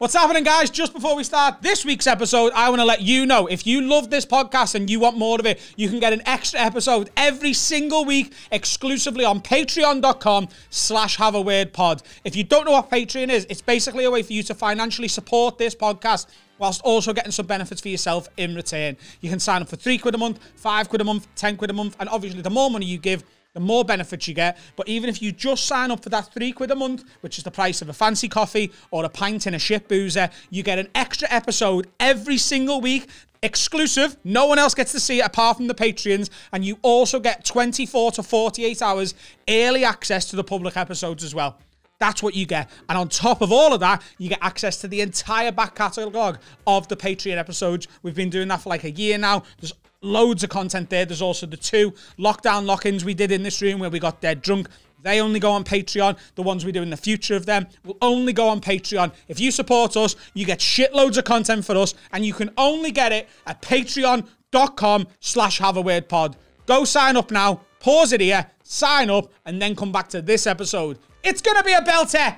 What's happening, guys? Just before we start this week's episode, I want to let you know if you love this podcast and you want more of it, you can get an extra episode every single week exclusively on patreon.com slash have a word pod. If you don't know what Patreon is, it's basically a way for you to financially support this podcast whilst also getting some benefits for yourself in return. You can sign up for three quid a month, five quid a month, ten quid a month, and obviously the more money you give, the more benefits you get. But even if you just sign up for that three quid a month, which is the price of a fancy coffee or a pint in a shit boozer, you get an extra episode every single week. Exclusive, no one else gets to see it apart from the Patreons, and you also get 24 to 48 hours early access to the public episodes as well. That's what you get. And on top of all of that, you get access to the entire back catalogue of the Patreon episodes. We've been doing that for like a year now. There's loads of content there. There's also the two lockdown lock ins we did in this room where we got dead drunk. They only go on Patreon. The ones we do in the future of them will only go on Patreon. If you support us, you get shitloads of content for us, and you can only get it at patreon.com slash have pod. Go sign up now, pause it here, sign up, and then come back to this episode. It's gonna be a belter!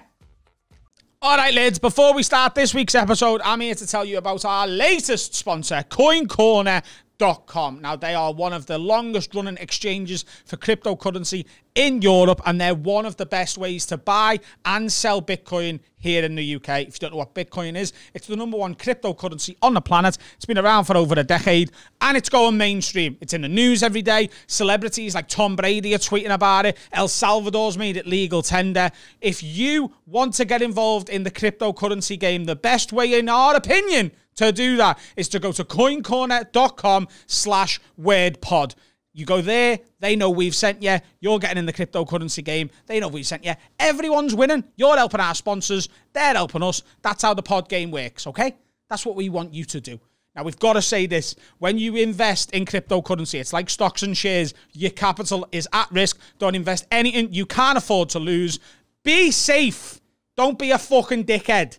All right, lads, before we start this week's episode, I'm here to tell you about our latest sponsor, CoinCorner.com. Now, they are one of the longest running exchanges for cryptocurrency in Europe, and they're one of the best ways to buy and sell Bitcoin here in the UK. If you don't know what Bitcoin is, it's the number one cryptocurrency on the planet. It's been around for over a decade, and it's going mainstream. It's in the news every day. Celebrities like Tom Brady are tweeting about it. El Salvador's made it legal tender. If you want to get involved in the cryptocurrency game, the best way, in our opinion, to do that is to go to coincorner.com slash wordpod. You go there, they know we've sent you. You're getting in the cryptocurrency game. They know we've sent you. Everyone's winning. You're helping our sponsors. They're helping us. That's how the pod game works, okay? That's what we want you to do. Now, we've got to say this. When you invest in cryptocurrency, it's like stocks and shares. Your capital is at risk. Don't invest anything you can't afford to lose. Be safe. Don't be a fucking dickhead.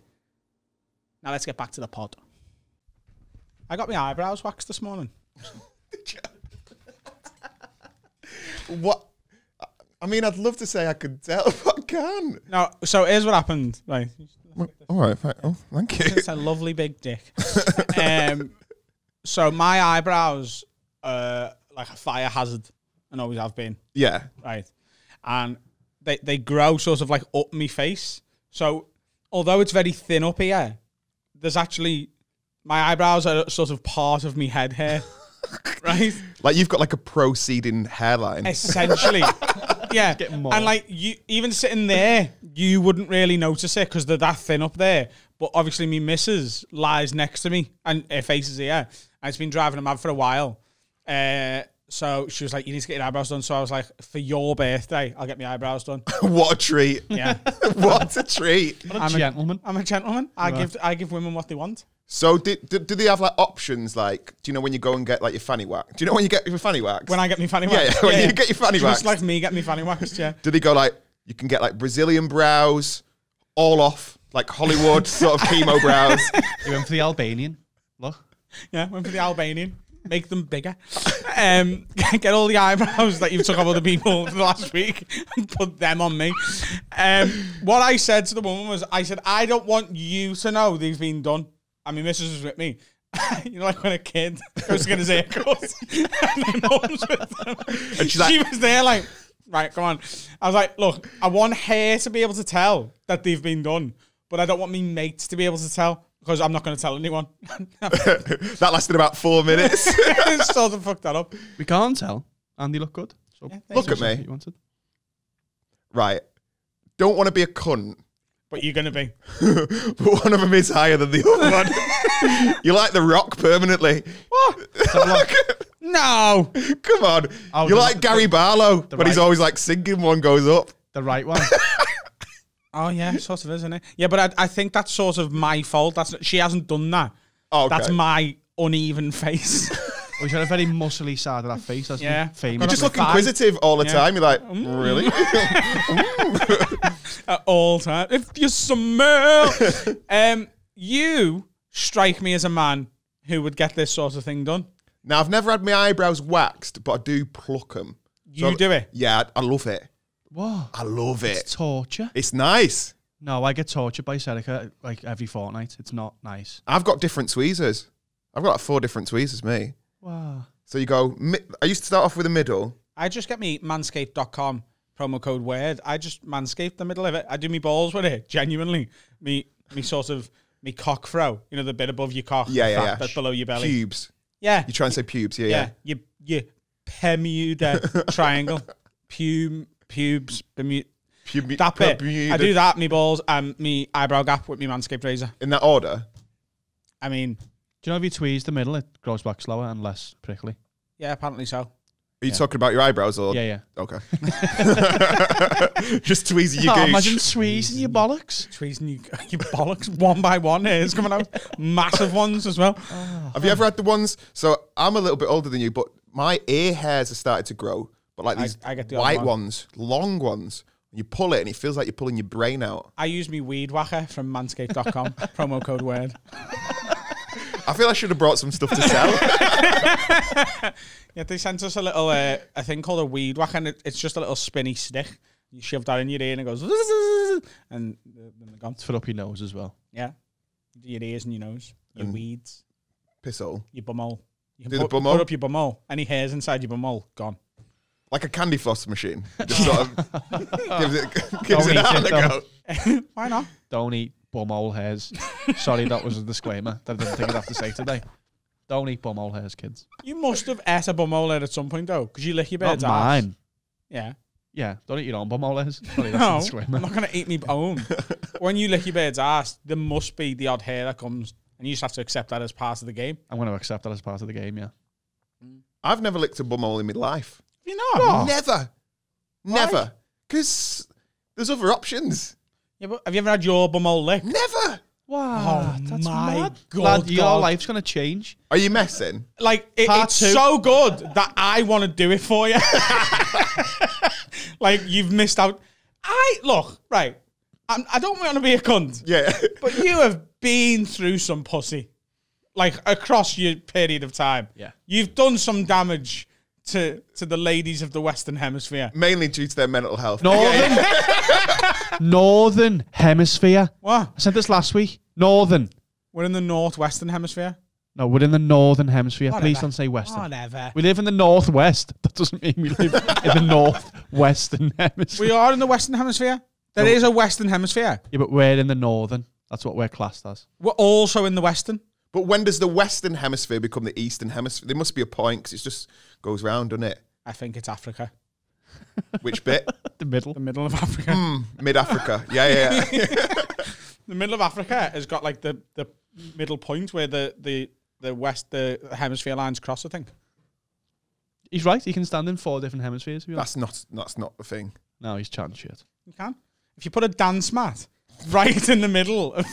Now, let's get back to the pod. I got my eyebrows waxed this morning. What? I mean, I'd love to say I could tell, but I can't. No, so here's what happened. Right. All right. Thank, oh, thank you. It's a lovely big dick. um, so my eyebrows are like a fire hazard and always have been, Yeah. right? And they, they grow sort of like up my face. So although it's very thin up here, there's actually my eyebrows are sort of part of me head hair. right? Like you've got like a proceeding hairline. Essentially. yeah. more. And like you even sitting there, you wouldn't really notice it because they're that thin up there. But obviously me missus lies next to me and her face is here. And it's been driving her mad for a while. Uh so she was like, You need to get your eyebrows done. So I was like, For your birthday, I'll get my eyebrows done. what a treat. Yeah. what a treat. What a I'm a- gentleman. I'm a gentleman. I give I give women what they want. So, do, do, do they have like options? Like, do you know when you go and get like your fanny wax? Do you know when you get your fanny wax? When I get me fanny Yeah, wax. yeah, when you get your fanny wax. Just like me getting me fanny waxed, yeah. do they go like you can get like Brazilian brows, all off, like Hollywood sort of chemo brows? You went for the Albanian. Look. Yeah, went for the Albanian. Make them bigger. Um, get all the eyebrows that you've took off other people for the last week and put them on me. Um, what I said to the woman was, I said, I don't want you to know they've been done. I mean, Mrs. was with me. you know, like when a kid goes to get his hair cut and then mom's with them. And she's like- she was there like, right, come on. I was like, look, I want her to be able to tell that they've been done, but I don't want me mates to be able to tell because I'm not going to tell anyone. that lasted about four minutes. sort of fucked that up. We can't tell. Andy they look good. So Yeah, Look at me. You wanted. right. Don't want to be a cunt, But you're going to be. but one of them is higher than the other one. you like the rock permanently. What? No. Come on. Oh, the- like Gary Barlow, but he's always like singing one goes up. The right one. Oh, yeah, sort of, isn't it? Yeah, but I, I think that's sort of my fault. That's She hasn't done that. Oh, okay. That's my uneven face. We've got a very muscly side of that face, hasn't Yeah. he? Famous. You just look a inquisitive all the Yeah. time. You're like, Mm. really? At all time. If you smell. um, you strike me as a man who would get this sort of thing done. now, I've never had my eyebrows waxed, but I do pluck them. You do it. Yeah, I love it. What? I love it. It's torture. It's nice. No, I get tortured by Serica like every fortnight. It's not nice. I've got different tweezers. I've got like four different tweezers, me. Wow. So you go. I used to start off with the middle. I just get me manscaped.com promo code word. I just manscape the middle of it. I do me balls with it. Genuinely. Me me sort of me cock throw. You know the bit above your cock. Yeah, yeah, fat yeah. bit below your belly. Pubes. Yeah. You try and say pubes. Yeah, yeah. yeah. You you Bermuda triangle. Pube pubes Bermuda Pube- that bit. Bermuda. I do that, me balls and me eyebrow gap with me manscaped razor. in that order. I mean, Do you know if you tweeze the middle, it grows back slower and less prickly? yeah, apparently so. Are you Yeah. talking about your eyebrows or? Yeah, yeah. Okay. Just tweezing your Oh, gooch. imagine tweezing your bollocks. Tweezing you, your bollocks one by one hairs coming out. Massive ones as well. Oh. Have you ever had the ones? So I'm a little bit older than you, but my ear hairs have started to grow. But like I- these I get the odd white one. ones, long ones. You pull it and it feels like you're pulling your brain out. I use me weed whacker from manscaped.com. promo code word. I feel I should have brought some stuff to sell. Yeah, they sent us a little uh, a thing called a weed whacker, and it, it's just a little spinny stick. You shove that in your ear and it goes, and then they're gone. It's for up your nose as well. Yeah, your ears and your nose, your And- weeds, Piss all. your bumhole. You can Do the put, bumhole? put up your bumhole. Any hairs inside your bumhole, gone. Like a candy floss machine. Just sort of gives it, gives Don't it eat out it, and though. go. Why not? Don't eat bumhole hairs. Sorry, that was a disclaimer that I didn't think I'd have to say today. Don't eat bumhole hairs, kids. You must have ate a bumhole hair at some point though, because you lick your Not bird's ass. mine. Yeah. Yeah, don't eat your own bumhole hairs. Sorry, that's a No. I'm not gonna eat me own. when you lick your bird's ass, there must be the odd hair that comes, and you just have to accept that as part of the game. I'm going to accept that as part of the game, yeah. Mm. I've never licked a bumhole in my life. You know. Never. Never. Because there's other options. Yeah, but have you ever had your bumhole licked? Never. Wow, Oh that's my mad. God, Lad, your God. life's going to change. Are you messing? Like it, it's two. so good that I want to do it for you. like you've missed out. I look right. I'm, I don't want to be a cunt, Yeah. but you have been through some pussy, like across your period of time. Yeah. you've done some damage to to the ladies of the Western Hemisphere. Mainly due to their mental health. Northern, Northern Hemisphere. What? I said this last week. Northern. We're in the Northwestern Hemisphere. No, we're in the Northern Hemisphere. Please don't say Western. Whatever. We live in the Northwest. That doesn't mean we live in the Northwestern Hemisphere. We are in the Western Hemisphere. There is No. a Western Hemisphere. Yeah, but we're in the Northern. That's what we're classed as. We're also in the Western. But when does the Western Hemisphere become the Eastern Hemisphere? There must be a point because it just goes round, doesn't it? I think it's Africa, Which bit? The middle. the middle of Africa. Hmm, Mid Africa. Yeah, yeah, yeah. The middle of Africa has got like the, the middle point where the, the, the west the hemisphere lines cross. I think. He's right. He can stand in four different hemispheres. If you want. that's not. That's not the thing. No, he's chatting shit. You can. If you put a dance mat right in the middle of,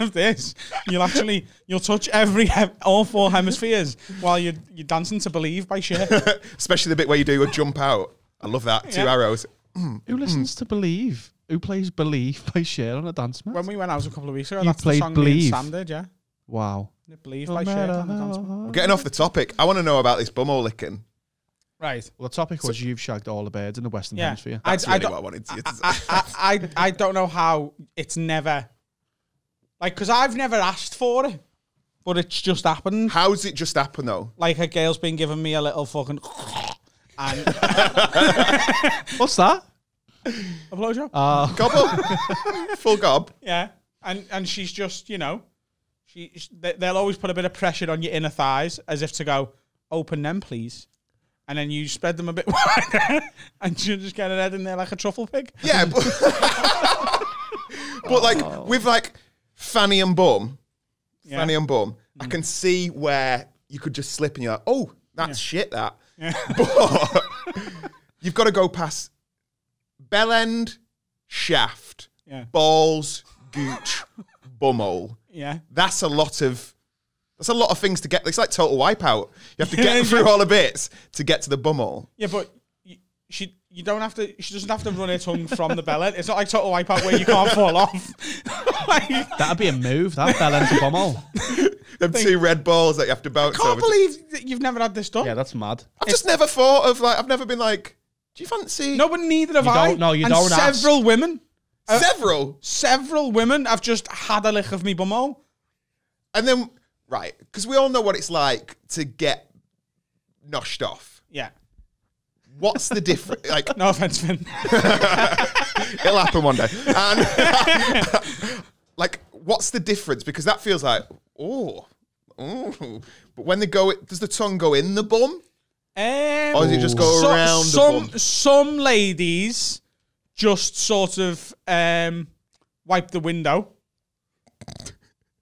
of this, you'll actually you'll touch every all four hemispheres while you're you're dancing to "Believe" by Cher. Especially the bit where you do a jump out. I love that. Two Yeah. arrows. Who listens to Believe? Who plays Believe by Cher on a dance mat? when we went out a couple of weeks ago, You that's the played song me and Believe. Sam did, yeah. wow. "Believe" No by Cher on the dance mat. We're getting off the topic. I want to know about this bumhole licking. Right. Well, the topic was you've shagged all the birds in the Western Yeah. Hemisphere. I, That's I really don't- what I wanted to. I, I, I, I don't know how it's never like because I've never asked for it, but it's just happened. How's it just happen though? Like a girl's been giving me a little fucking and What's that? a blowjob. Uh, Gobble. Full gob. yeah, and and she's just you know, she they- they'll always put a bit of pressure on your inner thighs as if to go open them please. And then you spread them a bit wider, and you just get it head in there like a truffle pig. Yeah, but, but like oh. with like Fanny and Bum, Yeah. Fanny and Bum, I mm. can see where you could just slip and you're like, oh, that's shit. That, but you've got to go past bell end, shaft, Yeah. balls, gooch, bumhole. Yeah. That's a lot of. That's a lot of things to get. It's like total wipeout. You have to get through all the bits to get to the bumhole. Yeah, but y- she you don't have to. She doesn't have to run her tongue from the belly. It's not like total wipeout where you can't fall off. like, that'd be a move. That bell end to bumhole. Them two red balls that you have to bounce I can't over. believe that you've never had this done. Yeah, that's mad. I've just never thought of like I've never been like, do you fancy? no, but neither have You I. don't- no, you and don't ask. Several women. Several. Several women have just had a lick of me bumhole. And then, right, because we all know what it's like to get noshed off. Yeah. What's the difference? like, No offense, Finn. it'll happen one day. And, like, what's the difference? Because that feels like, oh, oh. But when they go, does the tongue go in the bum? Um, Or does it just go so- around some the bum? some ladies just sort of um, wipe the window,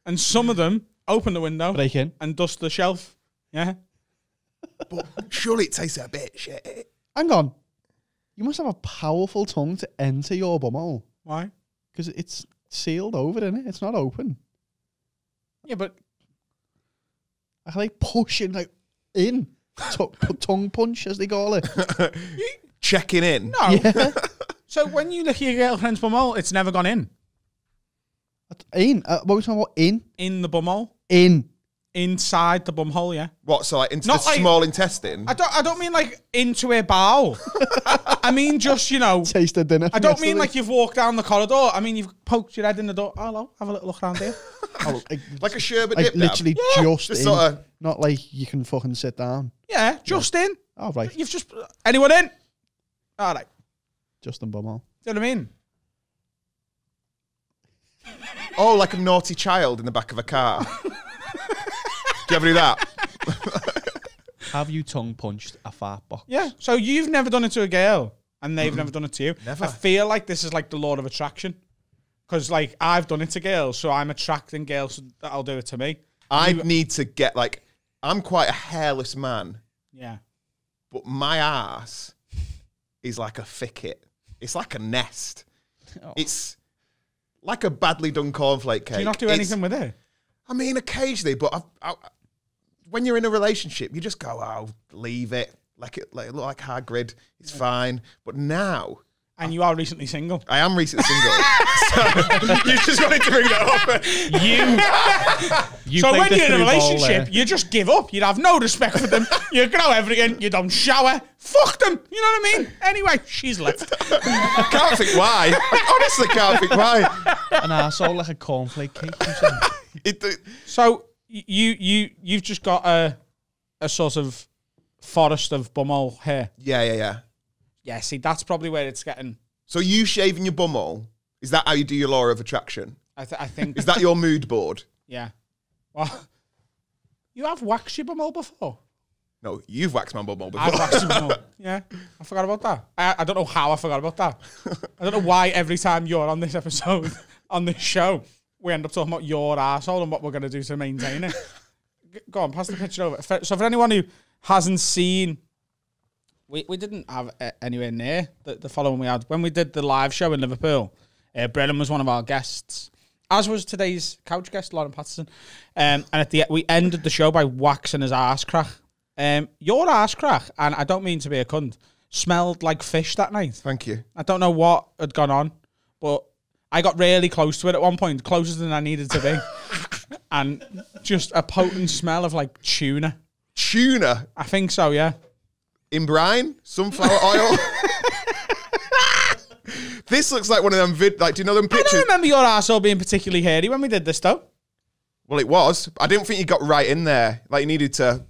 and some of them open the window Break in. and dust the shelf. Yeah, But surely it tastes a bit shit. Hang on. You must have a powerful tongue to enter your bumhole why? because it's sealed over, isn't it? It's not open. Yeah, but I like pushing like in. Tu- tongue punch, as they call it. Checking in. no. Yeah. So when you look at your girlfriend's bumhole, it's never gone in in. Uh, what are we talking about? In. in the bumhole, In. inside the bumhole. Yeah. What, so like into Not the like- small intestine? I don't. I don't mean like into a bowel. I mean just you know. Taste the dinner. I don't mean like you've walked down the corridor. I mean you've poked your head in the door. Oh, hello, have a little look around here. Oh, like, like a sherbet like dip dab? literally just, Just in. sorta- Not like you can fucking sit down. Yeah, just in. Oh, right. You've just anyone in? All right. Just in bumhole. Do you know what I mean? Oh, like a naughty child in the back of a car. do you ever do that? Have you tongue punched a fart box? Yeah. So you've never done it to a girl, and they've never done it to you. Never. I feel like this is like the law of attraction, because like I've done it to girls, so I'm attracting girls that'll do it to me. I need to get like, I'm quite a hairless man, Yeah. but my ass is like a thicket. It's like a nest. Oh. It's like a badly done cornflake cake. Do you not do It's- anything with it? I mean, occasionally, but I've, I, when you're in a relationship, you just go, "Oh, leave it." Like it, like, look like grid, It's fine. But now And you are recently single. I am recently single. so you just wanted to bring that up. You so when you're in a relationship, you just give up. You'd have no respect for them. you grow everything. You don't shower. Fuck them. You know what I mean? Anyway, she's left. I can't think why. I honestly can't think why. an arsehole like a cornflake cake. It, it- So you you you've just got a a sort of forest of bumhole hair. yeah, yeah, yeah. Yeah, see, that's probably where it's getting. So you shaving your bumhole? Is that how you do your law of attraction? I, th- I think. Is that your mood board? yeah. Well, you have waxed your bumhole before. No, you've waxed my bumhole before. I've waxed your bumhole. Yeah, I forgot about that. I, I don't know how I forgot about that. I don't know why every time you're on this episode on this show, we end up talking about your asshole and what we're going to do to maintain it. Go on, pass the picture over. So for anyone who hasn't seen, we, we didn't have anywhere near the, the following we had when we did the live show in Liverpool. Uh, Brennan was one of our guests, as was today's couch guest, Lauren Pattison. Um, and at the we ended the show by waxing his ass crack. Um, your ass crack, and I don't mean to be a cunt, smelled like fish that night. Thank you. I don't know what had gone on, but I got really close to it at one point, closer than I needed to be. and just a potent smell of like tuna. Tuna I think so, yeah. In brine, sunflower oil. this looks like one of them vid. Like, do you know them pictures? I don't remember your arsehole being particularly hairy when we did this, though. Well, it was. I didn't think you got right in there. Like, you needed to,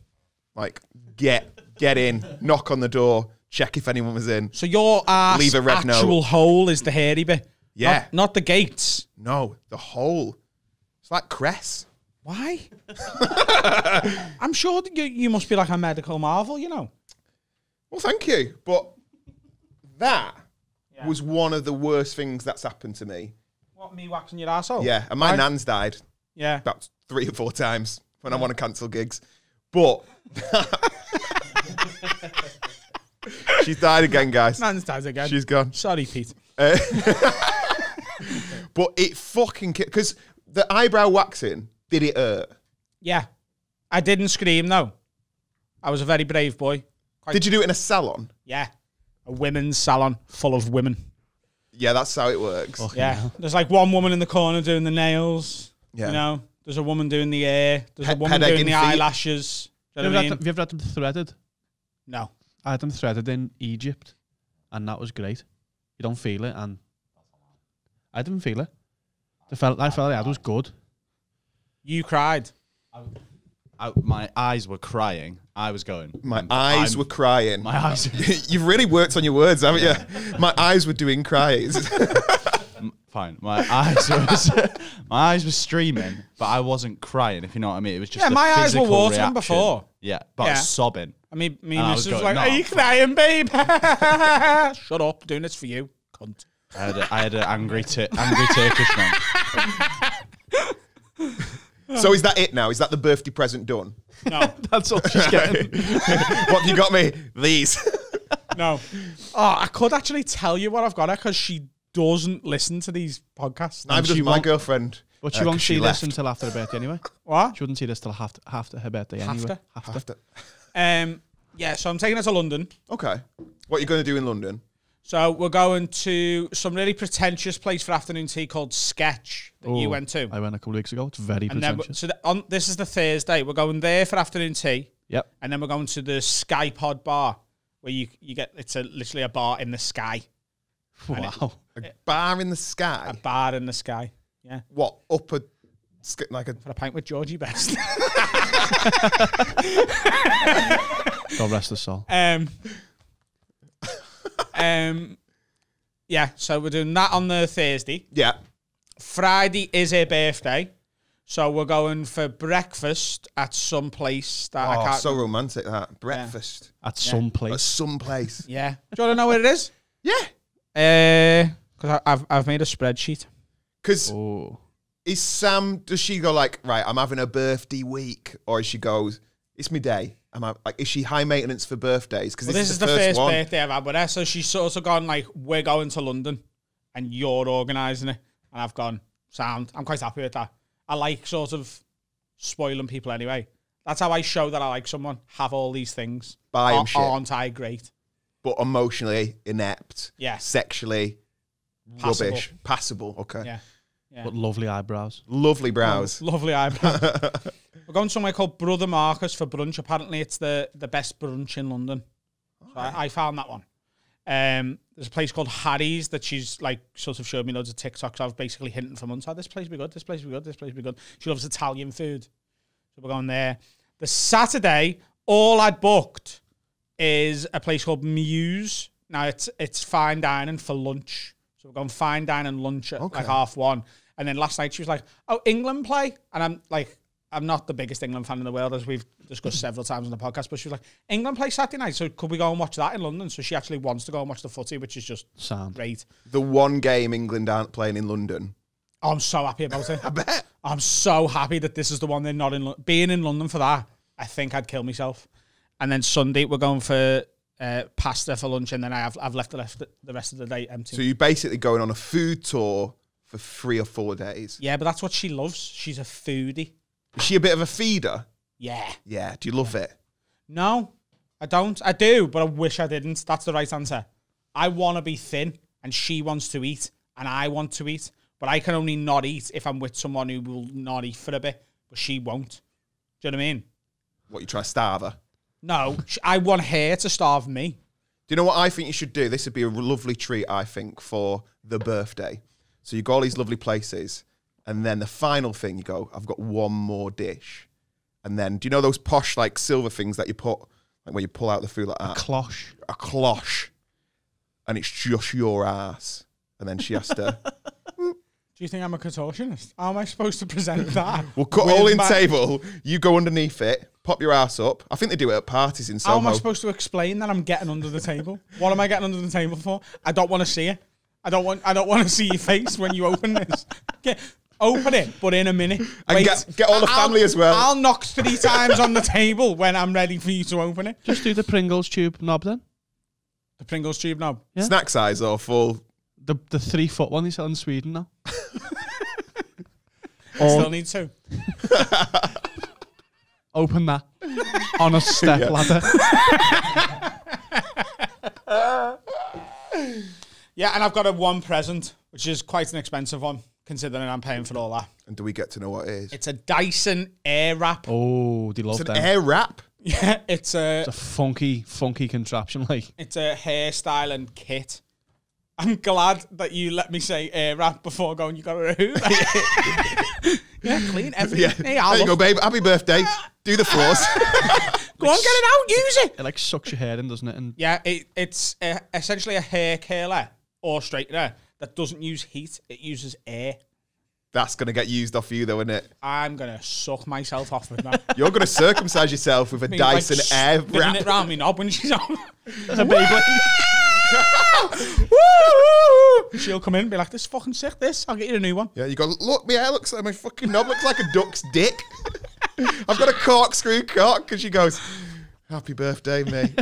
like, get get in, knock on the door, check if anyone was in. So your ass Leave a red note. actual hole is the hairy bit. Yeah. Not, not the gates. No, the hole. It's like cress. Why? I'm sure you, you must be like a medical marvel, you know. Well, thank you, but that was one of the worst things that's happened to me. What, me waxing your asshole? Yeah, and my nan's died Yeah. about three or four times when I want to cancel gigs, but she's died again, guys. Nan's died again. She's gone. Sorry, Pete. Uh, but it fucking because the eyebrow waxing did it hurt. Yeah. I didn't scream, though. I was a very brave boy. Quite, Did you do it in a salon? yeah. A women's salon full of women. Yeah, that's how it works. Yeah. There's like one woman in the corner doing the nails. Yeah. You know, there's a woman doing the hair. There's Pe- a woman pedagging doing the feet. eyelashes. Do you know Have what I you, mean? had them, have you ever had them threaded? No. I had them threaded in Egypt, and that was great. You don't feel it, and I didn't feel it. The felt I felt I had was good. You cried. I, my eyes were crying. I was going. My "I'm- eyes I'm- were crying. My eyes. You've really worked on your words, haven't you? My eyes were doing cries. Fine. My eyes was my eyes were streaming, but I wasn't crying. If you know what I mean. It was just Yeah, my eyes were physical watering reaction. before. Yeah, but I was sobbing. I mean, me And and I Mrs. was was going, like, "No, "Are you crying, babe?" Shut up, doing this for you, cunt. I had a, I had an angry tur- angry Turkish man. So is that it now? Is that the birthday present done? No, That's all she's getting. what have you got me? These. no. Oh, I could actually tell you what I've got her because she doesn't listen to these podcasts. Neither does she my won't- girlfriend. But she uh, won't 'cause see this left. until after her birthday anyway. What? She wouldn't see this till after, after her birthday anyway. After? anyway. After. After. Um, yeah, so I'm taking her to London. Okay. What are you going to do in London? So we're going to some really pretentious place for afternoon tea called Sketch that you Oh, went to. I went a couple of weeks ago. It's very and then pretentious. so the, on this is the Thursday. We're going there for afternoon tea, Yep. and then we're going to the Sky Pod bar where you you get it's a literally a bar in the sky, Wow. A bar in the sky. a bar in the sky. Yeah, What? Up a. sk- Like a. for a pint with Georgie Best. God rest his soul. um, um, yeah. So we're doing that on the Thursday. Yeah. Friday is her birthday. So we're going for breakfast at some place that I Oh, can't. so romantic that. Breakfast. At some place. At place. some place. yeah. Do you want to know where it is? Yeah. Because I've I've made a spreadsheet. Because Oh. is Sam, does she go like, right, I'm having a birthday week? Or is she goes, it's my day? Am I, like, is she high maintenance for birthdays? Because Well, this, this is the first, first one. birthday I've had with her. So she's sort of gone like, we're going to London, and you're organising it, and I've gone sound. I'm quite happy with that. I like sort of spoiling people anyway. That's how I show that I like someone. Have all these things. Buy them shit. Aren't I great? But emotionally inept. Yeah. Sexually Passable. rubbish. Passable. Okay. Yeah. Yeah. But lovely eyebrows. Lovely brows. Lovely eyebrow. We're going somewhere called Brother Marcus for brunch. Apparently, it's the, the best brunch in London. So I, I found that one. Um, there's a place called Harry's that she's like sort of showed me loads of TikToks of, basically hinting for months. Oh, this place be good. This place be good. This place be good. She loves Italian food, so we're going there. The Saturday, all I'd booked is a place called Muse. Now it's it's fine dining for lunch. So we're going fine dining lunch at Okay. like half one. And then last night she was like, "Oh, England play," and I'm like, I'm not the biggest England fan in the world, as we've discussed several times on the podcast. But she was like, "England play Saturday night, so could we go and watch that in London?" So she actually wants to go and watch the footy, which is just Sound. great. The one game England aren't playing in London. Oh, I'm so happy about it. I bet. I'm so happy that this is the one they're not in. Lo- Being in London for that, I think I'd kill myself. And then Sunday we're going for uh, pasta for lunch, and then I have I've left the rest the rest of the day empty. So you're basically going on a food tour for three or four days. yeah, but that's what she loves. She's a foodie. Is she a bit of a feeder? Yeah. Yeah. Do you love it? No, I don't. I do, but I wish I didn't. That's the right answer. I want to be thin, and she wants to eat, and I want to eat, but I can only not eat if I'm with someone who will not eat for a bit, but she won't. Do you know what I mean? What, you try to starve her? No, I want her to starve me. Do you know what I think you should do? This would be a lovely treat, I think, for the birthday. So you go all these lovely places, and then the final thing you go, I've got one more dish. And then, do you know those posh, like silver things that you put, like where you pull out the food like that? A cloche. A cloche. And it's just your ass. And then she has to, Do you think I'm a contortionist? How am I supposed to present that? we'll cut all in my- table, you go underneath it, pop your ass up. I think they do it at parties in How am I supposed to explain that I'm getting under the table? What am I getting under the table for? I don't want to see it. I don't want. I don't want to see your face when you open this. Get, open it, but in a minute. And get- get all the I'll- family as well. I'll knock three times on the table when I'm ready for you to open it. Just do the Pringles tube knob then. The Pringles tube knob. Yeah. Snack size or full? The the three foot one they sell in Sweden now. Still or need two. open that on a step Yeah. ladder. Yeah, and I've got a one present, which is quite an expensive one, considering I'm paying for all that. And do we get to know what it is? It's a Dyson Air Wrap. Oh, they love It's an them. air wrap. Yeah, it's a It's a funky, funky contraption. Like it's a hairstyling kit. I'm glad that you let me say air wrap before going. You got a Hoover. yeah, clean Yeah. everything. Hey, I'll there you go, look- babe. Happy birthday. Do the floors. Go on, get it out. Use it. It like sucks your hair in, doesn't it? And Yeah, it, it's uh, essentially a hair curler or straightener that doesn't use heat. It uses air. That's gonna get used off you, though, isn't it? I'm gonna suck myself off with that. You're gonna circumcise yourself with a Means, like, Dyson air spinning wrap. it round me knob when she's on. a baby. She'll come in and be like, "This is fucking sick. This, I'll get you a new one." Yeah, you go. Look, my hair looks like my fucking knob looks like a duck's dick. I've got a corkscrew cock, and she goes, "Happy birthday, me."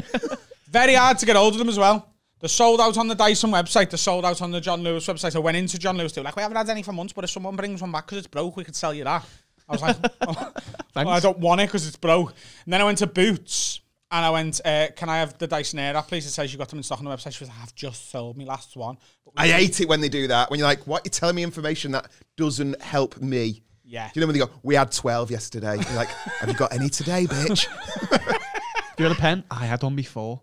Very hard to get hold of them as well. They're sold out on the Dyson website. They're sold out on the John Lewis website. I went into John Lewis. They were like, we haven't had any for months, but if someone brings one back because it's broke, we could sell you that. I was like, oh, well, I don't want it because it's broke. And then I went to Boots and I went, uh, can I have the Dyson Airwrap, please? It says you got them in stock on the website. She was like, I've just sold me last one. But I don't- hate it when they do that. When you're like, "What? You're telling me information that doesn't help me." Yeah. Do you know when they go, "We had 12 yesterday." You're like, "Have you got any today, bitch?" You got a pen? I had one before.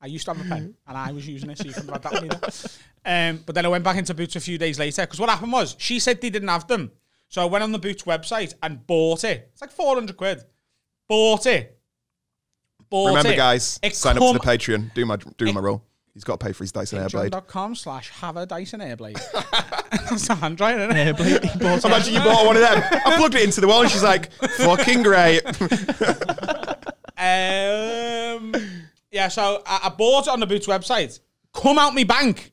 I used to have a pen and I was using it, so you can have that one either. Um, but then I went back into Boots a few days later because what happened was she said they didn't have them. So I went on the Boots website and bought it. It's like 400 quid. Bought it. Bought Remember, it. guys, It sign up come- to the Patreon. Do my do my role. He's got to pay for his Dyson Airblade. Patreon.com slash have a Dyson Airblade. That's a handwriting, isn't it? Hair blade. He bought it. Imagine you bought one of them. I plugged it into the wall, and she's like, "Fucking great." Um, yeah, so I, I bought it on the Boots website. Come out my bank,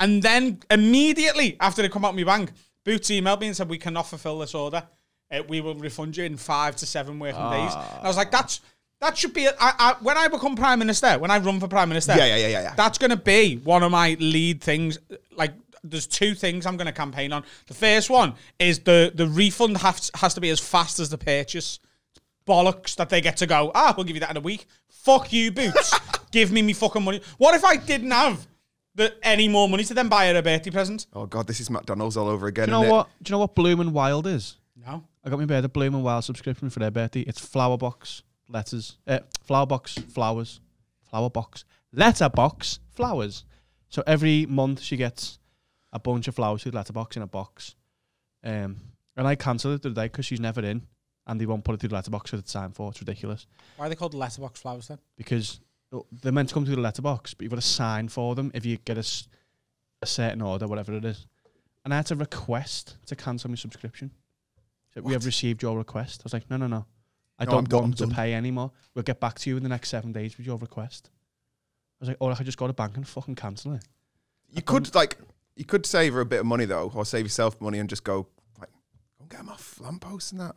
and then immediately after they come out my bank, Boots emailed me and said we cannot fulfil this order. Uh, we will refund you in five to seven working days. And I was like, that's that should be. I, I, when I become prime minister, when I run for prime minister, Yeah, yeah, yeah, yeah, yeah. that's going to be one of my lead things. Like, there's two things I'm going to campaign on. The first one is the the refund has has to be as fast as the purchase bollocks that they get to go, ah, we'll give you that in a week. Fuck you, Boots. give me me fucking money. What if I didn't have the, any more money to then buy her a birthday present? Oh god, this is McDonald's all over again. Do you know isn't it? what? Do you know what Bloom and Wild is? No. I got my birthday Bloom and Wild subscription for their birthday. It's flower box letters, uh, flower box flowers, flower box letter box flowers. So every month she gets a bunch of flowers through the letterbox in a box. Um, and I cancelled it the other day because she's never in, and they won't put it through the letterbox because it's time for. It's ridiculous Why are they called letterbox flowers then? because oh, they're meant to come through the letterbox, but you've got to sign for them if you get a certain order, whatever it is. And I had to request to cancel my subscription. So we have received your request. I was like, no, no, no. I No, don't I'm done, want I'm to done. pay anymore. We'll get back to you in the next seven days with your request. I was like, oh, I could just go to bank and fucking cancel it. You could like, you could save her a bit of money though, or save yourself money and just go like, go get them off lampposts and that.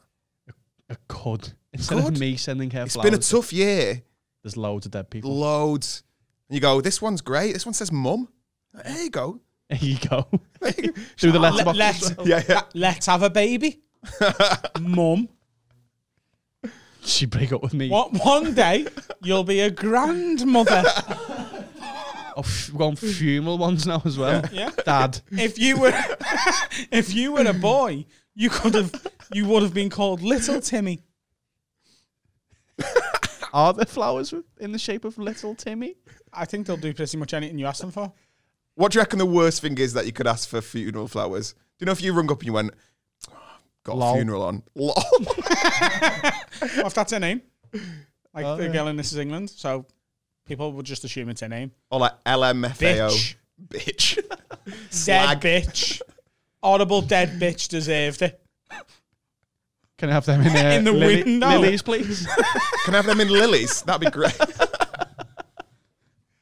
I could. Instead could? of me sending her It's flowers, been a tough year. there's loads of dead people. Loads. And you go, this one's great. This one says mum. There you go. There you go. There you go. Through the Let, letterbox. let's, Yeah, yeah. let's have a baby. Mum, She break up with me. what, one day you'll be a grandmother. Oh, f- we're going funeral ones now as well. Yeah. Dad. if you were if you were a boy, you could have you would have been called Little Timmy. Are there flowers in the shape of little Timmy? I think they'll do pretty much anything you ask them for. What do you reckon the worst thing is that you could ask for funeral flowers? Do you know if you rung up and you went, "Oh, got Lol. a funeral on? Lol. What if that's her name? Like Oh, the yeah. girl in This Is England. So people would just assume it's her name. or like LMFAO. Bitch. Bitch. Dead Slag. bitch. Audible dead bitch deserved it. Can I have them in, uh, In the lily- window. Lilies, please? Can I have them in lilies? That'd be great.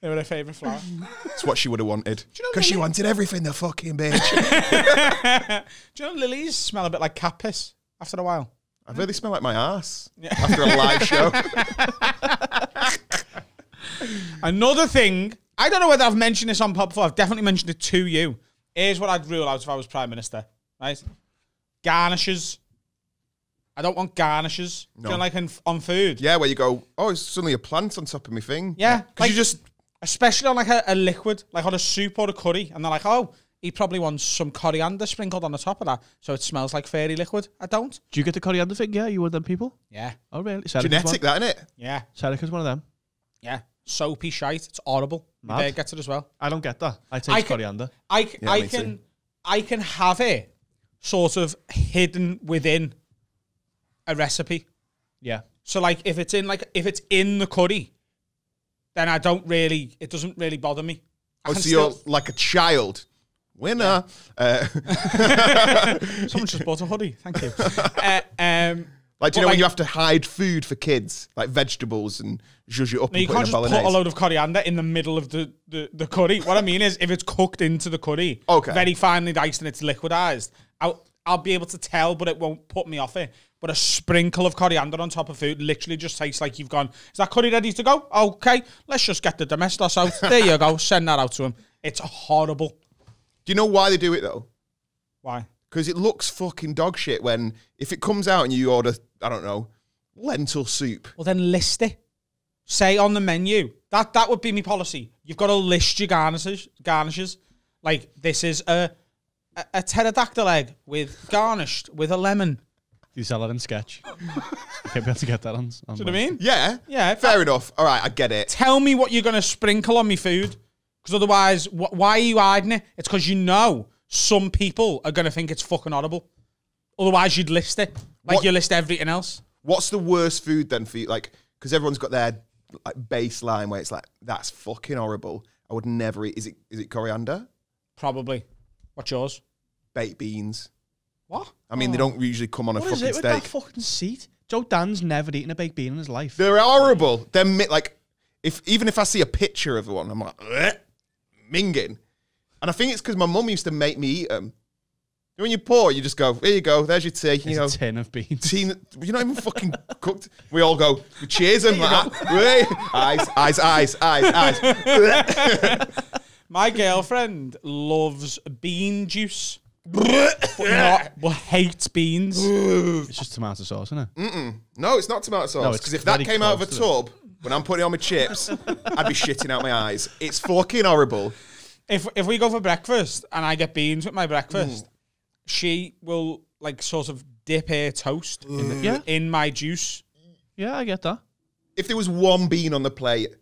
They were her favourite flower. That's what she would have wanted. you know Because she wanted everything, the fucking bitch. Do you know lilies smell a bit like cat piss after a while? I've heard they smell like my ass after a live show. Another thing, I don't know whether I've mentioned this on pod before. I've definitely mentioned it to you. Here's what I'd rule out if I was prime minister. Right, garnishes. I don't want garnishes. Do you know, like in, on food? Yeah, where you go, oh, it's suddenly a plant on top of my thing. Yeah, Because like- you just, especially on like a, a liquid, like on a soup or a curry, and they're like, oh, he probably wants some coriander sprinkled on the top of that, so it smells like fairy liquid. I don't. Do you get the coriander thing? Yeah, you one of them people? Yeah, Oh, really? Sarah's genetic, one. that, it? yeah, Sarah's one of them. yeah. soapy shite. It's horrible. My Mad. bear gets it as well. I don't get that. I take I can- coriander. I, c- Yeah, I can too. I can have it sort of hidden within a recipe. Yeah. So like if it's in like if it's in the curry, then I don't really it doesn't really bother me. I Oh, can so you're still- like a child. Winner. Uh, someone just bought a hoodie. Thank you. uh, um, like, do But you know like- when you have to hide food for kids, like vegetables, and zhuzh it up no, and you put can't in a just put bolognese? a load of coriander in the middle of the, the, the curry. What I mean is, if it's cooked into the curry, Okay. very finely diced and it's liquidized, I'll, I'll be able to tell, but it won't put me off it. But a sprinkle of coriander on top of food literally just tastes like you've gone, is that curry ready to go? Okay, let's just get the domestos out. There you go. Send that out to him. It's horrible. Do you know why they do it though? Why? Because it looks fucking dog shit when if it comes out and you order, I don't know, lentil soup. Well, then list it. Say on the menu. That that would be my policy. You've got to list your garnishes. Garnishes. Like this is a a, a pterodactyl egg with garnished with a lemon. You sell it in sketch. okay, be able to get that on. on Do you know what I mean? Yeah, Yeah, fair enough. All right, I get it. Tell me what you're going to sprinkle on me food, because otherwise, wh- why are you hiding it? It's because you know some people are going to think it's fucking horrible. Otherwise, you'd list it like What- you list everything else. What's the worst food then for you? Like, because everyone's got their like baseline where it's like that's fucking horrible. I would never eat. Is it? Is it coriander? Probably. What's yours? Baked beans. What? I mean, they oh. don't usually come on a What is fucking it with that steak. fucking seat? Joe Dan's never eaten a baked bean in his life. They're horrible. They're like, if even if I see a picture of one, I'm like, "Ugh," minging. And I think it's because my mum used to make me eat them. When you're poor, you just go, here you go, there's your tea. You It's know, a tin of beans. teen, you're not even fucking cooked. We all go, cheers. Like, that. Eyes, eyes, eyes, eyes, eyes. My girlfriend loves bean juice, but, not, but hates beans. It's just tomato sauce, isn't it? no, it's not tomato sauce. No, Because if that came out of a close to tub, when I'm putting on my chips, I'd be shitting out my eyes. It's fucking horrible. If if we go for breakfast and I get beans with my breakfast, mm. she will like sort of dip her toast in, the- Yeah. in my juice. Yeah, I get that. if there was one bean on the plate,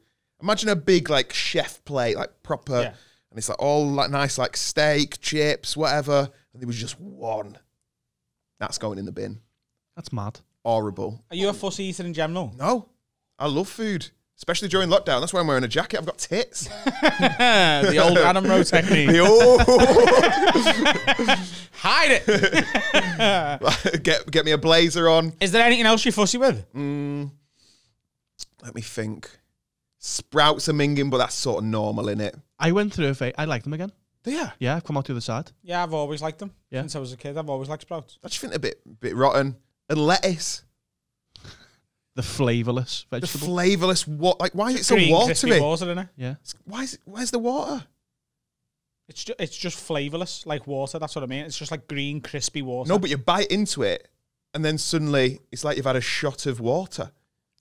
imagine a big like chef plate, like proper, Yeah. and it's like all like nice like steak, chips, whatever, and there was just one. That's going in the bin. That's mad. Horrible. Are you a fussy eater in general? No, I love food, especially during lockdown. That's why I'm wearing a jacket. I've got tits. the old Adam Rowe technique. Oh. Hide it. get get me a blazer on. Is there anything else you're fussy with? Mm, let me think. Sprouts are minging, but that's sort of normal, in it? I went through a phase. I like them again. Yeah. Yeah, I've come out the other side. Yeah, I've always liked them. Yeah. Since I was a kid, I've always liked sprouts. I just think they're a bit bit rotten. And lettuce, The flavourless vegetable. the vegetable. flavourless. What? Like, why is it so Green, crispy watery? water in it. yeah. Why is it, where's the water? It's just, it's just flavourless, like water. That's what I mean. It's just like green, crispy water. No, but you bite into it, and then suddenly it's like you've had a shot of water.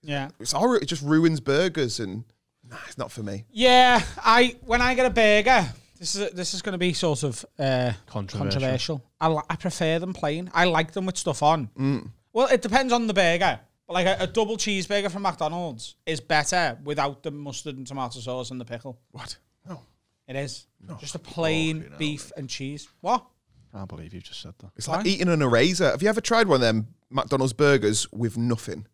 Yeah. It's horrible. It just ruins burgers, and nah, it's not for me. Yeah, I when I get a burger, this is this is going to be sort of uh, Controversial. controversial. I, I prefer them plain. I like them with stuff on. Mm. Well, it depends on the burger. But like a, a double cheeseburger from McDonald's is better without the mustard and tomato sauce and the pickle. What? No, It is just a plain beef and cheese. What? I can't believe you've just said that. it's like eating an eraser. Have you ever tried one of them McDonald's burgers with nothing?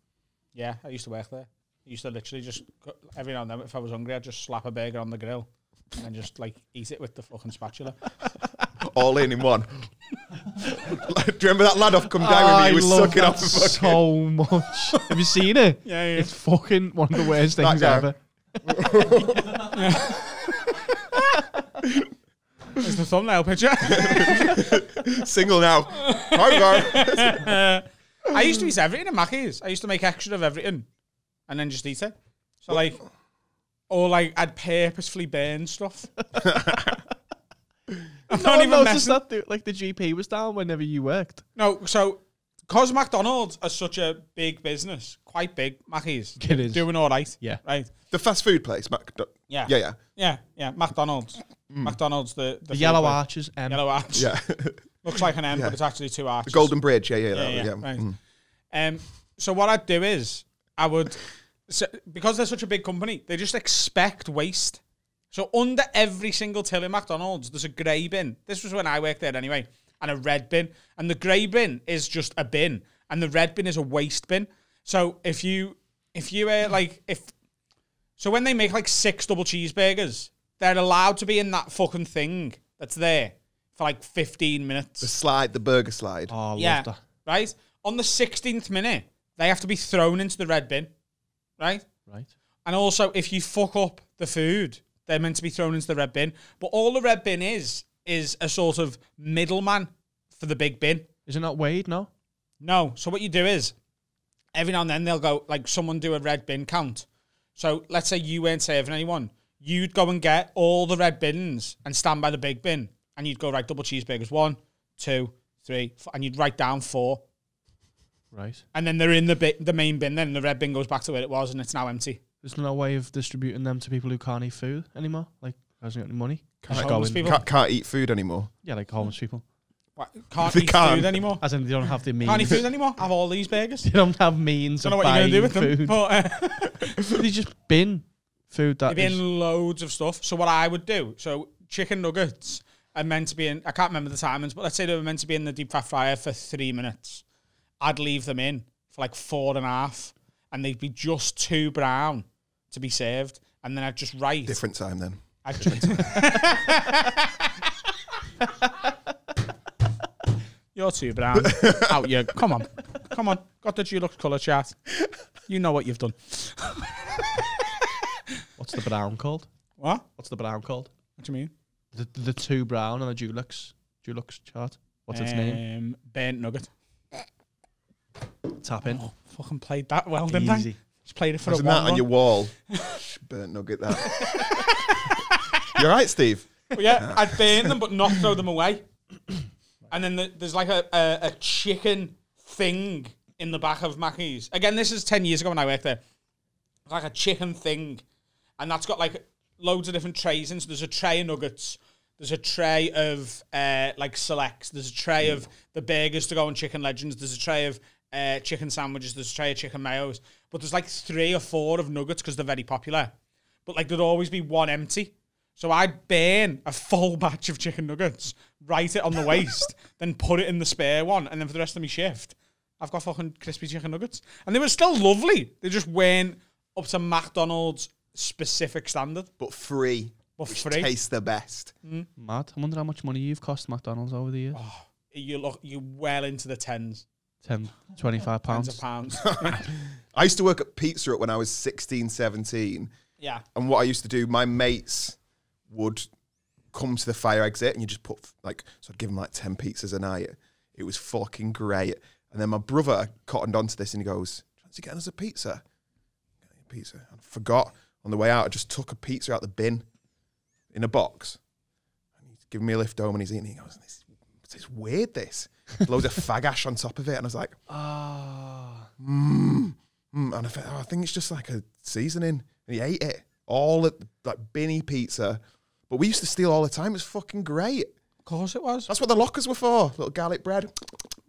Yeah, I used to work there. I used to literally just go- every now and then, if I was hungry, I'd just slap a burger on the grill and then just like eat it with the fucking spatula. All in in one. Like, do you remember that lad off Come Dine with Me? He was sucking off the fucking. so much. Have you seen it? Yeah, yeah. It's fucking one of the worst That things guy. ever. It's the thumbnail picture. Single now. Hi, guy. I used to eat everything in Mackey's. I used to make extra of everything and then just eat it. So like, or like I'd purposefully burn stuff. I'm No not even noticed messing. that. the- Like the GP was down whenever you worked. No, so because McDonald's are such a big business, quite big, Mackey's It is. doing all right. Yeah. right. The fast food place. Mac- Yeah, yeah, yeah. yeah, yeah. McDonald's, McDonald's, the the, The yellow place. arches. Um, yellow arch. Yeah. looks like an M, Yeah. but it's actually two arches. the Golden Bridge. Yeah, yeah, Yeah, yeah, yeah. right. Mm. Um, so what I'd do is I would so, because they're such a big company, they just expect waste. So under every single till in McDonald's, there's a grey bin. This was when I worked there anyway, and a red bin. And the grey bin is just a bin, and the red bin is a waste bin. So if you if you uh, like if so when they make like six double cheeseburgers, they're allowed to be in that fucking thing that's there for like 15 minutes. The slide, the burger slide. Oh, I love yeah, that. right. On the 16th minute, they have to be thrown into the red bin, right? Right. And also, if you fuck up the food, they're meant to be thrown into the red bin. But all the red bin is is a sort of middleman for the big bin. Is it not that Wade? No. No. So what you do is every now and then they'll go like someone do a red bin count. So let's say you weren't serving anyone, you'd go and get all the red bins and stand by the big bin, and you'd go right double cheeseburgers one, two, three, four, and you'd write down four, Right. and then they're in the bi- the main bin. Then the red bin goes back to where it was, and it's now empty. There's no way of distributing them to people who can't eat food anymore. Like, hasn't got any money. Just go homeless in- people? Can't, can't eat food anymore. Yeah, like homeless people. What, can't They eat can't. food anymore. As in, they don't have the means. Can't eat food anymore. Have all these burgers. they don't have means Don't of know what you're gonna do with them. food. But, uh, they just bin food that They've is- been loads of stuff. So what I would do, so chicken nuggets are meant to be in. I can't remember the timings, but let's say they were meant to be in the deep fat fryer for three minutes. I'd leave them in for like four and a half, and they'd be just too brown to be served. And then I'd just write. Different time then. I'd just, You're too brown. Out you. Come on. Come on. Got the Dulux colour chart. You know what you've done. What's the brown called? What? What's the brown called? What do you mean? The the two brown on a Dulux Dulux chart. What's its name? Um, burnt nugget. Tap in. Oh, fucking played that well, didn't I? Easy. Just played it for Isn't a that on your wall? Burnt nugget that. You're right, Steve. But yeah, I'd burn them but not throw them away. And then the, there's like a, a, a chicken thing in the back of Mackey's. Again, this is 10 years ago when I worked there. Like a chicken thing. And that's got like loads of different trays in. So there's a tray of nuggets. There's a tray of uh, like selects. There's a tray of the burgers to go on Chicken Legends. There's a tray of uh, chicken sandwiches. There's a tray of chicken mayos. But there's like three or four of nuggets because they're very popular. But like there'd always be one empty. So I'd burn a full batch of chicken nuggets, write it on the waste, then put it in the spare one, and then for the rest of my shift, I've got fucking crispy chicken nuggets. And they were still lovely. They just weren't up to McDonald's specific standard. But free. But which free. tastes the best. Hmm? Mad. I wonder how much money you've cost McDonald's over the years. Oh, you look you well into the tens, 10, 25 tens of pounds. pounds. I used to work at Pizza Hut when I was 16, 17. yeah. And what I used to do, my mates would come to the fire exit and you just put, like, so I'd give them like 10 pizzas a night. It was fucking great. And then my brother cottoned onto this and he goes, Fancy getting us a pizza? Getting a pizza. I forgot on the way out, I just took a pizza out the bin in a box. And he's giving me a lift home and he's eating. it. He goes, this, this weird, this. Loads of fag ash on top of it. And I was like, Ah. mm, and I thought, oh, I think it's just like a seasoning. And he ate it all at like binny pizza. But we used to steal all the time. It was fucking great. Of course it was. That's what the lockers were for. Little garlic bread.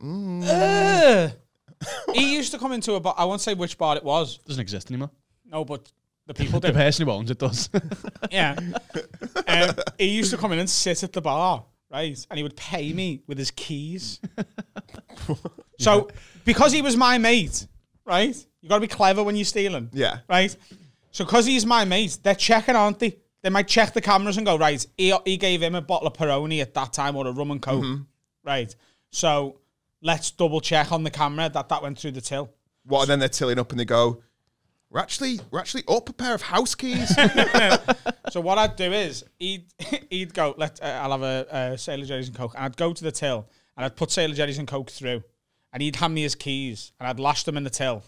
Ugh. he used to come into a bar. I won't say which bar it was. Doesn't exist anymore. No, but the people The did. person who owns it does. Yeah. um, he used to come in and sit at the bar, right? And he would pay me with his keys. so, because he was my mate, right? You got to be clever when you're stealing. Yeah. Right? So, because he's my mate, they're checking, aren't they? They might check the cameras and go, right, he, he gave him a bottle of Peroni at that time or a rum and coke. Right. So, let's double check on the camera that that went through the till. What? And then they're tilling up and they go, we're actually, we're actually up a pair of house keys. So what I'd do is he'd he'd go. Let uh, I'll have a, a Sailor Jerry's and Coke, and I'd go to the till and I'd put Sailor Jerry's and Coke through, and he'd hand me his keys, and I'd lash them in the till.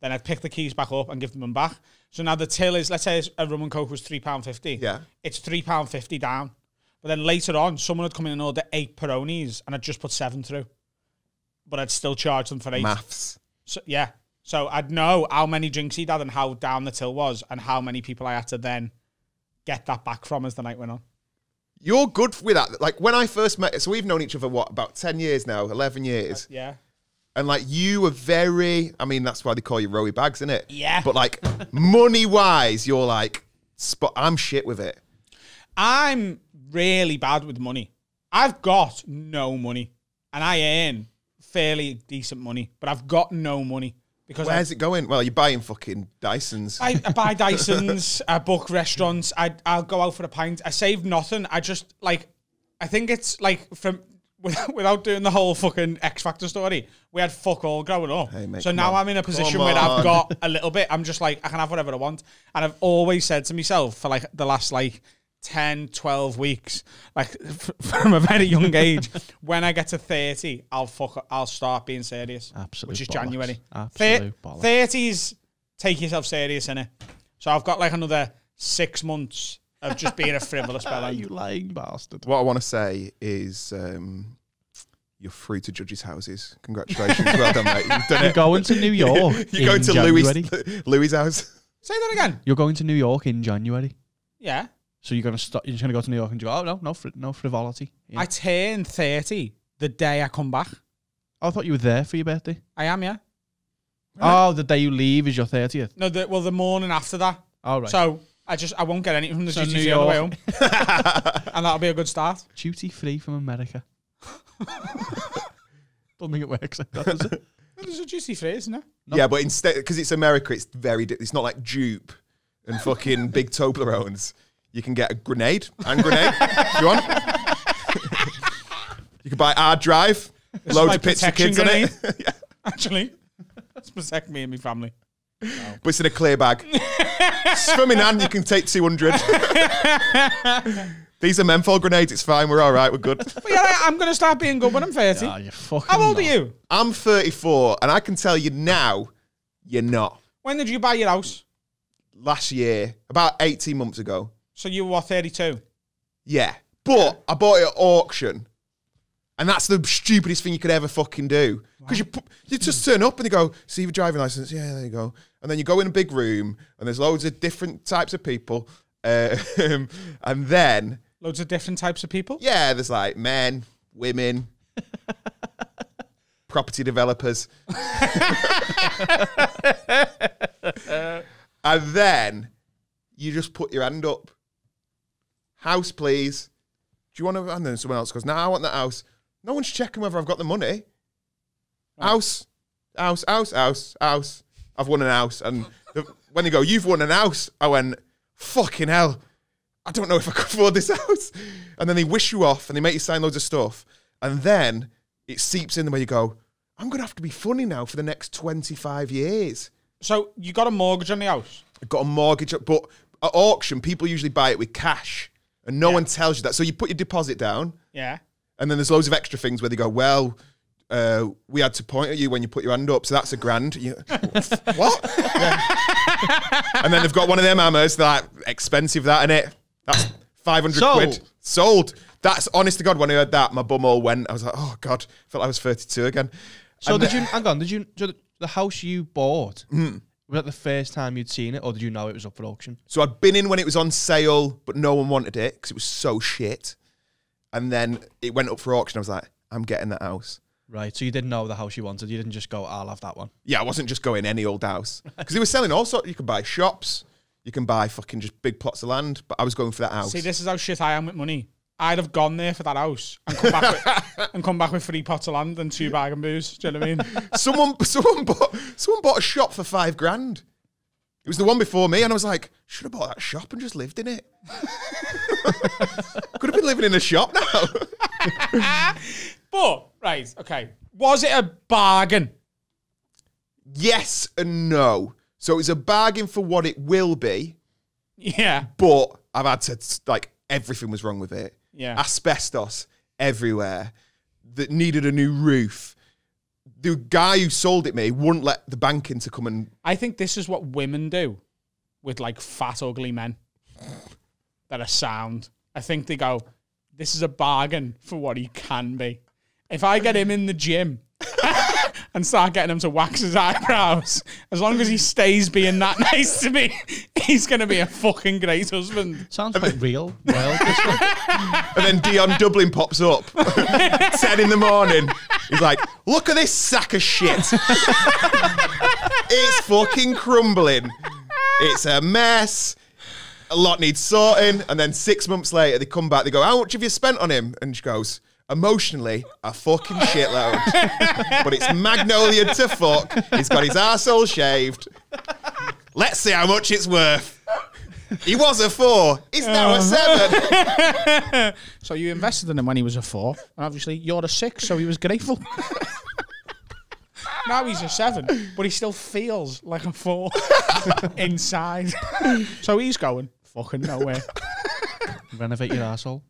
Then I'd pick the keys back up and give them back. So now the till is, let's say a rum and coke was three pound fifty. Yeah. it's three pound fifty down. But then later on, someone would come in and order eight Peronis, and I'd just put seven through. But I'd still charge them for eight. Maths. So, yeah. So I'd know how many drinks he'd had and how down the till was, and how many people I had to then get that back from as the night went on. You're good with that. Like when I first met, so we've known each other, what, about 10 years now, 11 years. Yeah. And like you were very, I mean, that's why they call you Rowie Bags, isn't it? Yeah. But like money wise, you're like, spot. I'm shit with it. I'm really bad with money. I've got no money, and I earn fairly decent money, but I've got no money because I, Where's it going? Well, you're buying fucking Dysons. I, I buy Dysons, I book restaurants, I I'll go out for a pint. I save nothing. I just like, I think it's like from without, without doing the whole fucking X Factor story. We had fuck all growing up, Hey, mate, so now on. I'm in a position Come where I've got a little bit. I'm just like I can have whatever I want, and I've always said to myself for like the last like. 10, 12 weeks, like from a very young age. when I get to 30, I'll fuck, I'll start being serious. Absolute Which is bollocks. January. Absolute bollocks. 30s, take yourself serious, innit? So I've got like another six months of just being a frivolous bellend. you lying bastard. What I want to say is, um, you're free to judges' houses. Congratulations, well done, mate. You've done You're it. going to New York. You're going to Louis Louis' house. Say that again. You're going to New York in January. Yeah. So you're gonna stop. You're just gonna go to New York and go. Oh no, no, fri- no frivolity. Yeah. I turn 30 the day I come back. Oh, I thought you were there for your birthday. I am, yeah. Oh, the day you leave is your thirtieth. No, the, well, the morning after that. All right. So I just, I won't get anything from the So duty New free on the way home. York. and that'll be a good start. Duty free from America. Don't think it works like that. Does it? Well, There's a duty free, isn't there? Yeah, but instead, because it's America, it's very. di- It's not like dupe and fucking big Toblerones. You can get a grenade and grenade if you want. you can buy hard drive, This is loads of picture protection kids on it, grenade. Actually, let's protect me and my family. but it's in a clear bag. Swimming hand, you can take two hundred. These are menthol grenades. It's fine. We're all right. We're good. But yeah, I, I'm going to start being good when I'm 30. Ah, you fucking. How old are you? I'm 34, and I can tell you now, you're not. When did you buy your house? Last year, about 18 months ago. So you were 32? Yeah. But I bought it at auction. And that's the stupidest thing you could ever fucking do. Because you pu- you just turn up and you go, see your driving license. Yeah, there you go. And then you go in a big room and there's loads of different types of people. Uh, and then, Loads of different types of people. yeah, there's like men, women, property developers. and then you just put your hand up. House, please. Do you want to? And then someone else goes, No, I want that house. No one's checking whether I've got the money. House, house, house, house, house. I've won an house. And the, when they go, You've won an house, I went, Fucking hell. I don't know if I can afford this house. And then they wish you off and they make you sign loads of stuff. And then it seeps in the way you go, I'm going to have to be funny now for the next 25 years. So you got a mortgage on the house. I've got a mortgage, but at auction, people usually buy it with cash. And no one tells you that. So you put your deposit down, Yeah. and then there's loads of extra things where they go, well, uh, we had to point at you when you put your hand up, so that's a grand. You, what? Yeah. and then they've got one of them hammers, they're like, expensive that, and it. That's 500 Sold. quid. Sold. That's honest to God, when I heard that, my bum all went. I was like, oh God, felt like I was 32 again. So And did you? Hang on. Did you? So the, house you bought Hmm. Was that the first time you'd seen it, or did you know it was up for auction? So I'd been in when it was on sale, but no one wanted it because it was so shit. And then it went up for auction. I was like, I'm getting that house. Right. So you didn't know the house you wanted. You didn't just go, "I'll have that one." Yeah, I wasn't just going any old house because they were selling all sorts. You can buy shops, you can buy fucking just big plots of land, but I was going for that house. See, this is how shit I am with money. I'd have gone there for that house and come back with, and come back with three pots of land and two bag and booze. Do you know what I mean? someone, someone bought, someone bought a shop for five grand. It was the one before me, and I was like, should have bought that shop and just lived in it. Could have been living in a shop now. But right, okay. Was it a bargain? yes and no. So it's a bargain for what it will be. Yeah. but I've had to like everything was wrong with it. Yeah. Asbestos everywhere. That needed a new roof. The guy who sold it me wouldn't let the bank in to come and I think this is what women do with like fat, ugly men that are sound. I think they go, this is a bargain for what he can be. If I get him in the gym and start getting him to wax his eyebrows. As long as he stays being that nice to me, he's going to be a fucking great husband. Sounds quite real. Well. And then Dion Dublin pops up, 10 in the morning. He's like, look at this sack of shit. it's fucking crumbling. It's a mess. A lot needs sorting. And then six months later, they come back. They go, how much have you spent on him? And she goes, emotionally, a fucking shitload. but it's Magnolia to fuck. He's got his arsehole shaved. Let's see how much it's worth. He was a four. He's now a seven. So you invested in him when he was a four, and obviously you're a six, so he was grateful. now he's a seven, but he still feels like a four inside. so he's going fucking nowhere. Renovate your asshole.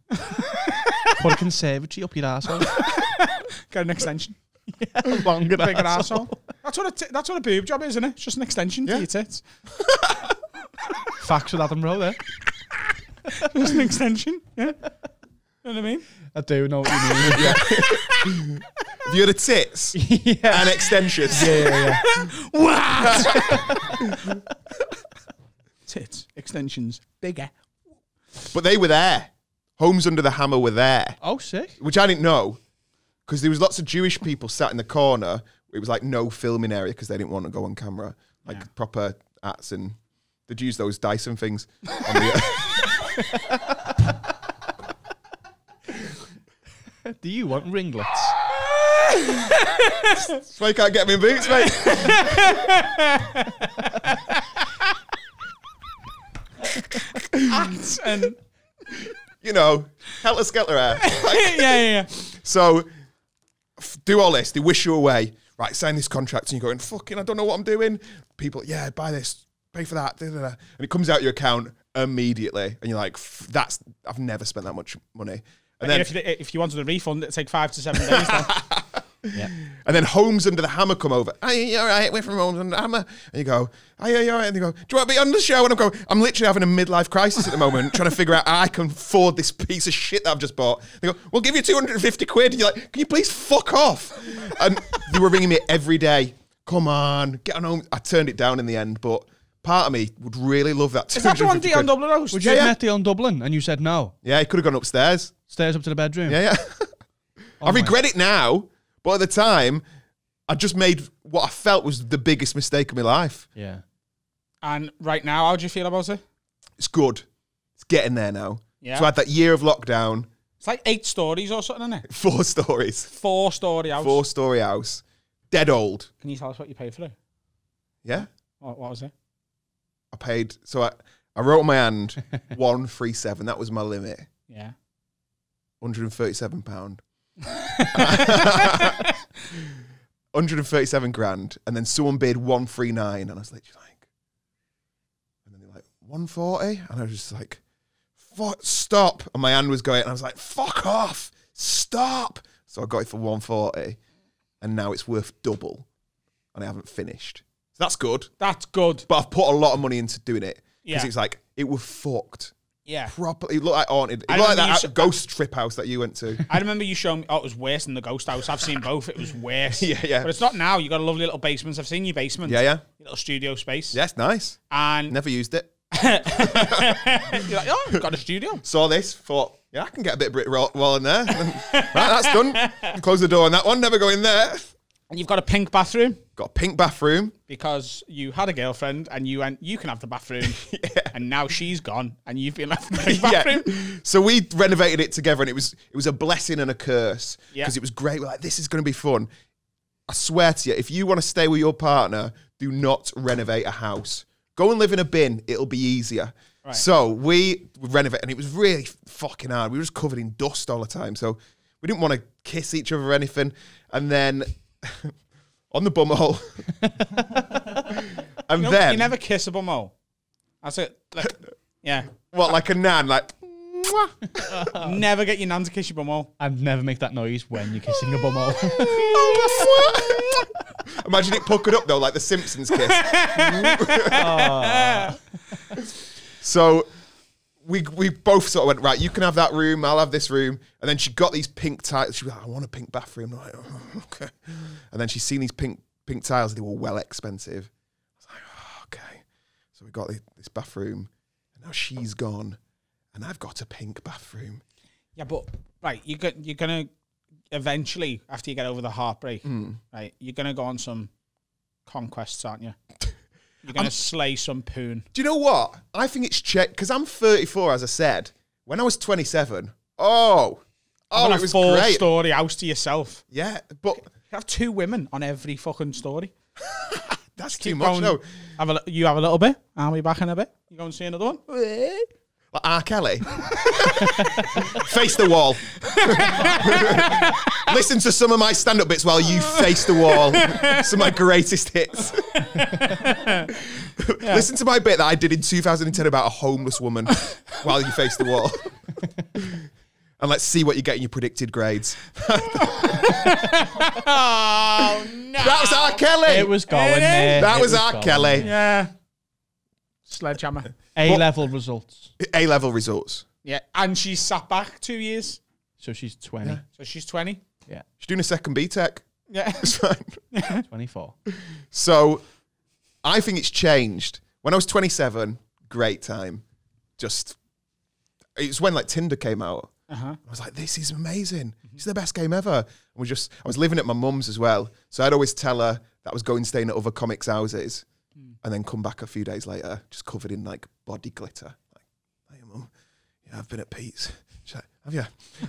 Put a conservatory up your asshole. Get an extension, Longer bigger asshole. That's what a t- that's what a boob job is, isn't it? It's just an extension to your tits. Facts with Adam Rowe there. Just an extension. Yeah. You know what I mean? I do know what you mean. Have you had a tits and extensions? Yeah, yeah, yeah. What? Tits, extensions, bigger. But they were there. Homes Under the Hammer were there, Oh, sick. which I didn't know because there was lots of Jewish people sat in the corner. It was like no filming area because they didn't want to go on camera, like Yeah. proper ats and they'd use those Dyson things. On the, Do you want ringlets? so I can't get me in boots, mate. and you know, helter skelter hair. yeah, yeah, yeah. So f- do all this. They wish you away. Right, sign this contract, and you're going, fucking, I don't know what I'm doing. People, yeah, buy this, pay for that, da, da, da. and it comes out your account immediately, and you're like, that's I've never spent that much money. And And then, if, you, if you wanted a refund, it'd take five to seven days. Then. and then Homes Under the Hammer come over. Hey, you all right? We're from Homes Under the Hammer. And you go, hey, you all right? And they go, do you want to be on the show? And I'm going, I'm literally having a midlife crisis at the moment, trying to figure out how I can afford this piece of shit that I've just bought. They go, we'll give you 250 quid. And you're like, can you please fuck off? And they were ringing me every day. Come on, get on home. I turned it down in the end, but part of me would really love that. Is that the one 250 Dion quid. Dublin host? Would you Yeah, have yeah. met Dion Dublin and you said no? Yeah, he could have gone upstairs. Stairs up to the bedroom. Yeah, yeah. Oh I my- regret it now, but at the time, I just made what I felt was the biggest mistake of my life. Yeah. And right now, how do you feel about it? It's good. It's getting there now. Yeah. So I had that year of lockdown, It's like eight stories or something, isn't it? four stories, Four story house. four story house, dead old. Can you tell us what you paid for it? Yeah. What, what was it? I paid, so I, I wrote on my hand 137. That was my limit. Yeah. 137 pound. 137 grand, and then someone bid 139, and I was literally like, and then they're like 140, and I was just like, fuck, stop, and my hand was going, and I was like, fuck off, stop. So I got it for 140, and now it's worth double, and I haven't finished. So that's good, That's good. but I've put a lot of money into doing it because Yeah. it's like it was fucked. Yeah. Properly, it looked like haunted. It I looked like that ghost trip house that you went to. I remember you showing me. Oh, it was worse than the ghost house. I've seen both. It was worse. Yeah, yeah. But it's not now. You got a lovely little basement. I've seen your basement. Yeah, yeah. Your little studio space. Yes, nice. And Never used it. you're like, oh, you've got a studio. Saw this, thought, yeah, I can get a bit of brick wall in there. right, that's done. Close the door on that one. Never go in there. And you've got a pink bathroom Got a pink bathroom. because you had a girlfriend and you went, you can have the bathroom. And now she's gone and you've been left in the bathroom. Yeah. So we renovated it together, and it was it was a blessing and a curse Yeah. because it was great. We're like, this is going to be fun. I swear to you, if you want to stay with your partner, do not renovate a house. Go and live in a bin. It'll be easier. Right. So we renovated, and it was really fucking hard. We were just covered in dust all the time. So we didn't want to kiss each other or anything. And then on the bumhole, and You, know, then you never kiss a bumhole. That's it. Like, yeah. what, like a nan, like. Never get your nan to kiss your bumhole. And never make that noise when you're kissing a bumhole. Imagine it puckered up though, like the Simpsons kiss. Ah. so we we both sort of went right. You can have that room. I'll have this room. And then she got these pink tiles. She was like, I want a pink bathroom. I'm like, oh, okay. And then she's seen these pink pink tiles. They were well expensive. I was like, oh, okay. So we got this, this bathroom, and now she's gone, and I've got a pink bathroom. Yeah, but right, you got you're gonna eventually after you get over the heartbreak, Hmm. right? You're gonna go on some conquests, aren't you? You're gonna slay some poon. Do you know what? I think it's check because I'm 34, as I said. When I was 27, oh, oh, it was great. story house to yourself. Yeah, but You have two women on every fucking story. that's too much. going. No, Have a, you have a little bit. I'll be back in a bit. You go and see another one. Like R. Kelly. face the wall. Listen to some of my stand-up bits while you face the wall. Some of my greatest hits. Listen to my bit that I did in 2010 about a homeless woman while you face the wall. and let's see what you get in your predicted grades. Oh no! That was R. Kelly. It was going It is. there. that It was R. going. Kelly. Yeah. Sledgehammer. A level results. A level results. Yeah, and she sat back two years, So she's 20. so she's twenty. Yeah. She's doing a second B Tech. Yeah. It's fine. 24. So I think it's changed. When I was 27, great time. Just it's when like Tinder came out. Uh-huh. I was like, this is amazing. It's the best game ever. And we just I was living at my mum's as well. So I'd always tell her that I was going staying at other comics' houses and then come back a few days later, just covered in like body glitter. Like, hey mum. Yeah, I've been at Pete's. She's like, have you?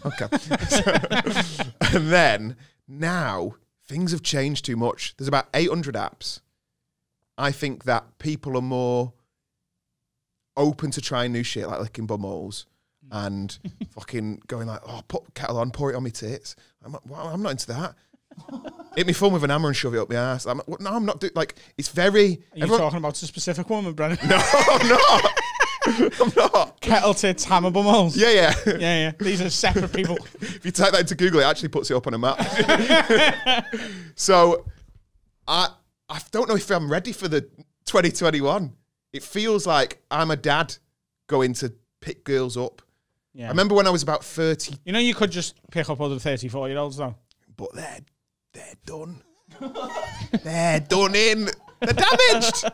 Okay. So- and then now things have changed too much. There's about 800 apps. I think that people are more open to trying new shit like licking bum holes mm. and fucking going like, oh, put kettle on, pour it on my tits. I'm, not- well, I'm not into that. Hit me phone with an hammer and shove it up my ass. I'm, no, I'm not doing like it's very. Are you everyone- talking about a specific woman, Brennan? no, I'm not. I'm not. Kettle tits, hammer bum holes. Yeah, yeah. yeah, yeah. These are separate people. if you type that into Google, it actually puts it up on a map. so, I I don't know if I'm ready for the 2021. It feels like I'm a dad going to pick girls up. Yeah. I remember when I was about 30, You know, you could just pick up other 34 year olds, though. but they're they're done. they're done in. They're damaged.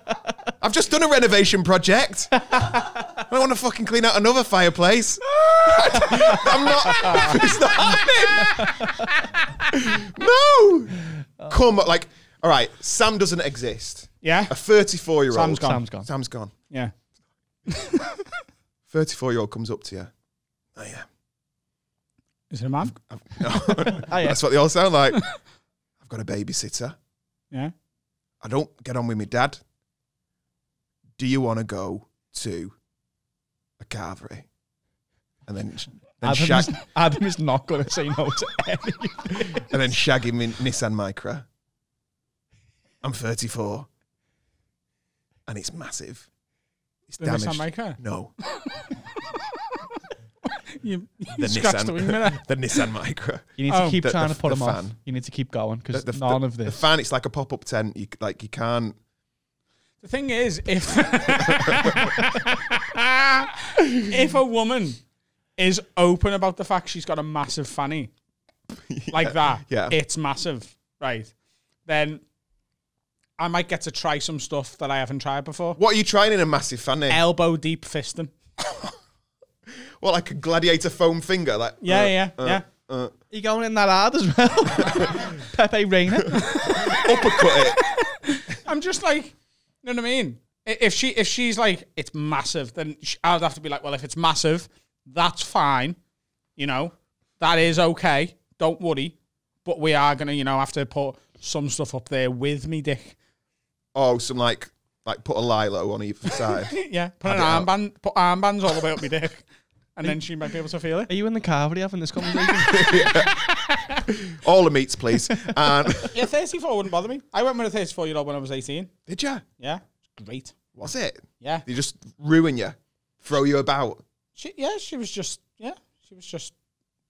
I've just done a renovation project. I don't want to fucking clean out another fireplace. I'm not. It's not happening. No. Come on, like, all right. Sam doesn't exist. Yeah? A 34 year old. Sam's gone. Sam's gone. Sam's gone. Yeah. 34 year old comes up to you. Oh yeah. Is it a man? I've, no. Oh, oh, yeah. That's what they all sound like. I've got a babysitter. Yeah. I don't get on with my dad. Do you want to go to a carvery? And then, then Adam, shag, is, Adam is not going to say no to anything. and then shag him in Nissan Micra. I'm 34, and it's massive. It's The damaged. Nissan Micra? No, You, you the Nissan, the wing the Nissan Micra. You need Oh. to keep The- trying the- to put the him off. You need to keep going because The, the- none the- of The fan, it's like a pop-up tent. You like you can't. The thing is, if if a woman is open about the fact she's got a massive fanny like that, yeah. it's massive, right? Then I might get to try some stuff that I haven't tried before. What are you trying in a massive fanny? Elbow deep fisting. What, like a gladiator foam finger? Like Yeah, uh, yeah, uh, yeah. uh, you going in that hard as well? Pepe Reina. uppercut it. I'm just like, you know what I mean? If she if she's like it's massive, then I'd have to be like, well, if it's massive, that's fine. You know, that is okay. Don't worry. But we are gonna, you know, have to put some stuff up there with me, dick. Oh, some like like put a lilo on either side. yeah, put an it out. armband, put armbands all the way up my dick, and then she might be able to feel it. Are you in the car What are you having this conversation? All the meats, please. And Yeah, 34 wouldn't bother me. I went with a 34 year old when I was 18. did you? Yeah, great. Was it? Yeah, They just ruin you, throw you about. she yeah she was just yeah she was just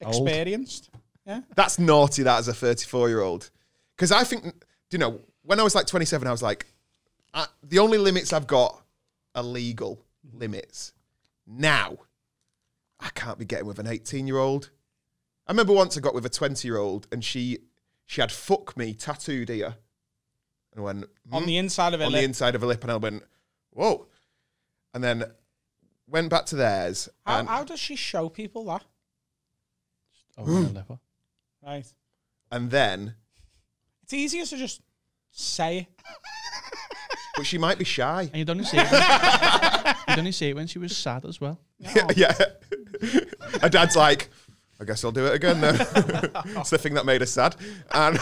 Old. experienced. Yeah. That's naughty. That as a thirty-four-year-old, because I think you know when I was like twenty-seven, I was like, I, the only limits I've got are legal limits. Now I can't be getting with an 18 year old. I remember once I got with a 20 year old and she she had fuck me tattooed here. And I went, On "Hmm?" the inside of it. on the inside of her lip, and I went, whoa. And then went back to theirs. how, and, how does she show people that? Over the lipper. Right. and then, It's easier to just say it. but she might be shy. And you don't see it. When, you'd only see it when she was sad as well. yeah. Her dad's like, I guess I'll do it again then. it's the thing that made us sad. And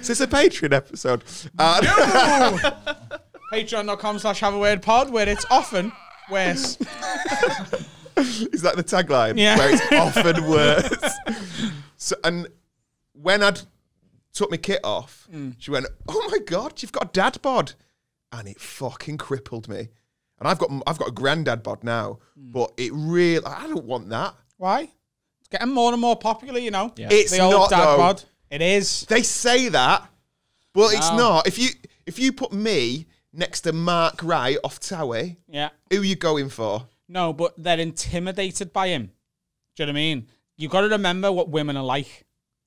is this a Patreon episode? And Patreon.com slash have a word pod, where it's often worse. is that the tagline? Yeah. Where it's often worse. so, and when I'd took my kit off, mm. she went, "Oh my god, you've got a dad bod," and it fucking crippled me. And I've got I've got a granddad bod now, hmm. but it really I don't want that. Why? It's getting more and more popular, you know. Yeah. It's the old not dad though. bod. It is. They say that, but it's not. If you if you put me next to Mark Wright off Towie, Yeah. who are you going for? No, but they're intimidated by him. Do you know what I mean? You've got to remember what women are like.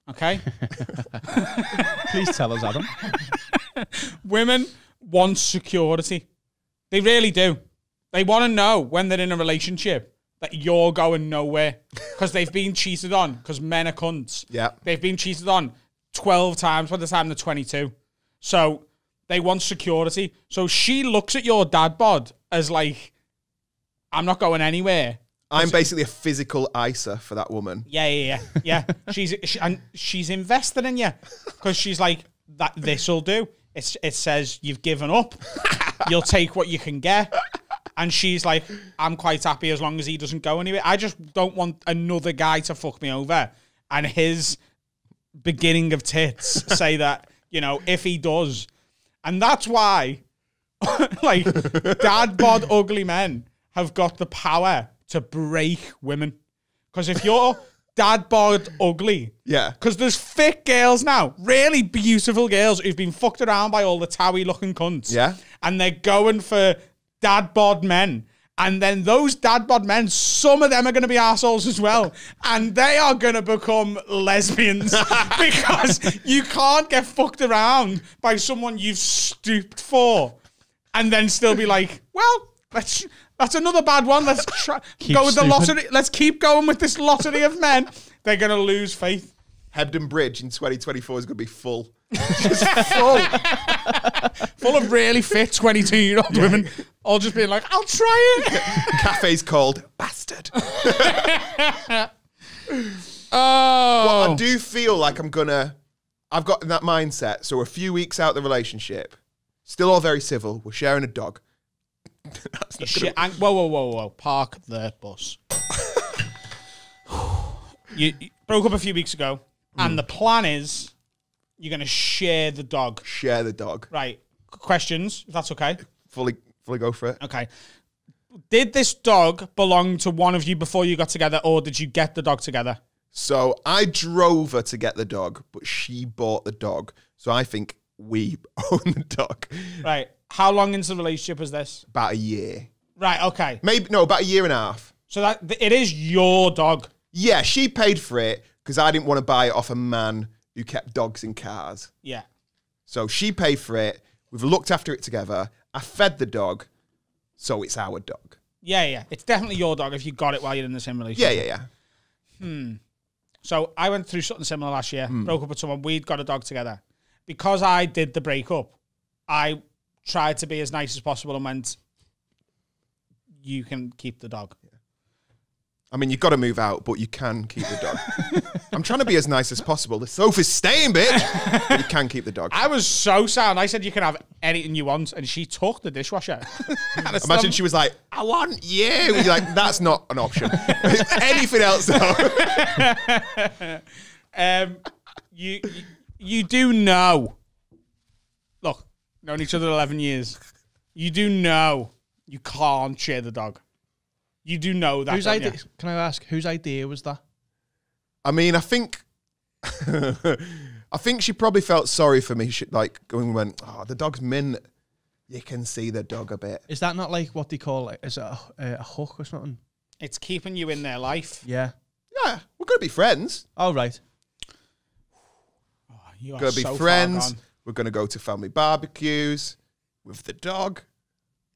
Okay? Please tell us, Adam. women want security. They really do. They want to know when they're in a relationship that you're going nowhere because they've been cheated on because men are cunts. Yeah. They've been cheated on 12 times by the time they're 22. So they want security. So she looks at your dad bod as like, I'm not going anywhere. I'm basically a physical ISA for that woman. Yeah, yeah, yeah, yeah. she's she, and she's invested in you because she's like that. This will do. It's it says you've given up. You'll take what you can get. And she's like, I'm quite happy as long as he doesn't go anywhere. I just don't want another guy to fuck me over. And his beginning of tits say that, you know, if he does. And that's why, like, dad bod ugly men have got the power to break women. Because if you're dad bod ugly, Yeah. because there's thick girls now, really beautiful girls who've been fucked around by all the towie looking cunts. Yeah. And they're going for dad bod men. And then those dad bod men, some of them are going to be assholes as well. And they are going to become lesbians because you can't get fucked around by someone you've stooped for and then still be like, well, let's. That's another bad one. Let's try, Keep go with the stooping. lottery. Let's keep going with this lottery of men. They're going to lose faith. Hebden Bridge in 2024 is going to be full. Just full. full of really fit 22 year old women, all just being like, I'll try it. Cafe's called Bastard. Oh. I do feel like I'm gonna. I've got that mindset. So a few weeks out of the relationship, still all very civil. We're sharing a dog. That's not Shit, and, whoa, whoa, whoa, whoa. Park the bus. you, you broke up a few weeks ago, and the plan is you're going to share the dog. share the dog. Right. Questions, if that's okay. Fully, fully go for it. Okay. Did this dog belong to one of you before you got together, or did you get the dog together? So I drove her to get the dog, but she bought the dog. So I think we own the dog. Right. How long into the relationship was this? About a year, Right. Okay. maybe no, about a year and a half. So that it is your dog. Yeah, she paid for it because I didn't want to buy it off a man who kept dogs in cars. Yeah. So she paid for it. We've looked after it together. I fed the dog, so it's our dog. Yeah, yeah. It's definitely your dog if you got it while you're in the same relationship. Yeah, yeah, yeah, Hmm. So I went through something similar last year. Hmm. Broke up with someone. We'd got a dog together. Because I did the breakup, I tried to be as nice as possible and went, "You can keep the dog." I mean, you've got to move out, but you can keep the dog. I'm trying to be as nice as possible. The sofa's staying, bitch. but you can keep the dog. I was so sound. I said, "You can have anything you want," and she took the dishwasher. Imagine she was like, I want you. You're like, that's not an option. Anything else, though? Um, you, you you do know. Look, known each other eleven years. You do know you can't share the dog. You do know that. Whose don't idea? you? Can I ask whose idea was that? I mean, I think. I think she probably felt sorry for me. She, like, going and went, oh, the dog's mint. you can see the dog a bit. Is that not like what they call it? Is it a, a hook or something? It's keeping you in their life. Yeah. Yeah, we're gonna be friends. Oh right. You are Gonna be so far friends. gone. We're gonna go to family barbecues with the dog.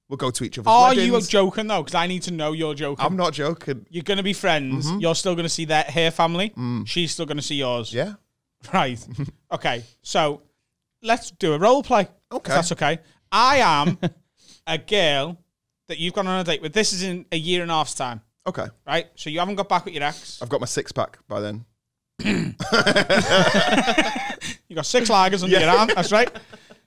We'll go to each other's Are weddings. you joking though? Because I need to know you're joking. I'm not joking. You're going to be friends. Mm-hmm. You're still going to see their her family. Mm. She's still going to see yours. Yeah. Right. okay. So let's do a role play. Okay. If that's okay. I am a girl that you've gone on a date with. This is in a year and a half's time. Okay. Right. So you haven't got back with your ex. I've got my six pack by then. You got six lagers under your arm. That's right.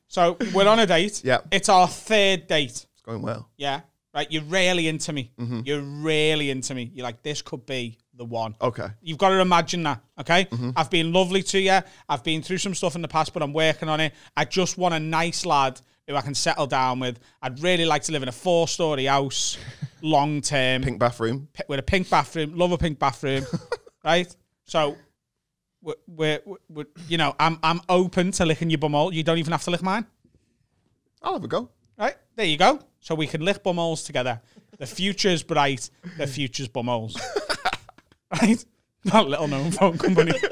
So we're on a date. Yeah. It's our third date. It's going well. Yeah. Right. You're really into me. Mm-hmm. You're really into me. You're like, this could be the one. Okay. You've got to imagine that, okay? Mm-hmm. I've been lovely to you. I've been through some stuff in the past, but I'm working on it. I just want a nice lad who I can settle down with. I'd really like to live in a four story house, long term, Pink bathroom. pi- with a pink bathroom. Love a pink bathroom, right? So, we're, we're, you know, I'm I'm open to licking your bumhole. You don't even have to lick mine, I'll have a go. right? There you go. So we can lick bumholes together. The future's bright. The future's bumholes, right? That little known phone company.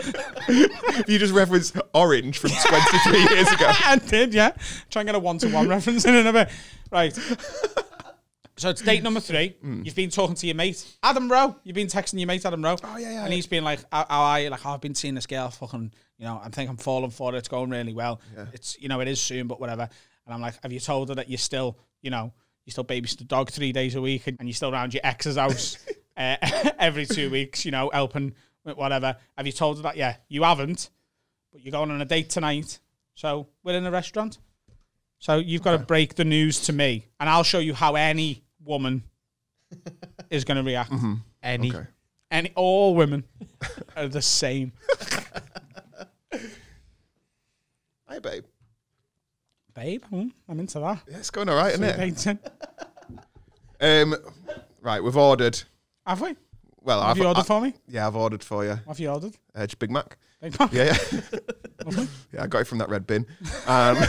You just referenced Orange from 23 years ago. I did, yeah. Try and get a one to one reference in in a bit. Right. So it's date number three. You've been talking to your mate, Adam Rowe. You've been texting your mate, Adam Rowe. Oh, yeah, yeah. And he's been like, how, are you? Like, oh, I've been seeing this girl fucking, you know, I think I'm falling for it. It's going really well. It's, you know, it is soon, but whatever. And I'm like, have you told her that you're still, you know, you still babysit the dog three days a week and, and you're still around your ex's house uh, every two weeks, you know, helping with whatever. Have you told her that? Yeah, you haven't, but you're going on a date tonight. So we're in a restaurant. So you've got to break the news to me, and I'll show you how any woman is going to react. Any. Okay. Any all women are the same. Hi, babe. Babe, hmm, I'm into that. Yeah, it's going all right, isn't it? Um, right, we've ordered. Have we? Well, Have I've you ordered I- for me? Yeah, I've ordered for you. What have you ordered? Uh, Big Mac. Big Mac? Yeah, yeah. yeah, I got it from that red bin. Um,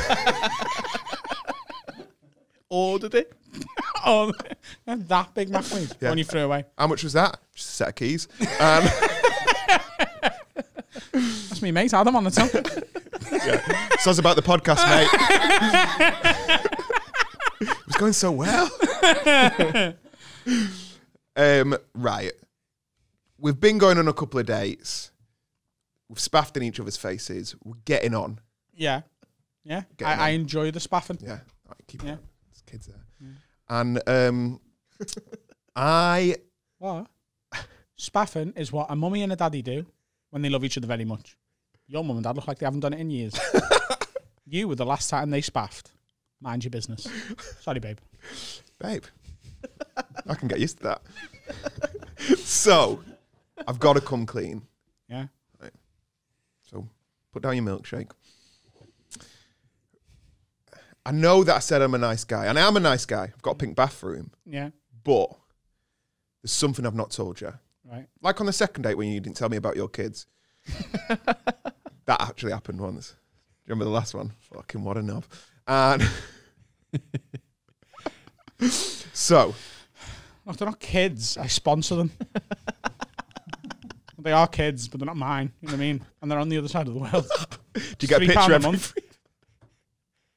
Ordered it. Oh, that Big Mac, please. Yeah. One you threw away. how much was that? Just a set of keys. Um, That's me, mate. Adam on the top. sounds about the podcast, mate. it was going so well. um, right. We've been going on a couple of dates. We've spaffed in each other's faces. We're getting on. yeah. Yeah. I, him I enjoy the spaffing. Yeah. All right, keep Yeah. it. There's kids there. And um, I What? Spaffing is what a mummy and a daddy do when they love each other very much. Your mum and dad look like they haven't done it in years. you were the last time they spaffed. Mind your business. Sorry, babe. babe. I can get used to that. so, I've got to come clean. Yeah. So, put down your milkshake. I know that I said I'm a nice guy, and I am a nice guy. I've got a pink bathroom, Yeah. but there's something I've not told you. Right. Like on the second date when you didn't tell me about your kids. that actually happened once. Do you remember the last one? Fucking what a knob. And so, Look, they're not kids. I sponsor them. they are kids, but they're not mine. You know what I mean? And they're on the other side of the world. do you get a picture every month.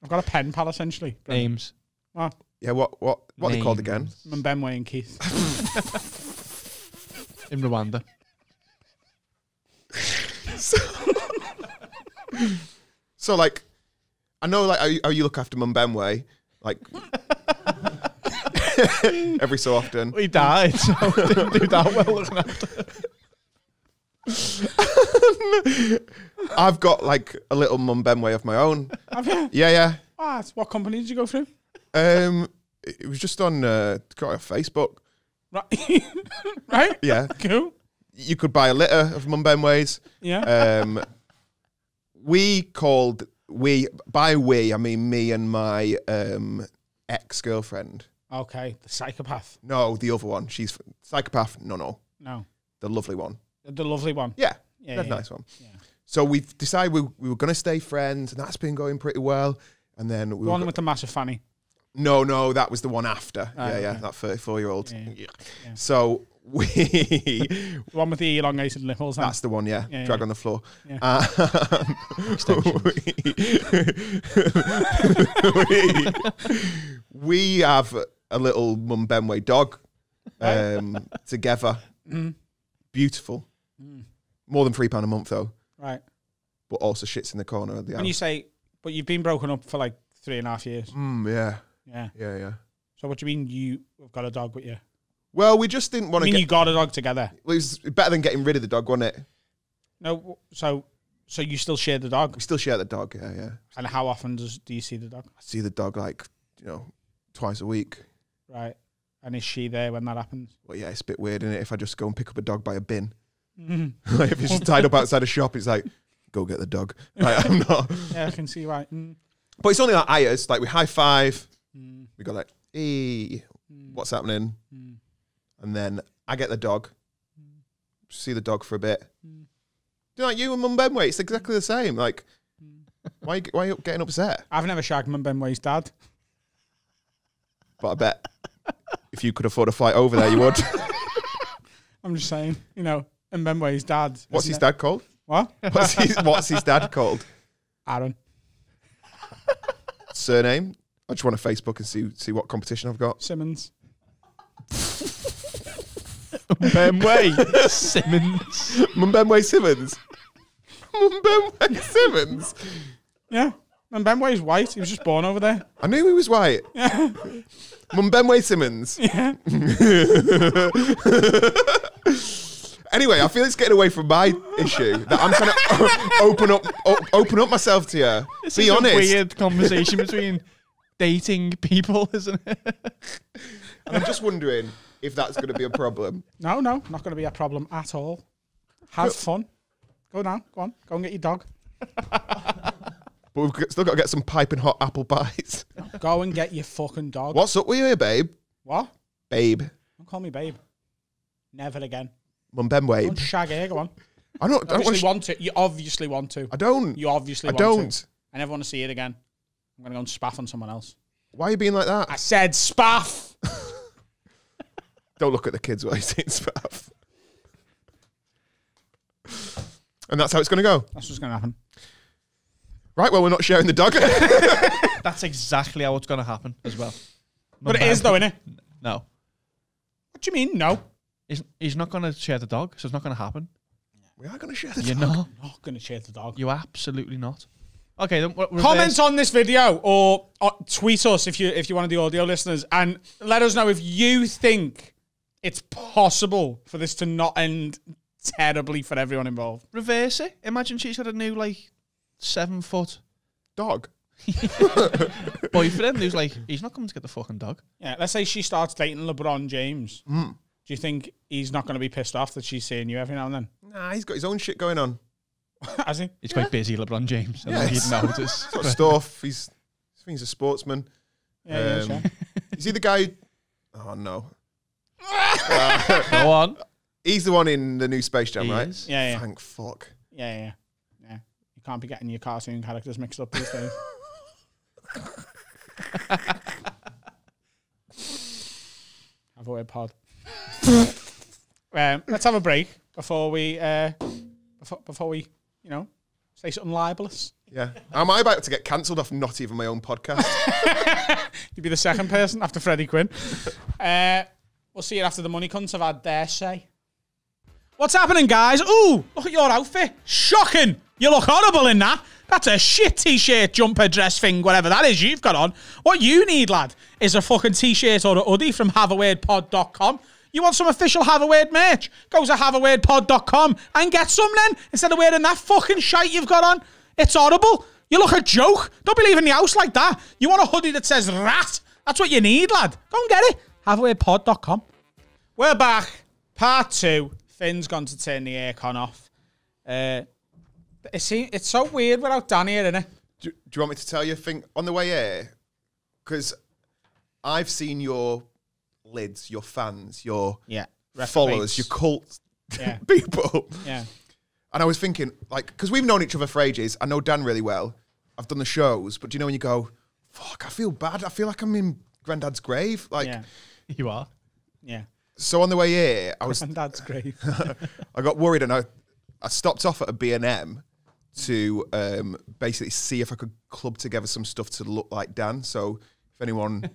I've got a pen pal essentially. Names. Oh, Yeah, what what what are they called Names. again? Mm. I'm and Keith. In Rwanda. So so like, I know like how you, how you look after Mum Benway, like every so often. He died, so didn't do that well looking after. I've got like a little Mum of my own. Have you? Yeah, yeah. Ah, what company did you go through? Um, it was just on uh, Facebook. Right. right? Yeah, Cool. you could buy a litter of Mum. Yeah. Um, we called we by we I mean me and my um ex girlfriend. okay. The psychopath. No, the other one. She's psychopath. No, no, No. the lovely one. The lovely one. Yeah, Yeah, that's yeah. nice one. Yeah. So we've decided we, we were going to stay friends, and that's been going pretty well. And then we The one with the massive fanny. No, no, that was the one after. Ah, yeah, yeah, that 34 year old. Yeah. So we. The one with the elongated nipples. then. That's the one, yeah. Yeah, Drag yeah. on the floor. Yeah. Um, we, we have a little Mum Benway dog um, together. Mm. Beautiful. More than £3 a month, though, right. but also shits in the corner of the When you say, but you've been broken up for like three and a half years. Mm, yeah, Yeah. yeah, yeah. So what do you mean you have got a dog with you? Well, we just didn't I want to mean get. you got a dog together. it was better than getting rid of the dog, wasn't it? No. So so you still share the dog, We still share the dog, yeah, yeah. and how often does do you see the dog? I see the dog like, you know, twice a week. Right. And is she there when that happens? Well, yeah, it's a bit weird, is it? If I just go and pick up a dog by a bin. Mhm. like if it's tied up outside a shop, it's like, go get the dog. Like, I'm not. yeah, I can see why. Mm. But it's only like ayers. Like we high five. Mm. We go like, hey, what's happening? Mm. And then I get the dog. See the dog for a bit. Mm. Do you like you and Mum Benway? It's exactly the same. Like, Mm. why you, why are you getting upset? I've never shagged Mum Benway's dad. But I bet if you could afford a flight over there, you would. I'm just saying, you know, and Benway's dad. what's isn't his it? dad called? What? What's his, what's his dad called? Aaron. Surname? I just want to Facebook and see see what competition I've got. Simmons. Benway Simmons. Mum Benway Simmons. Mum Benway Simmons. Yeah. And Benway's white. He was just born over there. I knew he was white. Mum Benway Simmons. Yeah. Anyway, I feel it's getting away from my issue that I'm trying to open up o- open up myself to you. This Be is honest. a weird conversation between dating people, isn't it? And I'm just wondering if that's going to be a problem. No, no, not going to be a problem at all. Have fun. Go now. Go on. Go and get your dog. But we've got- still got to get some piping hot apple pies. Go and get your fucking dog. What's up with you, babe? What? Babe. Don't call me babe. Never again. Mum Benway. Don't shag here. Go on. I don't. I don't Obviously want. Sh- want to. You obviously want to. I don't. You obviously I want don't. to. I never want to see it again. I'm going to go and spaff on someone else. Why are you being like that? I said spaff. Don't look at the kids while you're saying stuff. And that's how it's going to go. That's what's going to happen. Right. Well, we're not sharing the dog. That's exactly how it's going to happen as well. But it is, though, innit? No. What do you mean, no? He's, he's not going to share the dog, so it's not going to happen. we are going to share the You're dog. not. I'm not going to share the dog. You absolutely not. Okay, then what, Comment on this video or, or tweet us if you if you one of the audio listeners and let us know if you think it's possible for this to not end terribly for everyone involved. reverse it. Imagine she's got a new like seven foot Dog. boyfriend who's like, he's not coming to get the fucking dog. Yeah, let's say she starts dating LeBron James. Mm. Do you think he's not going to be pissed off that she's seeing you every now and then? Nah, he's got his own shit going on. Has he? He's quite busy, LeBron James. I Yeah, think it's- he'd notice. He's got stuff. He's, he's a sportsman. Yeah, yeah, Um, sure. Is he the guy? Oh no, Go on. he's the one in the new Space Jam, He right? is. Yeah, yeah, Thank fuck. yeah, yeah, yeah. You can't be getting your cartoon characters mixed up these days. have a word pod. Um, let's have a break before we uh, before, before we you know say something libelous. Yeah. Am I about to get cancelled off not even my own podcast? You'd be the second person after Freddie Quinn. Uh, we'll see you after the money cunts have had their say. What's happening, guys? Ooh, look at your outfit. Shocking. You look horrible in that. That's a shit t-shirt, jumper, dress thing, whatever that is you've got on. What you need, lad, is a fucking t-shirt or a hoodie from haveawordpod.com. You want some official Have a Word merch? Go to haveawordpod.com and get some then, instead of wearing that fucking shite you've got on. It's horrible. You look a joke. Don't believe in the house like that. You want a hoodie that says rat? That's what you need, lad. Go and get it. Haveawordpod.com. We're back. Part two. Finn's gone to turn the aircon off. Uh, it's, it's so weird without Danny here, isn't it? do, do you want me to tell you a thing on the way here? Because I've seen your lids, your fans, your Yeah. followers, your cult Yeah. people. Yeah. And I was thinking, like, because we've known each other for ages. I know Dan really well. I've done the shows, but do you know when you go, fuck, I feel bad. I feel like I'm in granddad's grave. Like, yeah, You are. yeah. so on the way here, I was And that's great. I got worried and I, I stopped off at a B&M to um, basically see if I could club together some stuff to look like Dan. So if anyone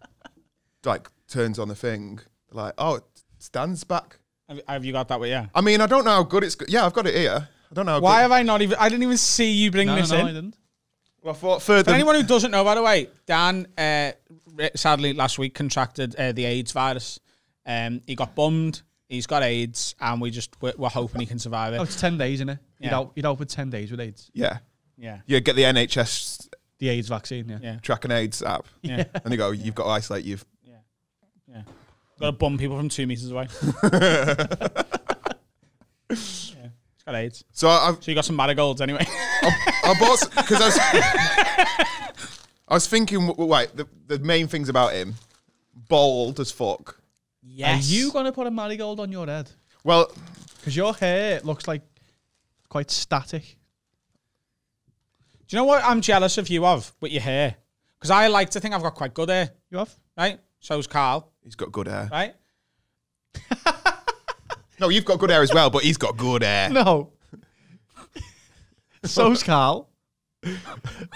like turns on the thing, like, oh, it's Dan's back. have, have you got that way? Yeah. I mean, I don't know how good it's. Yeah, I've got it here. I don't know. How Why good. have I not even? I didn't even see you bring No, no, this no, in. I didn't. Well, I thought further. For anyone who doesn't know, by the way, Dan uh, sadly last week contracted uh, the AIDS virus. Um, he got bummed. He's got AIDS, and we just we're, we're hoping he can survive it. Oh, it. it's 10 days, isn't it? You'd, Yeah. out, you'd out with 10 days with AIDS. yeah, Yeah, you get the NHS The AIDS vaccine, yeah. yeah, tracking AIDS app, yeah, and they go, "You've got to isolate. You've yeah. Got to bomb people from two meters away. yeah, he's got AIDS. so I, So you got some marigolds anyway. I bought because I was I was thinking. w- Wait, the the main things about him, bald as fuck. yes. Are you going to put a marigold on your head? Well, Because your hair looks like quite static. Do you know what I'm jealous of you of with your hair? Because I like to think I've got quite good hair, You have? right? So's Carl, he's got good hair. right? No, you've got good hair as well, but he's got good hair. No. So's Carl.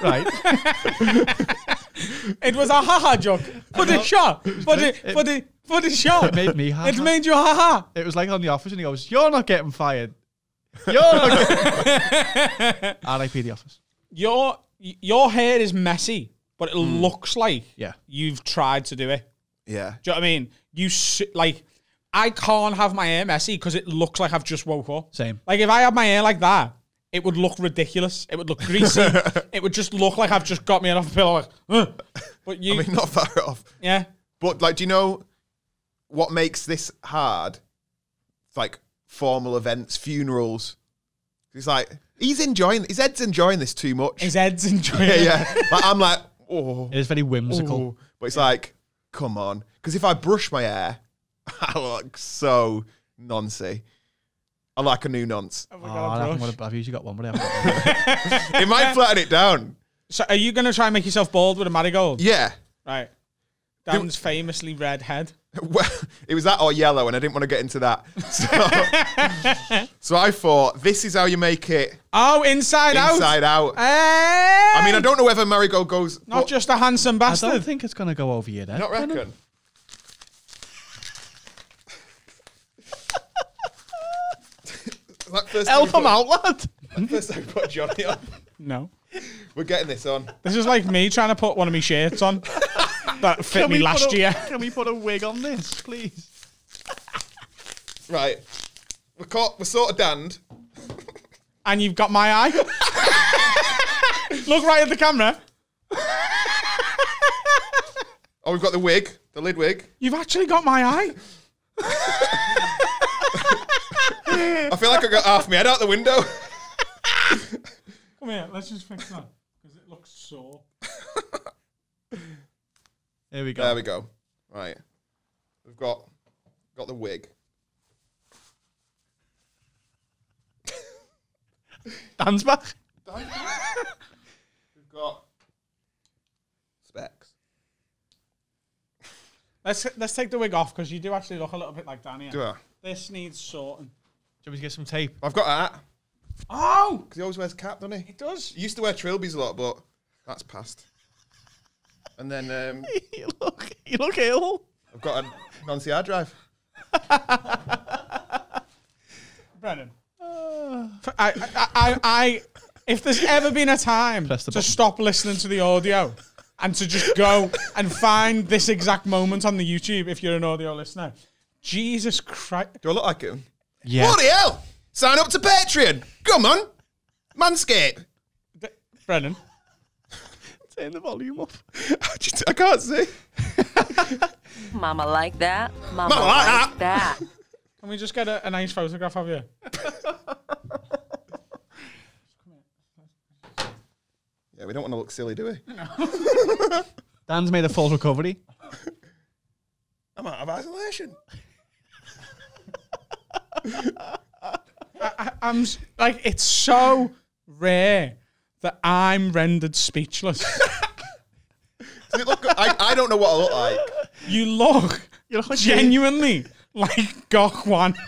right. It was a haha joke. For the shot. For the for the for the shot. It made me haha. It made you haha. It was like on the office and he goes, You're not getting fired. You're not getting R.I.P. the office. Your your hair is messy, but it mm. looks like Yeah. you've tried to do it. Yeah, Do you know what I mean? You s- like I can't have my hair messy because it looks like I've just woke up. Same. Like if I had my hair like that, it would look ridiculous. It would look greasy. it would just look like I've just got me off a pillow. Like, "Ugh." but you, I mean, not far off. yeah, But like, do you know what makes this hard? It's like formal events, funerals. He's like, he's enjoying. His head's enjoying this too much. his head's enjoying. yeah, it. yeah. Like, I'm like, oh, It is very whimsical. oh. but it's like, come on, because if I brush my hair, I look so noncy. I like a new nonce. Have we Oh, got a oh, I haven't brush? got a- I've usually got one, but I haven't got one. It might flatten it down. So are you going to try and make yourself bald with a marigold? Yeah. Right. Dan's famously red head. Well, it was that or yellow, and I didn't want to get into that. So, so I thought, this is how you make it Oh, inside, out. inside out. Hey! I mean, I don't know whether Marigold goes. Not but- just a handsome bastard. I bastard. don't think it's going to go over your then. Not can reckon. like first Help we put- him out, lad. First time we put Johnny on. no. We're getting this on. This is like me trying to put one of my shirts on that fit me last a, year. Can we put a wig on this, please? Right. We're caught. We're sort of danned. And you've got my eye. Look right at the camera. Oh, we've got the wig, the lid wig. You've actually got my eye. I feel like I got half my head out the window. Come here, let's just fix that. Because it looks sore. Here we go. There we go. Right. We've got got the wig. Dan's back. We've got specs. Let's let's take the wig off because you do actually look a little bit like Danny. Do I? This needs sorting. Shall we get some tape? I've got a hat. Oh, Because he always wears a cap, doesn't he? He does. He used to wear trilbies a lot, but that's past. And then um, you look, you look ill. I've got a non hard drive. Brennan. For- I, I, I, I, if there's ever been a time to button. stop listening to the audio and to just go and find this exact moment on the YouTube, if you're an audio listener, Jesus Christ. Do I look like him? Yeah. Bloody hell! Sign up to Patreon. Come on, Manscape. Brennan. Turn the volume off. I can't see. Mama like that. Mama, Mama like like that. Can we just get a, a nice photograph of you? Yeah, we don't want to look silly, do we? No. Dan's made a full recovery. I'm out of isolation. I'm like, it's so rare that I'm rendered speechless. Does it look good? I, I don't know what I look like. You look You look genuinely like Gok Wan.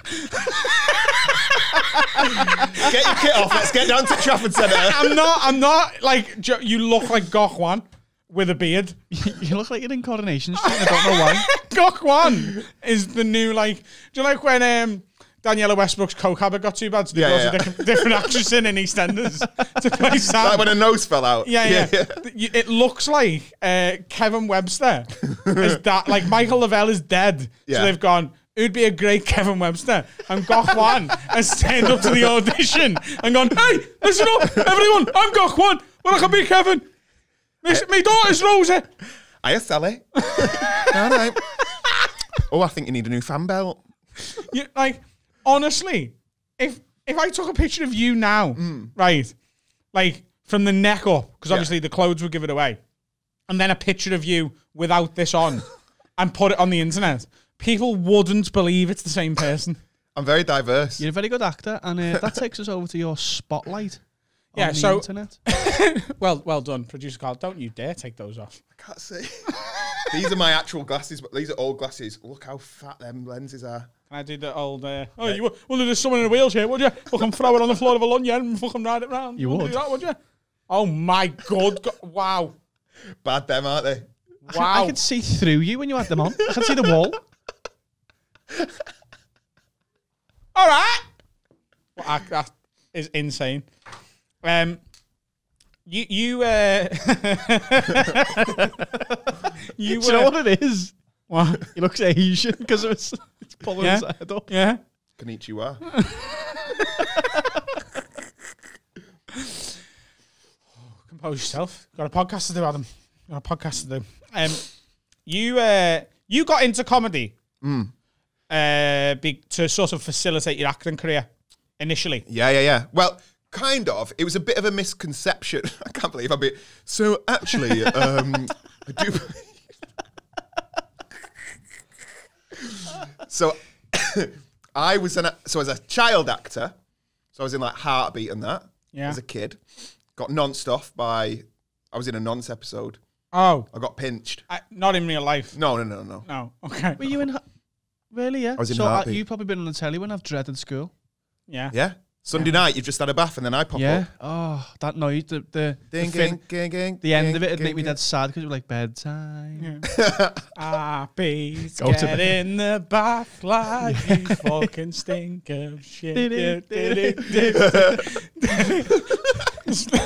Get your kit off. Let's get down to Trafford Centre. I'm not. I'm not like you look like Gok Wan with a beard. you look like you're in Coronation Street. I don't know why. Gok Wan is the new like. Do you like when um Danniella Westbrook's coke habit got too bad, so they Yeah, brought yeah. a different, different actress in in EastEnders to play Sam. Like when a nose fell out. yeah, yeah, You- It looks like uh, Kevin Webster is that like Michael Le Vell is dead, Yeah. so they've gone. Who'd be a great Kevin Webster? And Gok Wan has turned up to the audition and gone, "Hey, listen up, everyone! I'm Gok Wan. Well, I can be Kevin. My, my daughter's Rosie." Hiya, Sally. All right. Oh, I think you need a new fan belt. You, like, honestly, if if I took a picture of you now, right, like from the neck up, because obviously the clothes would give it away, and then a picture of you without this on, and put it on the internet, people wouldn't believe it's the same person. I'm very diverse. You're a very good actor, and uh, that takes us over to your spotlight. Yeah, on the so- internet. well, well done, producer Carl. Don't you dare take those off. I can't see. these are my actual glasses, but these are old glasses. Look how fat them lenses are. Can I do the old? Uh, oh, you well, there's someone in a wheelchair, would you? Fucking throw it on the floor of a lanyard and fucking ride it round. You Wouldn't would. do that, would you? Oh my god! go- wow, Bad them, aren't they? wow. I could see through you when you had them on. I could see the wall. All right. Well, I, that is insane. Um, you you uh, you Do you know uh, what it is? what? He looks Asian because of his, it's pulling Yeah. his head up. Yeah. Konnichiwa. Compose yourself. Got a podcast to do, Adam. Got a podcast to do. Um, you uh, you got into comedy, uh, be, to sort of facilitate your acting career initially. Yeah, yeah, yeah. Well, kind of. It was a bit of a misconception. I can't believe I'm being. So actually, um, I do. so, I was an so as a child actor. So I was in like Heartbeat and that. Yeah. As a kid, got nonced off by. I was in a nonce episode. Oh, I got pinched. I, not in real life. No, no, no, no. No. Okay. Were you in? Ha- Really? Yeah. was in so uh, Heartbeat. you've probably been on the telly when I've dreaded school. Yeah. Yeah. Sunday night, you've just had a bath and then I pop Yeah. up. Oh, that noise. The the the, Ding, fin- ding, ding, ding, the end ding, of it would ding, make me ding. dead sad because it was like bedtime. Ah, bees, Go to get in the bath like you fucking stink of shit.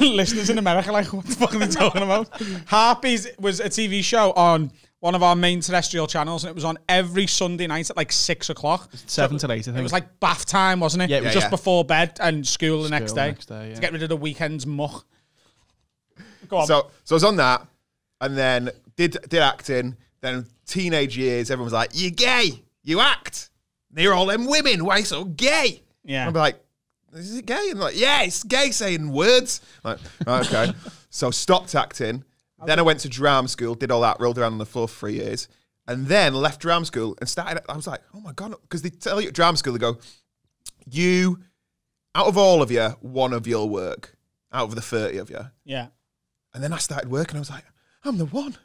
Listeners in America, like, what the fuck are they talking about? Harpies was a TV show on one of our main terrestrial channels, and it was on every Sunday night at like six o'clock. Seven to eight, I think. It was like bath time, wasn't it? Yeah, it was yeah, just yeah. before bed and school the next School day, next day, yeah. to get rid of the weekend's muck. Go on. So, so I was on that, and then did did acting. Then teenage years, everyone was like, "You're gay. You act. They're all them women. Why so gay?" yeah. I'm like, "Is it gay?" And I'm like, "Yeah, it's gay saying words." I'm like, "Right, okay. so stopped acting. Then I went to drama school, did all that, rolled around on the floor for three years, and then left drama school and started. I was like, "Oh my god!" Because they tell you at drama school, they go, "You, out of all of you, one of your work, out of the thirty of you." yeah. And then I started working. I was like, I'm the one.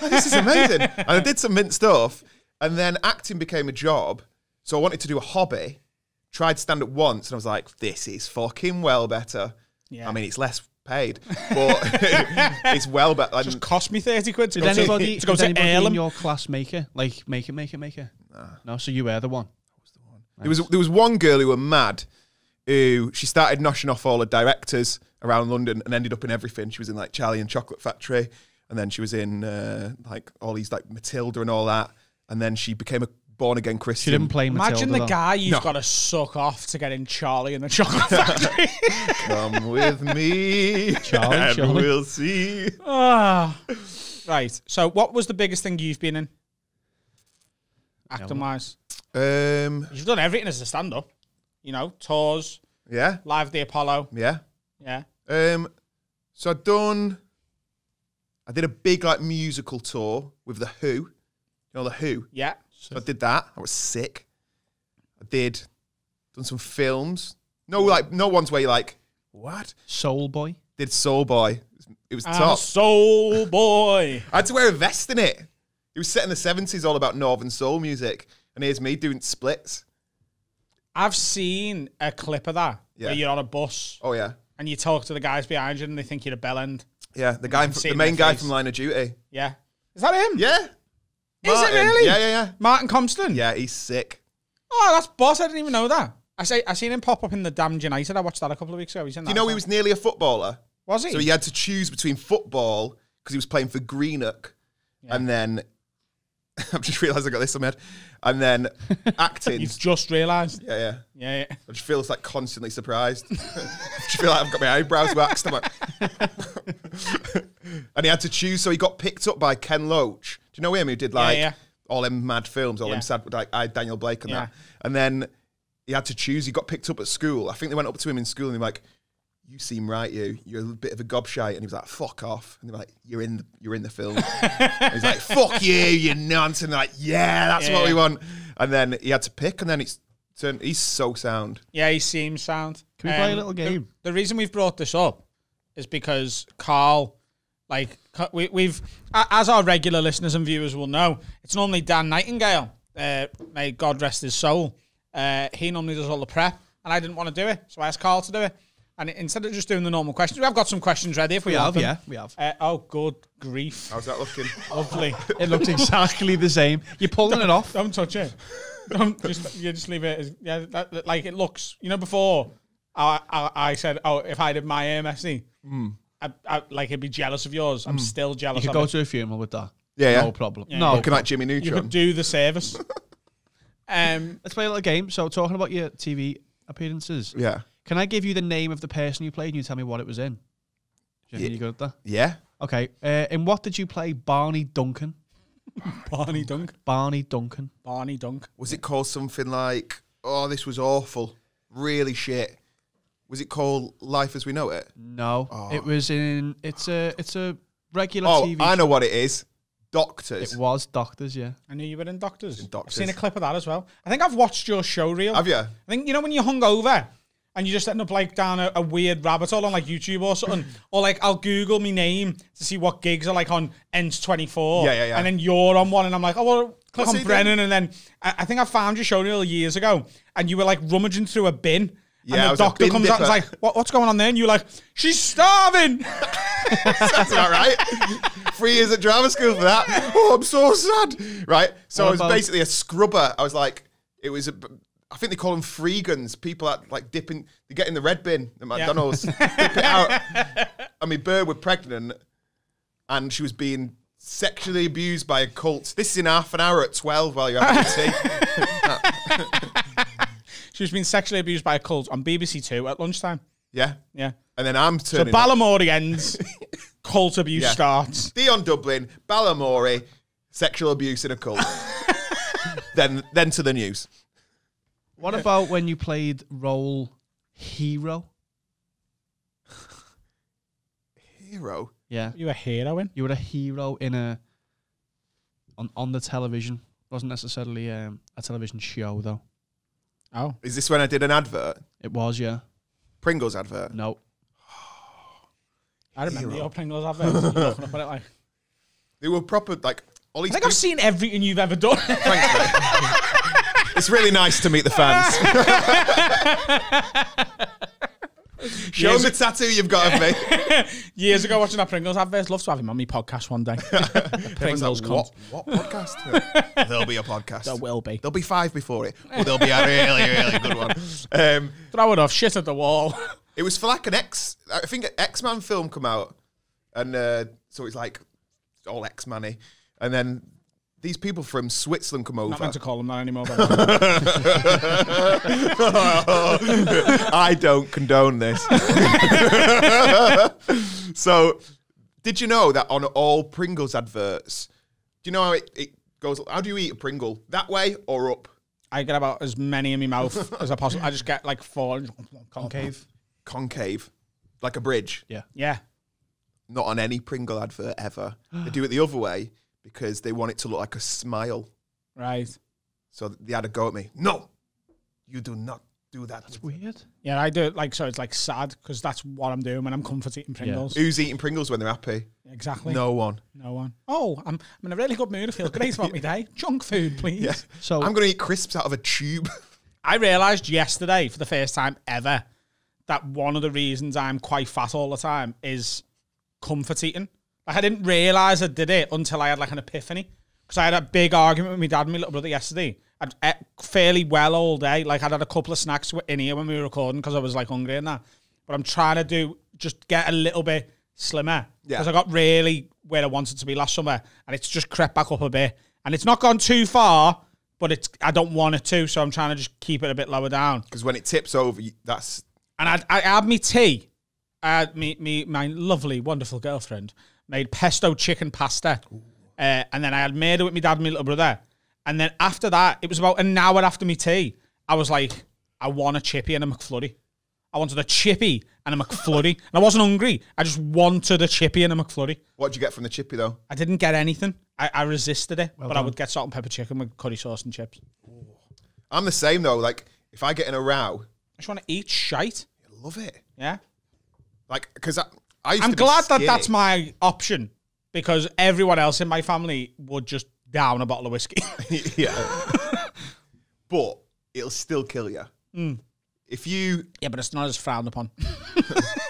Oh, this is amazing. and I did some mint stuff. And then acting became a job. So I wanted to do a hobby. Tried stand up once, and I was like, this is fucking well better. Yeah. I mean, it's less paid, but it's well better. just cost me 30 quid to Did go to, anybody, to, go did to anybody in your class make it? Like, make it, make it, make it? No, so you were the one. Was the one. There was there was one girl who were mad, who she started noshing off all the directors around London and ended up in everything. She was in like Charlie and Chocolate Factory, and then she was in uh, like all these like Matilda and all that, and then she became a born again She Christian. didn't play Matilda. Imagine the though. guy you've No. got to suck off to get in Charlie and the Chocolate Factory. Come with me, Charlie, and Charlie. we'll see. Ah. Right. So, what was the biggest thing you've been in? Acting wise. Um, You've done everything as a stand up. You know, tours, yeah, live the Apollo. yeah. Yeah. Um, so I'd done. I did a big like musical tour with the Who. You know the Who. Yeah. So I did that. I was sick. I did done some films. No, like no ones where you're like, what? Soul Boy. Did Soul Boy. it was I'm top. soul boy. I had to wear a vest in it. It was set in the seventies, all about northern soul music, and here's me doing splits. I've seen a clip of that Yeah. where you're on a bus Oh yeah, and you talk to the guys behind you and they think you're a bell end. yeah. The guy, can from, see the main guy face. from Line of Duty. Yeah. Is that him? Yeah, Is it really? Yeah, yeah, yeah. Martin Compston. Yeah, he's sick. Oh, that's boss. I didn't even know that. I say I seen him pop up in the Damned United. I watched that a couple of weeks ago. He's in that Do you know he was nearly a footballer? Was he? So he had to choose between football because he was playing for Greenock, and then I've just realised I got this on my head, and then acting. You've just realised. yeah, yeah. Yeah, yeah. I just feel like constantly surprised. I just feel like I've got my eyebrows waxed. I'm like, and he had to choose, so he got picked up by Ken Loach. Do you know him? Who did like yeah. all them mad films, all Yeah. them sad, like I Daniel Blake and Yeah. that. And then he had to choose. He got picked up at school. I think they went up to him in school and they were like, "You seem right, you. You're a bit of a gobshite." And he was like, "Fuck off." And they were like, "You're in, the, you're in the film." And he's like, "Fuck you, you nonsense." And they're like, "Yeah, that's Yeah, what we want." And then he had to pick, and then it's turned. He's so sound. Yeah, he seems sound. Um, Can we play a little game? The, reason we've brought this up is because Carl, like, we, we've, as our regular listeners and viewers will know, it's normally Dan Nightingale, uh, may God rest his soul. Uh, he normally does all the prep, and I didn't want to do it, so I asked Carl to do it. And instead of just doing the normal questions, we have got some questions ready if we, We want have, them. yeah, we have. Uh, oh, good grief. How's that looking? Lovely. It looks exactly the same. You're pulling it off. Don't touch it. Don't just you just leave it. As, yeah, that, that- like it looks. You know, before I, I I said, oh, if I did my AMSD, I, I, like I'd be jealous of yours. I'm still jealous You jealous could of go it. to a funeral with that. Yeah, yeah. No problem. Yeah, no. yeah. Looking like Jimmy Neutron. you could do the service. um, Let's play a little game. So, talking about your TV appearances, yeah. Can I give you the name of the person you played and you tell me what it was in? Do you think Yeah. you're good at that? Yeah. Okay. Uh, in what did you play Barney Duncan? Barney Dunk. Barney Duncan. Barney Dunk. Was it called something like, oh, this was awful, really shit? Was it called Life as We Know It? No, it was in. It's a. It's a regular Oh, TV. I show. know what it is. Doctors. It was Doctors. Yeah. I knew you were in Doctors. In Doctors. I've seen a clip of that as well. I think I've watched your show reel. Have you? I think you know when you're hungover and you just end up like down a, a weird rabbit hole on like YouTube or something, or like I'll Google my name to see what gigs are like on Ends twenty four. Yeah, yeah, yeah. And then you're on one, and I'm like, oh well, click on Brennan, and then I, I think I found your show reel years ago, and you were like rummaging through a bin. Yeah, and the doctor comes out and is dipper. like, what, what's going on there? And you're like, she's starving. That's about right. Three years at drama school for that. Oh, I'm so sad. Right. So I was basically a scrubber. I was like, it was a. I think they call them freegans. People that like dipping, they get in the red bin at McDonald's, dip it out. I mean, Bird were pregnant, and she was being sexually abused by a cult. This is in half an hour at twelve while you're having tea. She was being sexually abused by a cult on BBC Two at lunchtime. Yeah. Yeah. And then I'm So turning. up. Balamory ends, cult abuse Yeah. starts. Dion Dublin, Balamory, sexual abuse in a cult. then, then to the news. What about when you played role hero? Hero. Yeah. You were a heroine? You were a hero in a on on the television. wasn't necessarily um, a television show though. Oh. Is this when I did an advert? It was, yeah. Pringles advert. No. I remember Hero. your Pringles adverts. You're looking up at it like. They were proper like all these. I think I've people- seen everything you've ever done. Thanks, mate. it's really nice to meet the fans. Show them the tattoo you've got of me. Years ago, watching that Pringles adverts. Love to have him on my podcast one day. Pringles what, what podcast? There'll be a podcast. There will be. There'll be five before it, but there'll be a really, really good one. Um, Throw it off. Shit at the wall. It was for like an X. I think an X Man film come out, and uh, so it's like all X Manny, and then these people from Switzerland come over. Not meant to call them that anymore. by the way. I don't condone this. so, did you know that on all Pringles adverts, do you know how it, it goes? How do you eat a Pringle? That way or up? I get about as many in my mouth as I possibly. I just get like four. Concave. Concave, like a bridge. Yeah. Yeah. Not on any Pringle advert ever. they do it the other way because they want it to look like a smile. Right. So they had a go at me. No, you do not do that. It's weird. Yeah, I do it like so. It's like sad because that's what I'm doing when I'm comfort eating Pringles. Who's eating Pringles when they're happy? Exactly. No one. no one. Oh, I'm, I'm in a really good mood. I feel great about my day. Junk food, please. Yeah. So I'm going to eat crisps out of a tube. I realised yesterday for the first time ever that one of the reasons I'm quite fat all the time is comfort eating. Like I didn't realise I did it until I had like an epiphany. Because I had a big argument with my dad and my little brother yesterday. I'd ate fairly well all day. Like I'd had a couple of snacks in here when we were recording because I was like hungry and that. But I'm trying to do just get a little bit slimmer. Yeah. Because I got really where I wanted to be last summer and it's just crept back up a bit. And it's not gone too far, but it's I don't want it to, so I'm trying to just keep it a bit lower down. Because when it tips over, that's And I, I had me tea. I had me, me, my lovely, wonderful girlfriend made pesto chicken pasta. Uh, and then I had made it with my dad and my little brother. And then after that, it was about an hour after me tea. I was like, I want a chippy and a McFlurry. I wanted a chippy and a McFlurry. and I wasn't hungry. I just wanted a chippy and a McFlurry. what do you get from the chippy though? I didn't get anything. I, I resisted it, but I would get salt and pepper chicken with curry sauce and chips. I'm the same though. Like if I get in a row, I just want to eat shite. I love it. Yeah. Like because I, I used I'm glad that skinny. that's my option because everyone else in my family would just down a bottle of whiskey. yeah. but it'll still kill you. Mm. If you yeah, but it's not as frowned upon.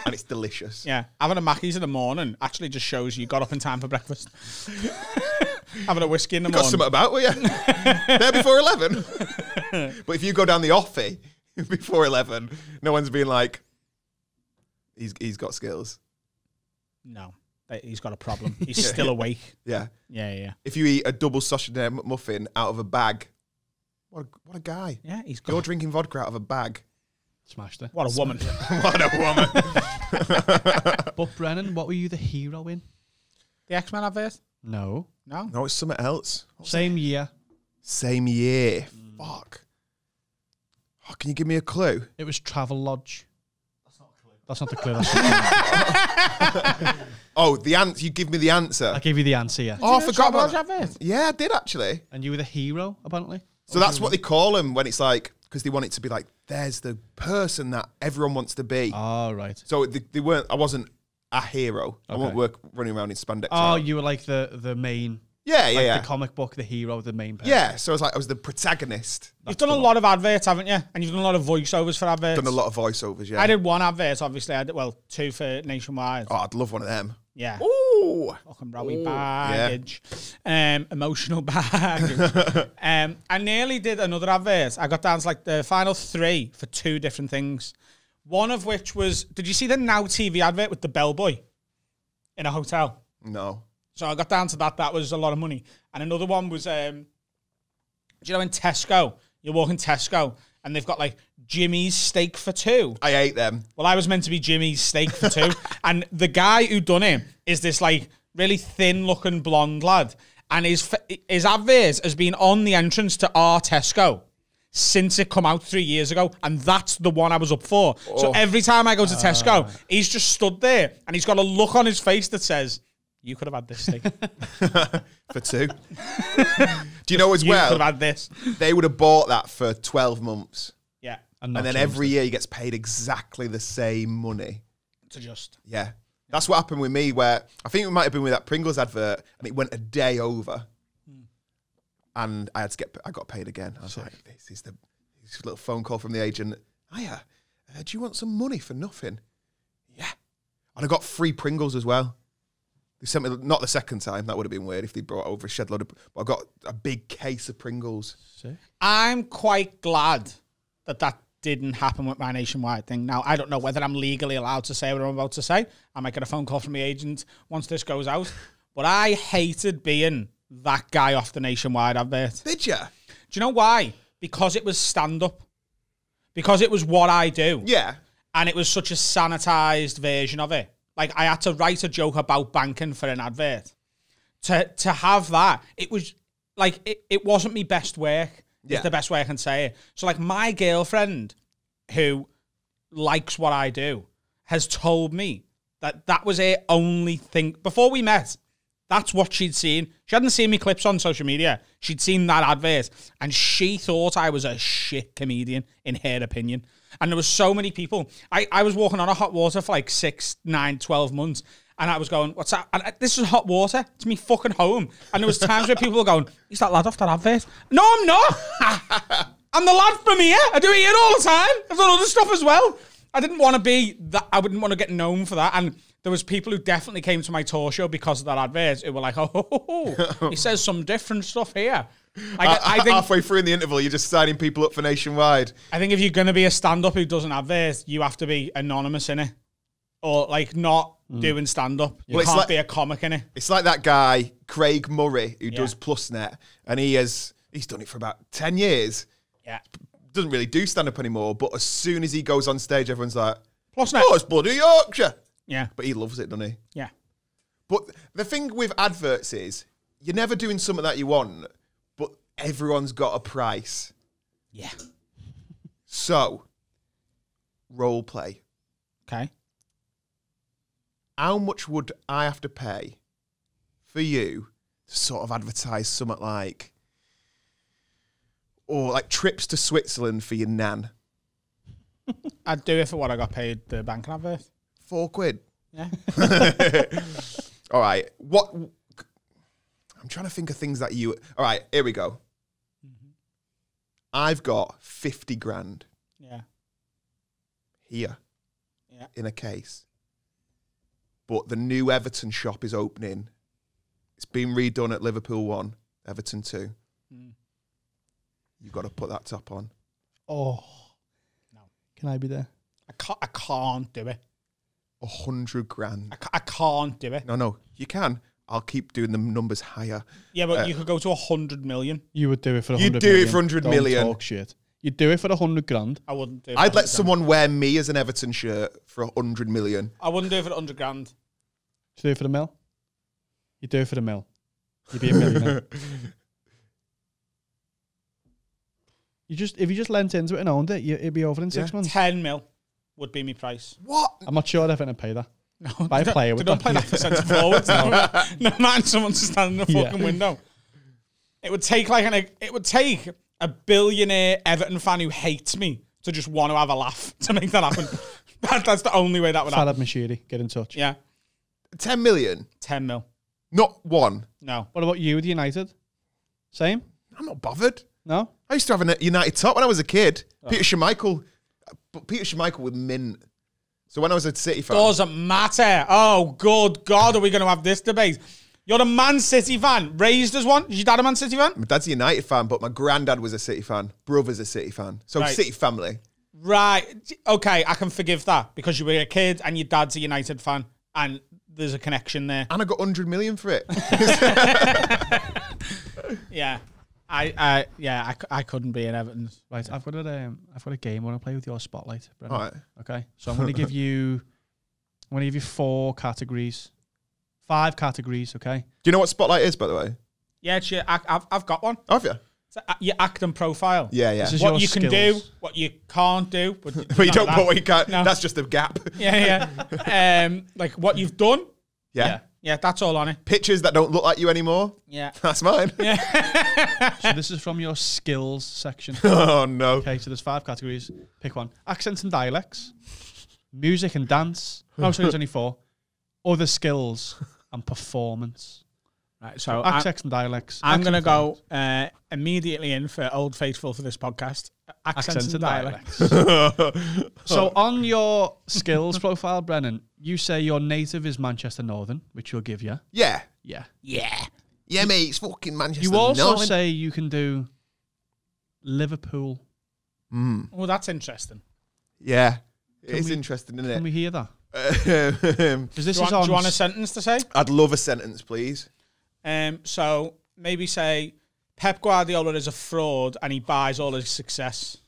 and it's delicious. Yeah, having a Mackey's in the morning actually just shows you got up in time for breakfast. having a whiskey in the Got morning. something about, were you? there before eleven. but if you go down the offie before eleven, no one's being like, he's he's got skills. No, he's got a problem. He's still awake. Yeah. Yeah, yeah, If you eat a double sausage and muffin out of a bag, what a, what a guy. yeah. He's You're drinking vodka out of a bag. smashed it. what a woman. what a woman. But Brennan, what were you the hero in? the X Men advert? No. No. no, it's something else. Same year. Same year. Mm. Fuck. Oh, can you give me a clue? It was Travelodge. That's not the clue. That's the. Oh, the answer. You give me the answer. I gave you the answer, yeah. oh, I forgot about that. that. Yeah, I did actually. And you were the hero, apparently. So that's what they call them when it's like because they want it to be like there's the person that everyone wants to be. Oh, right. so they, they weren't. I wasn't a hero. I won't work running around in spandex. Oh, out. you were like the the main, yeah, yeah, like yeah. the comic book, the hero, the main person. yeah. So I was like, I was the protagonist. You've done a lot of adverts, haven't you? And you've done a lot of voiceovers for adverts. Done a lot of voiceovers. Yeah. I did one advert, obviously. I did well two for Nationwide. Oh, I'd love one of them. Yeah. Ooh. fucking Robbie Ooh, baggage, um, emotional baggage. um, I nearly did another advert. I got down to like the final three for two different things. One of which was, did you see the Now TV advert with the bellboy in a hotel? No. So I got down to that. That was a lot of money. And another one was, um, do you know in Tesco? You walk in Tesco and they've got like Jimmy's steak for two. I ate them. Well, I was meant to be Jimmy's steak for two, and the guy who done it is this like really thin-looking blonde lad, and his his advert has been on the entrance to our Tesco since it come out three years ago, and that's the one I was up for. So every time I go to Tesco, he's just stood there, and he's got a look on his face that says, "You could have had this thing for two. Do you know as You well? could have had this." They would have bought that for twelve months, Yeah, not and then every it. year he gets paid exactly the same money. to just Yeah. That's what happened with me where I think it might have been with that Pringles advert and it went a day over. And I had to get I got paid again. I was like, this is the this little phone call from the agent. Hiya, uh, do you want some money for nothing? Yeah. And I got free Pringles as well. They sent me not the second time, that would have been weird if they brought over a shed load of but I got a big case of Pringles. Sick. I'm quite glad that that didn't happen with my nationwide thing. Now, I don't know whether I'm legally allowed to say what I'm about to say. I might get a phone call from the agent once this goes out. But I hated being that guy off the nationwide advert. Did you? Do you know why? Because it was stand up. Because it was what I do. Yeah. And it was such a sanitized version of it. Like I had to write a joke about banking for an advert. To to have that, it was like it, it wasn't my best work. Yeah. Is the best way I can say it. So like my girlfriend, who likes what I do, has told me that that was her only thing before we met. That's what she'd seen. She hadn't seen me clips on social media. She'd seen that advert and she thought I was a shit comedian, in her opinion. And there was so many people. I, I was walking on a hot water for like six, nine, 12 months. And I was going, what's that? And I- this is hot water. It's me fucking home. And there was times where people were going, he's that lad off that advert. No, I'm not. I'm the lad from here. I do it here all the time. I've done other stuff as well. I didn't want to be that. I wouldn't want to get known for that. And there was people who definitely came to my tour show because of that advert. Who were like, "Oh, he says some different stuff here." I, uh, I think halfway through in the interval, you're just signing people up for nationwide. I think if you're going to be a stand-up who doesn't have this, you have to be anonymous in it, or like not mm. doing stand-up. You Well, it's can't like- be a comic in it. It's like that guy Craig Murray who Yeah. does PlusNet, and he has he's done it for about ten years. Yeah. Doesn't really do stand up anymore, but as soon as he goes on stage, everyone's like, Plus, net. "Oh, it's bloody Yorkshire," yeah, but he loves it, doesn't he? yeah. But the thing with adverts is you're never doing something that you want, but everyone's got a price. Yeah. So, role play. Okay. How much would I have to pay for you to sort of advertise something like, or like trips to Switzerland for your nan? I'd do it for what I got paid the bank advert. Four quid. Yeah. All right. What? I'm trying to think of things that you. All right. Here we go. I've got fifty grand Yeah. here Yeah. in a case, but the new Everton shop is opening. It's been redone at Liverpool one, Everton two. Hmm. You've got to put that top on. Oh. No. Can I be there? I can't, I can't do it. A hundred grand. I, ca- I can't do it. No, no, you can. I'll keep doing the numbers higher. Yeah, but Uh, you could go to a hundred million. You would do it for a You'd hundred do it million. for 100 Don't. Talk shit. You'd do it for a hundred grand. I wouldn't do it. I'd 100 let grand. someone wear me as an Everton shirt for a hundred million. I wouldn't do it for a hundred grand. You'd do it for the mill. You'd do it for the mill. You'd be a millionaire. you just if you just lent into it and owned it, you, it'd be over in six Yeah. months. Ten mil would be my price. What? I'm not sure if would ever going to pay that. No, Buy a they player don't- with they don't play that for centre forwards. no, no man, someone's standing in the Yeah. fucking window. It would take like an. It would take a billionaire Everton fan who hates me to just want to have a laugh to make that happen. that, that's the only way that would happen. Farhad Moshiri, get in touch. Yeah, Ten million? ten mil. Not one. No, What about you with United? Same? I'm not bothered. No? I used to have a United top when I was a kid. Oh. Peter Schmeichel, but Peter Schmeichel with mint. So when I was a City fan, doesn't matter. Oh, good God, are we going to have this debate? You're a Man City fan, raised as one. Is your dad a Man City fan? my dad's a United fan, but my granddad was a City fan. Brother's a City fan. So Right. City family. Right. Okay, I can forgive that because you were a kid and your dad's a United fan, and there's a connection there. And I got 100 million for it. Yeah. I, I, yeah, I, c- I couldn't be in Everton's. Right, I've got a um, I've got a game I want to play with your spotlight. Brennan. All right. Okay. So I'm gonna give you I'm gonna give you four categories. Five categories, okay? Do you know what Spotlight is, by the way? Yeah, it's your, ac- I've, I've got one. Have you? It's a- your acting profile. Yeah, yeah. This is What your you can do, skills. what you can't do. But, but you don't put what you can't. No. That's just a gap. Yeah, yeah. um, like what you've done. Yeah. Yeah, yeah, that's all on it. Pictures that don't look like you anymore. Yeah. That's mine. Yeah. So this is from your skills section. oh no. Okay, so there's five categories. Pick one. Accents and dialects, music and dance. No, sorry, there's only four. Other skills and performance. Right, so I'm, Accents and dialects. I'm going to go uh, immediately in for Old Faithful for this podcast. Accents, accents and and dialects. dialects. so on your skills profile, Brennan, you say your native is Manchester Northern, which you'll give you. Yeah. Yeah. Yeah. Yeah, mate. It's fucking Manchester. You also United. say you can do Liverpool. Oh, that's interesting. Yeah. It's we- interesting, isn't it? Can we hear that? Um, Because this Do you, is want, on. do you want a sentence to say? I'd love a sentence, please. Um, so maybe say Pep Guardiola is a fraud and he buys all his success.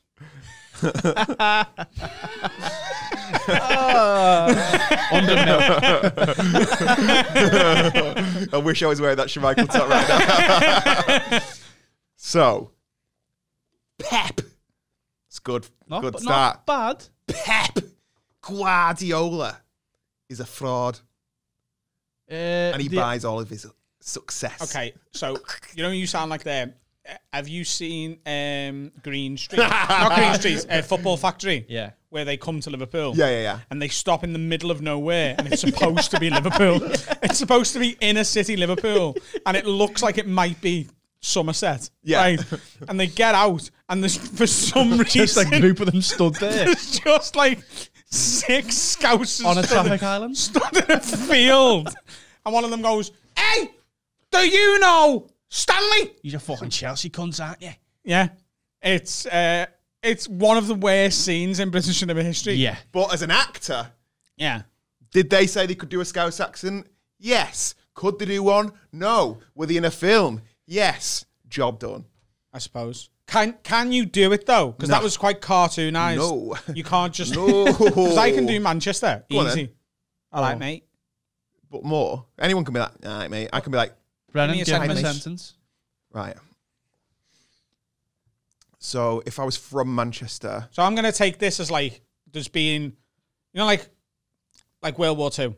under mil. I wish I was wearing that Schmeichel top right now. so, Pep. It's good. Not, good start. not bad. Pep Guardiola is a fraud, Uh, and he the, buys all of his success. Okay, so you know you sound like them. Uh, Have you seen um, Green Street? Not Green Street, uh, Football Factory. Yeah. Where they come to Liverpool. Yeah, yeah, yeah. And they stop in the middle of nowhere, and it's supposed to be Liverpool. It's supposed to be inner city Liverpool, and it looks like it might be Somerset. Yeah. Right? And they get out, and there's for some reason Just like a group of them stood there there's just like six scouts on a stood- traffic island. stood in a field, and one of them goes, "Hey, do you know Stanley?" You're a fucking Chelsea cunt, aren't you? Yeah, it's uh, it's one of the worst scenes in British cinema history. Yeah. But as an actor, yeah. did they say they could do a Scouse accent? Yes. Could they do one? No. Were they in a film? Yes. Job done. I suppose. Can can you do it though? Because that was quite cartoonized. No. you can't just. No. Because I can do Manchester Go on easy. then. All right, mate. But more. Anyone can be like, all right, mate. I can be like, Brennan, Give me a him a sentence. sentence. right. So if I was from Manchester, So I'm gonna take this as like there's been, you know, like like World War Two,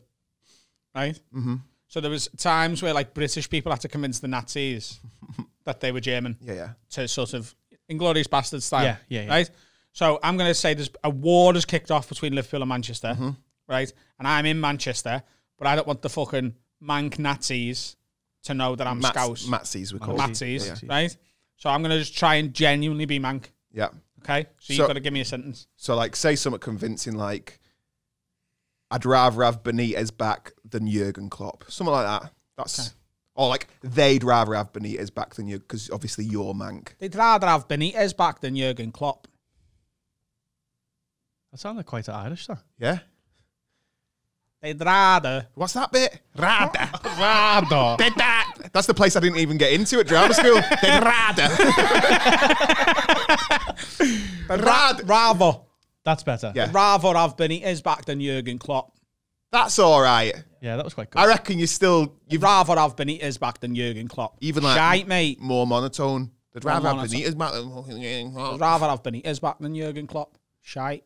right? Mm-hmm. So there was times where like British people had to convince the Nazis that they were German yeah, yeah. to sort of Inglorious Bastard style, Yeah, yeah, yeah. right? So I'm gonna say there's a war has kicked off between Liverpool and Manchester, Mm-hmm. right? And I'm in Manchester, but I don't want the fucking mank Nazis to know that I'm Mats, Scouse. Matsies were called. Nazis, Yeah. right? So I'm gonna just try and genuinely be mank. yeah. Okay, so, So- you've got to give me a sentence. So like say something convincing like I'd rather have Benitez back than Jurgen Klopp. Something like that. That's or like they'd rather have Benitez back than you because obviously you're Mank. They'd rather have Benitez back than Jurgen Klopp. That sounded quite Irish, though. Yeah. They'd rather. What's that bit? Rada. Rather. They'd that. That's the place I didn't even get into at drama school. They'd rada. Rad. rather. That's better. Yeah. Rather have Benitez back than Jurgen Klopp. That's all right. Yeah, that was quite good. I reckon you still you've Rather have Benitez back than Jurgen Klopp. even like Shite, mate. more monotone. They'd rather have monotone. Benitez back than Rather have Benitez back than Jurgen Klopp. Shite.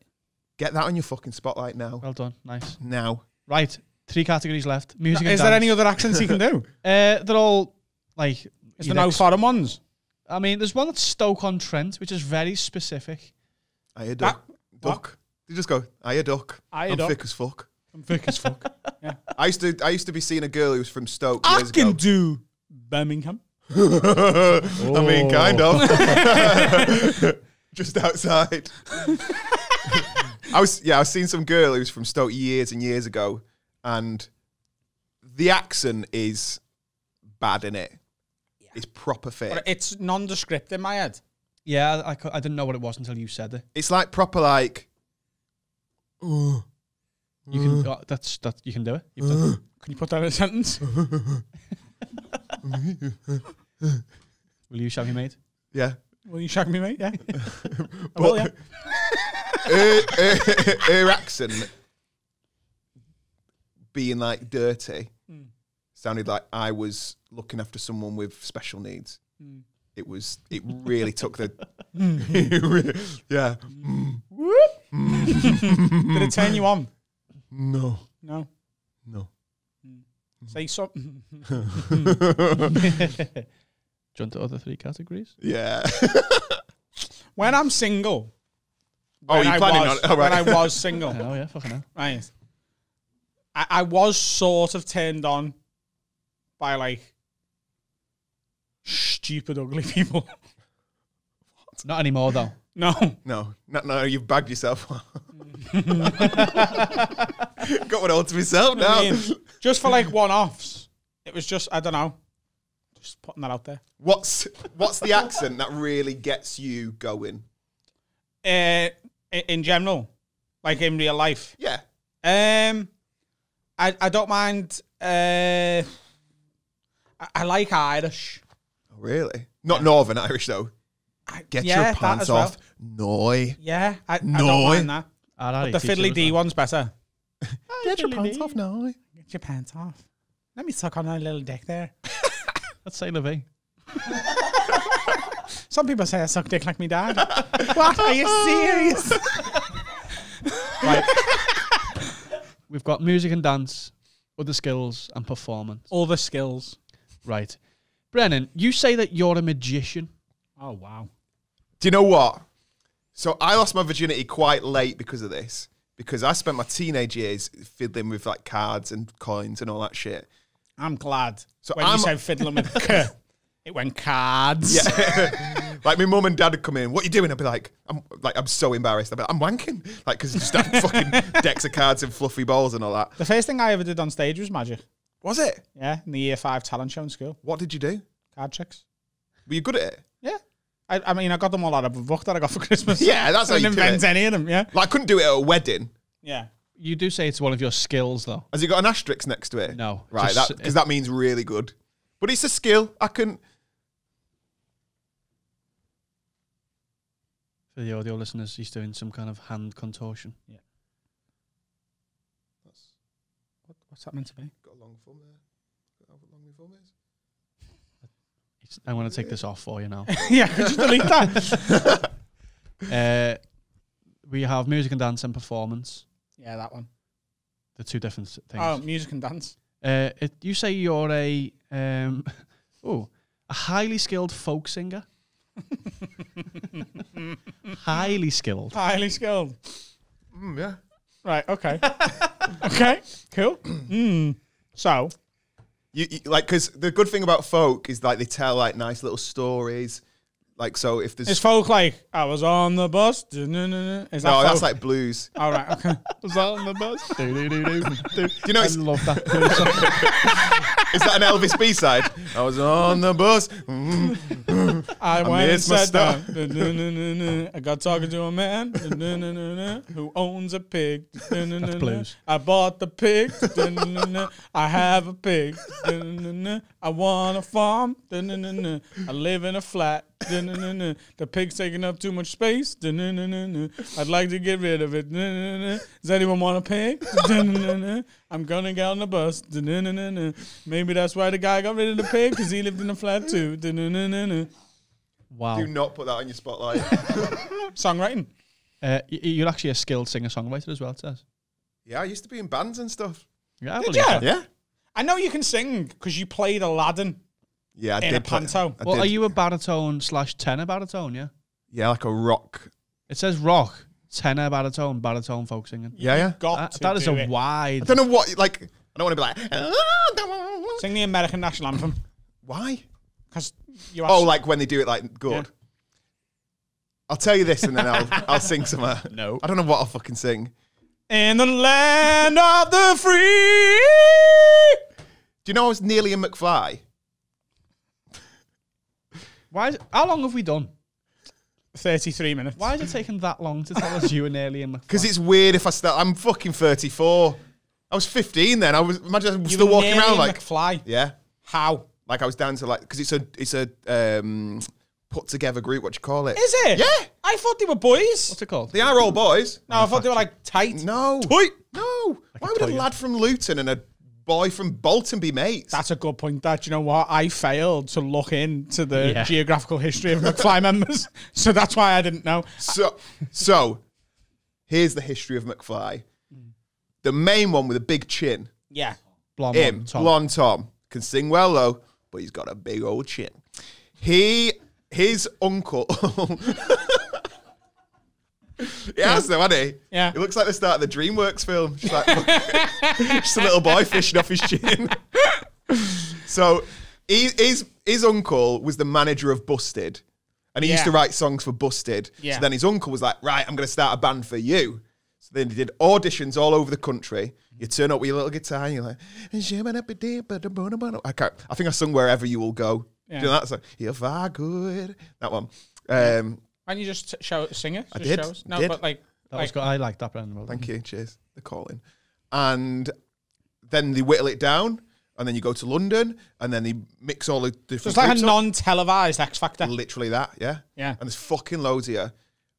Get that on your fucking spotlight now. Well done. Nice. Now. Right. Three categories left. Music and Is there dance. any other accents you can do? Uh, they're all like. Is you'd there no ex- foreign ones? I mean, there's one that's Stoke on Trent, which is very specific. I a duck. duck. You just go, I a duck. I a I'm thick as fuck. I'm thick as fuck. yeah. I used to I used to be seeing a girl who was from Stoke I years can ago. do Birmingham. I mean, kind of. Just outside. I was yeah, I was seeing some girl who was from Stoke years and years ago, and the accent is bad in it. It's proper fit. But it's nondescript in my head. Yeah, I, cou- I didn't know what it was until you said it. It's like proper like. You can. oh, that's that. You can do it. You've done it. Can you put that in a sentence? Will you shag me, mate? Yeah. Will you shag me, mate? Yeah. I But will, yeah. her, her- her accent being like dirty hmm. sounded like I was looking after someone with special needs. Hmm. It was. It really took the. Hmm. yeah. Did it turn you on? No. No. No. Say something. Do you want the other three categories? Yeah. When I'm single. Oh, you're I planning was, on- oh, right. When I was single, Oh yeah, fucking hell. right? I, I was sort of turned on by like stupid, ugly people. Not anymore though. no, no. No. No. You've bagged yourself. Got one all to myself now. I mean, just for like one-offs. It was just I don't know. Just putting that out there. What's What's the accent that really gets you going? Uh, in general, like in real life. Yeah. Um, I I don't mind. Uh, I, I like Irish. Oh, really? Not Northern Irish though. I, Get yeah, your that pants as well. off. Noi. Yeah, I, I No. don't mind that. I'd The already teach fiddly D one's better. Get your pants off, Noi. Get your pants off. Let me suck on a little dick there. Let's say Levy. Some people say I suck dick like me dad. what? Are you serious? Right. We've got music and dance, other skills, and performance. All the skills. Right. Brennan, you say that you're a magician. Oh wow. Do you know what? So I lost my virginity quite late because of this. Because I spent my teenage years fiddling with like cards and coins and all that shit. I'm glad. So when I'm- you say fiddling with k, it went cards. Yeah. like my mum and dad would come in. What are you doing? I'd be like, I'm like, I'm so embarrassed. I'd be like, I'm wanking. Like, because just have fucking decks of cards and fluffy balls and all that. The first thing I ever did on stage was magic. Was it? Yeah, in the year five talent show in school. What did you do? Card tricks. Were you good at it? Yeah. I, I mean, I got them all out of a book that I got for Christmas. Yeah, that's I how you didn't do invent it. any of them. Yeah. Like, I couldn't do it at a wedding. Yeah. You do say it's one of your skills, though. Has he got an asterisk next to it? No, Right, because that means really good. But it's a skill. I can. For the audio listeners, he's doing some kind of hand contortion. What, what's that meant to be? Got a long thumb there. How long my thumb is? I'm going to take this off for you now. yeah, could you delete that? uh, we have music and dance and performance. Yeah, that one. The two different things. Oh, music and dance. Uh, it, you say you're a um, oh, a highly skilled folk singer. highly skilled. Highly skilled. Mm, yeah. Right. Okay. okay. Cool. Mm. So, You, you like because the good thing about folk is like they tell like nice little stories. Like so, if there's is folk like I was on the bus? Is that no, that's like blues. All right. Okay. Was that on the bus? do, do, do, do, do. you know I it's- love that. Is that an Elvis B side? I was on the bus. Mm. I went and missed my sat stop. down. I got talking to a man who owns a pig. Blues. I bought the pig. I have a pig. I want a farm. I live in a flat. The pig's taking up too much space. I'd like to get rid of it. Does anyone want a pig? I'm gonna get on the bus. Dun-dun-dun-dun. Maybe that's why the guy got rid of the pig because he lived in a flat too. Dun-dun-dun-dun. wow. Do not put that on your spotlight. Songwriting. Uh, y- you're actually a skilled singer songwriter as well. It says. yeah, I used to be in bands and stuff. Yeah, I Did believe ya? that. Yeah, I know you can sing because you played Aladdin. yeah, I In a did. play- panto. I Well, did. are you a baritone slash tenor baritone? Yeah. Yeah, like a rock. It says rock, tenor baritone, baritone folk singing. Yeah, yeah. Got That- to that is do a it. wide. I don't know what like. I don't want to be like. "Ah, Sing the American national anthem Why? because you. Oh, Actually, like when they do it like good. Yeah. I'll tell you this and then I'll I'll sing some. uh, No. I don't know what I'll fucking sing. in the land of the free. Do you know I was nearly a McFly? Why? Is, how long have we done? Thirty-three minutes. Why is it taking that long to tell us you and Alien McFly? Because it's weird if I start. I'm fucking 34. I was 15 then. I was imagine I was You still were walking nearly around a like McFly. yeah, How like I was down to like because it's a it's a um put together group. What you call it? is it? Yeah. I thought they were boys. What's it called? They are all boys. No, I thought they were like tight. No, Tight. no. Why would a lad from Luton and a boy from Bolton be mates? That's a good point. That you know what, I failed to look into the Yeah. geographical history of McFly members, so that's why I didn't know. So, so here's the history of McFly. The main one with a big chin, Yeah, Blonde him, one, Tom. blonde Tom, can sing well though, but he's got a big old chin. He, his uncle. He has though, hasn't he? Yeah. It looks like the start of the DreamWorks film. Just, like, just a little boy fishing off his chin. so he, his his uncle was the manager of Busted. And he used to write songs for Busted. Yeah. So then his uncle was like, right, I'm going to start a band for you. So then he did auditions all over the country. You turn up with your little guitar and you're like, I can't, I think I sung Wherever You Will Go. Yeah. Do you know that song? If I could. That one. Um, Why don't you just t- show sing it? I Just did. show No, did. but like, That was good. I like that, Brennan. Well Thank you. Cheers. The calling. And then they whittle it down, and then you go to London, and then they mix all the different. so it's like a up. non-televised X Factor. Literally that, yeah. Yeah. And there's fucking loads here.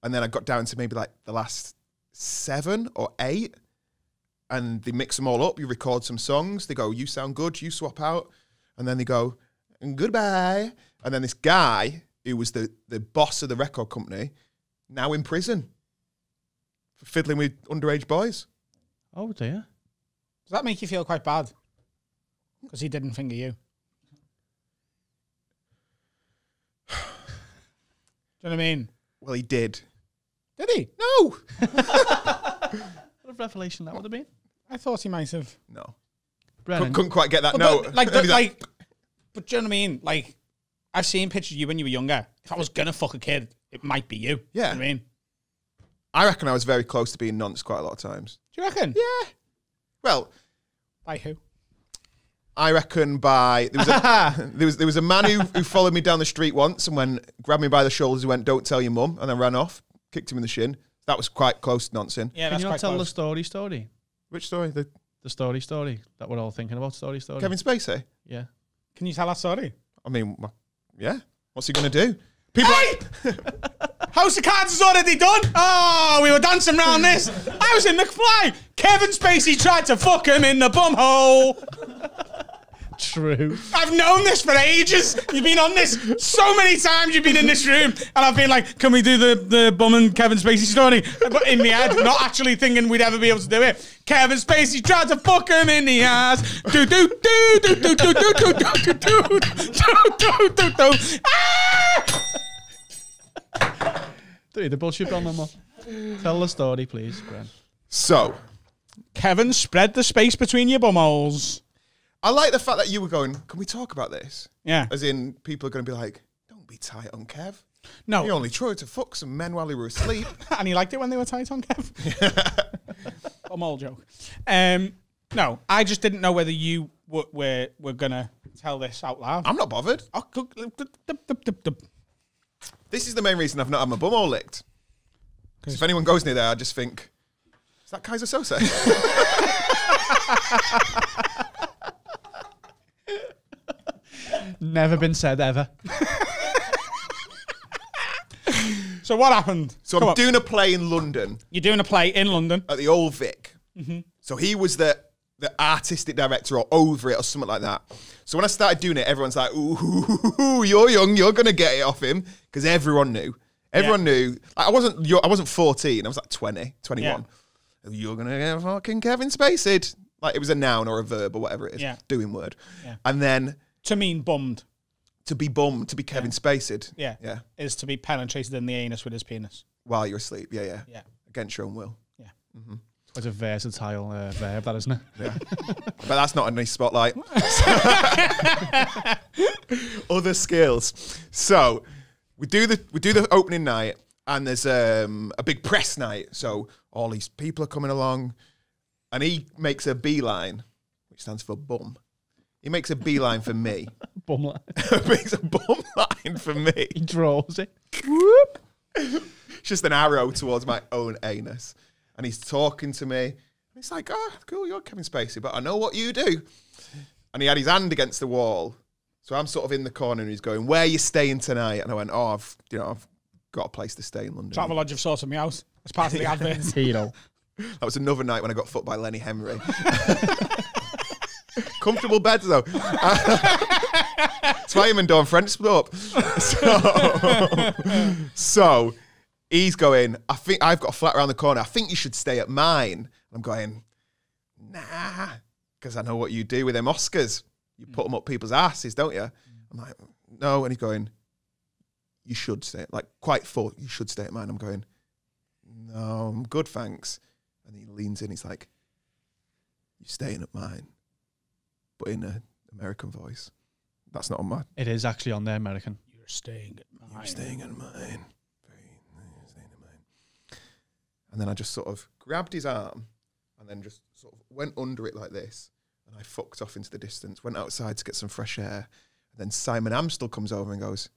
And then I got down to maybe like the last seven or eight, and they mix them all up. You record some songs. They go, "You sound good." You swap out, and then they go, "Goodbye." And then this guy who was the, the boss of the record company, now in prison for fiddling with underage boys. Oh dear. Does that make you feel quite bad? Because he didn't finger you. Do you know what I mean? Well, he did. Did he? No. what a revelation that would have been. I thought he might have. No. Couldn't, couldn't quite get that. But, no. But, like, like, but do you know what I mean? Like, I've seen pictures of you when you were younger. If I was gonna fuck a kid, it might be you. Yeah. You know what I mean, I reckon I was very close to being nonce quite a lot of times. do you reckon? Yeah. Well, By who? I reckon by there was a, there was there was a man who, who followed me down the street once and when grabbed me by the shoulders and went, "Don't tell your mum," and then ran off, kicked him in the shin. That was quite close to nonsense. Yeah, can that's you quite not tell the close. story story? Which story? The The story story that we're all thinking about story story. Kevin Spacey. Yeah. Can you tell that story? I mean, wha- yeah. What's he gonna do? People. Hey! House of Cards is already done. Oh, we were dancing around this. I was in McFly. Kevin Spacey tried to fuck him in the bumhole. True. I've known this for ages. You've been on this so many times. You've been in this room, and I've been like, "Can we do the the bum and Kevin Spacey story?" But in my head, not actually thinking we'd ever be able to do it. Kevin Spacey tried to fuck him in the ass. Do do do do do do do do do do do do do do. Ah! Do you the bullshit on them? Tell the story, please, Bren. So Kevin, spread the space between your bumholes. I like the fact that you were going. Can we talk about this? Yeah. As in, people are going to be like, "Don't be tight on Kev. No. He only tried to fuck some men while he were asleep." and he liked it when they were tight on Kev. Bumhole joke. Um, no, I just didn't know whether you were were, were gonna tell this out loud. I'm not bothered. Oh. This is the main reason I've not had my bum all licked. Because if anyone goes near there, I just think, "Is that Keyser Söze?" Never been said ever. So what happened? so Come I'm on. doing a play in London You're doing a play in London. at the Old Vic. Mm-hmm. So he was the the artistic director or over it or something like that. So when I started doing it, everyone's like, "Ooh, you're young, you're gonna get it off him," because everyone knew. Everyone knew. Like, I wasn't. yo- I wasn't 14. I was like 20, 21. You're gonna get fucking Kevin Spacey. Like it was a noun or a verb or whatever it is. Yeah. Doing word. And then To mean bummed, to be bummed, to be Kevin Spaced, yeah, Yeah. is to be penetrated in the anus with his penis. While you're asleep. Yeah, yeah. Yeah. Against your own will. Yeah. Mm -hmm. It's a versatile uh, verb, that isn't it? Yeah. but that's not a nice spotlight. Other skills. So we do the we do the opening night, and there's um, a big press night. So all these people are coming along, and he makes a beeline, which stands for bum. He makes a beeline for me. Bum line. makes a bum line for me. He draws it. It's just an arrow towards my own anus. And he's talking to me. And it's like, oh, cool, you're Kevin Spacey, but I know what you do. And he had his hand against the wall. So I'm sort of in the corner and he's going, Where are you staying tonight? And I went, Oh, I've you know, I've got a place to stay in London. Travelodge have sorted me out as part of the advert. Hero. That was another night when I got fucked by Lenny Henry. Comfortable beds though. That's why him and Dawn French split up. So, so he's going, I think I've got a flat around the corner. I think you should stay at mine. I'm going, nah, because I know what you do with them Oscars. You put mm. them up people's asses, don't you? Mm. I'm like, no. And he's going, you should stay, like quite full, you should stay at mine. I'm going, no, I'm good, thanks. And he leans in, he's like, You're staying at mine, but in an American voice. That's not on my. It is actually on there, American. You're staying at mine. You're staying at mine. Very, you're staying at mine. And then I just sort of grabbed his arm and then just sort of went under it like this. And I fucked off into the distance, went outside to get some fresh air. And then Simon Amstell comes over and goes,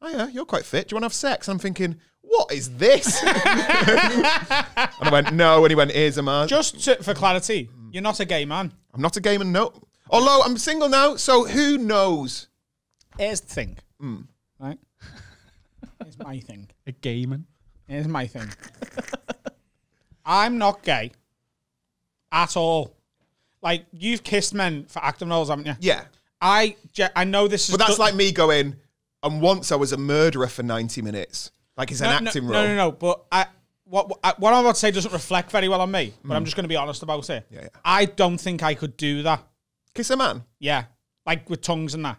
Oh, yeah, you're quite fit. Do you want to have sex? And I'm thinking, What is this? and I went, No. And he went, Here's a man. Just to, for clarity, you're not a gay man. I'm not a gamer, no. Although I'm single now, so who knows? Here's the thing, right? Here's my thing. A gaming. Here's my thing. I'm not gay at all. Like you've kissed men for acting roles, haven't you? Yeah. I ge- I know this is. But that's do- like me going, and once I was a murderer for 90 minutes. Like it's an no, no, acting no, role. No, no, no. But I, what what what I'm about to say doesn't reflect very well on me. But I'm just going to be honest about it. Hmm. Yeah, yeah. I don't think I could do that. Kiss a man. Yeah, like with tongues and that.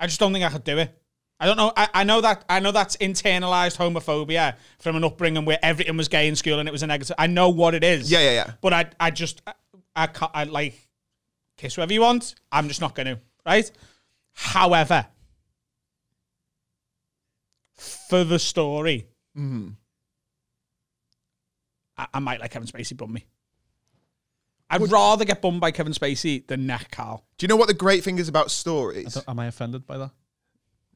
I just don't think I could do it. I don't know. I, I know that I know that's internalized homophobia from an upbringing where everything was gay in school and it was a negative. I know what it is. Yeah, yeah, yeah. But I, I just, I, I can't. I like kiss whoever you want. I'm just not going to. Right. However, for the story, Mm-hmm. I, I might like Kevin Spacey bum me. I'd rather get bummed by Kevin Spacey than Nick Carl. Do you know what the great thing is about stories? Am I offended by that?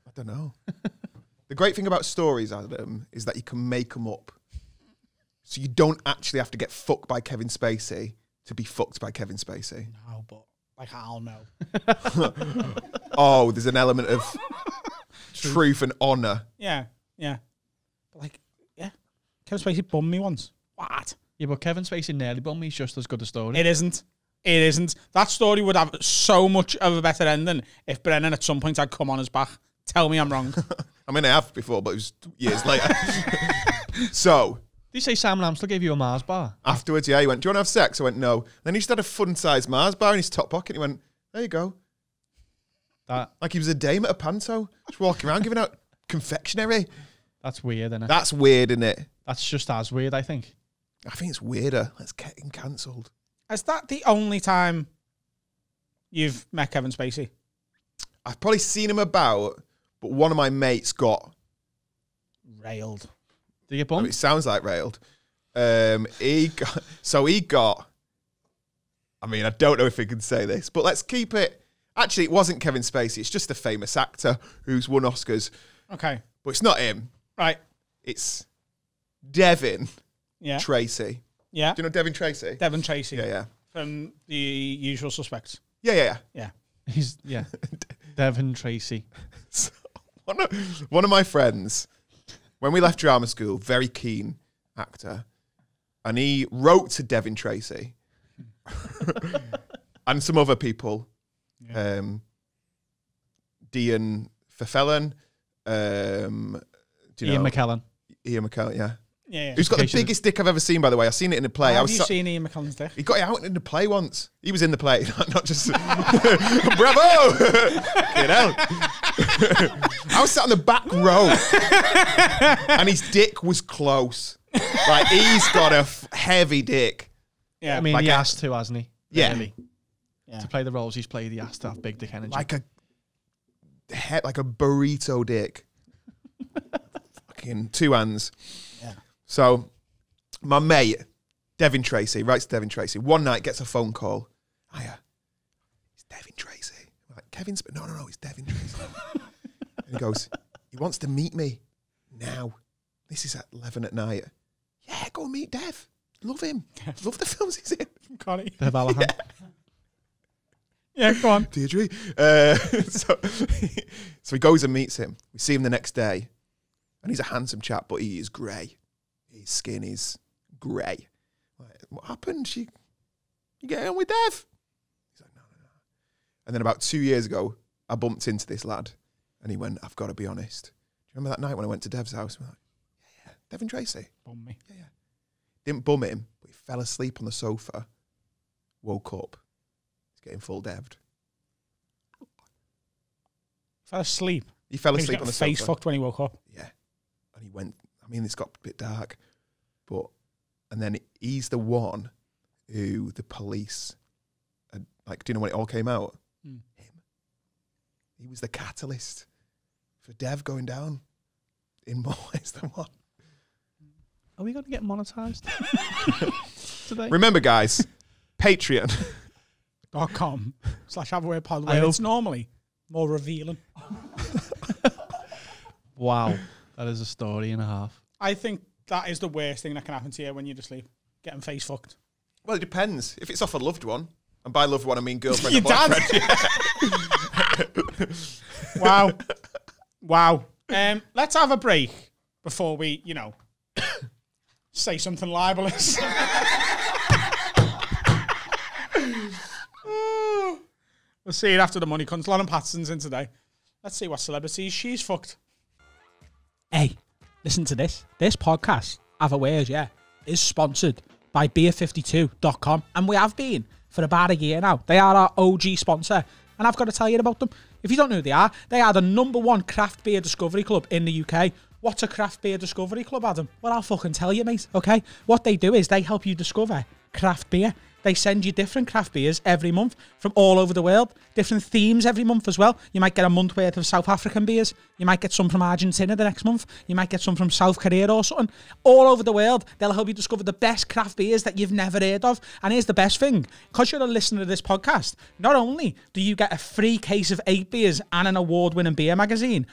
I don't know. the great thing about stories, Adam, is that you can make them up. So you don't actually have to get fucked by Kevin Spacey to be fucked by Kevin Spacey. No, but like I'll know. Oh, there's an element of truth and honor. Yeah, yeah. But like, yeah, Kevin Spacey bummed me once. What? Yeah, but Kevin Spacey nearly bummed me. He's just as good a story. It isn't. It isn't. That story would have so much of a better ending if Brennan at some point had come on his back. Tell me I'm wrong. I mean, I have before, but it was years later. so Did you say Sam Amstell gave you a Mars bar? afterwards, yeah, he went, "Do you want to have sex?" I went, "No." Then he just had a fun-sized Mars bar in his top pocket. He went, "There you go." That Like he was a dame at a panto, just walking around giving out confectionery. that's weird, isn't it? That's weird, isn't it? that's just as weird, I think. I think it's weirder. Let's get him cancelled. Is that the only time you've met Kevin Spacey? I've probably seen him about, but one of my mates got. Railed. Did you get I mean, it sounds like railed. Um, he got so he got. I mean, I don't know if we can say this, but let's keep it. Actually, it wasn't Kevin Spacey. It's just a famous actor who's won Oscars, Okay. but it's not him. Right. It's Devin Yeah. Tracy. yeah. Do you know Devin Tracy? Devin Tracy. Yeah, yeah, From the usual suspects. yeah, yeah. yeah. Yeah. He's yeah. Devin Tracy. So, one, of, one of my friends, when we left drama school, very keen actor, and he wrote to Devin Tracy and some other people, um, Dean Fafellan, um, do you Ian know McKellen. Ian McKellen, yeah, Yeah. yeah. who's got the Education- biggest dick I've ever seen. By the way, I've seen it in a play. I Have was you so- seen Ian McKellen's dick? he got it out in the play once. He was in the play, not just bravo. you know, I was sat on the back row, and his dick was close. Like he's got a f- heavy dick. Yeah. I mean, Like he a- has to, hasn't he? Yeah. Really. Yeah. To play the roles he's played, he has to have big dick energy. like a he- like a burrito dick. Fucking two hands. Yeah. So my mate, Devin Tracy, writes to Devin Tracy. One night gets a phone call. Hiya. It's Devin Tracy. I'm like, Kevin Sp- No, no, no, it's Devin Tracy. and he goes, he wants to meet me now. This is at 11 at night. Yeah, go meet Dev. Love him. Love the films he's in. Got it. Bev Allahan. Yeah, go on. Deirdre. Uh, so, so he goes and meets him. We see him the next day, and he's a handsome chap, but he is grey. His skin is grey. Like, what happened? She, you getting on with Dev? He's like, no, no, no. And then about two years ago, I bumped into this lad, and he went, "I've got to be honest. Do you remember that night when I went to Dev's house? I'm like, yeah, yeah, Devin Tracy. Bum me. Yeah, yeah. Didn't bum him, but he fell asleep on the sofa. Woke up. He's getting full deved. Fell asleep. He fell asleep getting on the face sofa. fucked when he woke up. Yeah. And he went, I mean, it's got a bit dark, but, and then he's the one who the police, had, like, do you know when it all came out? Hmm. Him. He was the catalyst for Dev going down in more ways than one. Are we going to get monetized today? Remember, guys, Patreon. Dot com slash have a pod I where hope- it's normally more revealing. Wow, that is a story and a half. I think that is the worst thing that can happen to you when you're asleep. Getting face fucked. Well, it depends. If it's off a loved one, and by loved one, I mean girlfriend Your or dad. boyfriend. Wow. wow. Um, let's have a break before we, you know, say something libelous. we'll see it after the money comes. Lauren Pattison's in today. Let's see what celebrities she's fucked. Hey, listen to this. This podcast, Have a Word, yeah, is sponsored by beer52.com. And we have been for about a year now. They are our OG sponsor. and I've got to tell you about them. If you don't know who they are, they are the number one craft beer discovery club in the UK. What's a craft beer discovery club, Adam? Well, I'll fucking tell you, mate. Okay, what they do is they help you discover craft beer. They send you different craft beers every month from all over the world, different themes every month as well. You might get a month worth of South African beers. You might get some from Argentina the next month. You might get some from South Korea or something. All over the world, they'll help you discover the best craft beers that you've never heard of. And here's the best thing because you're a listener to this podcast, not only do you get a free case of eight beers and an award winning beer magazine,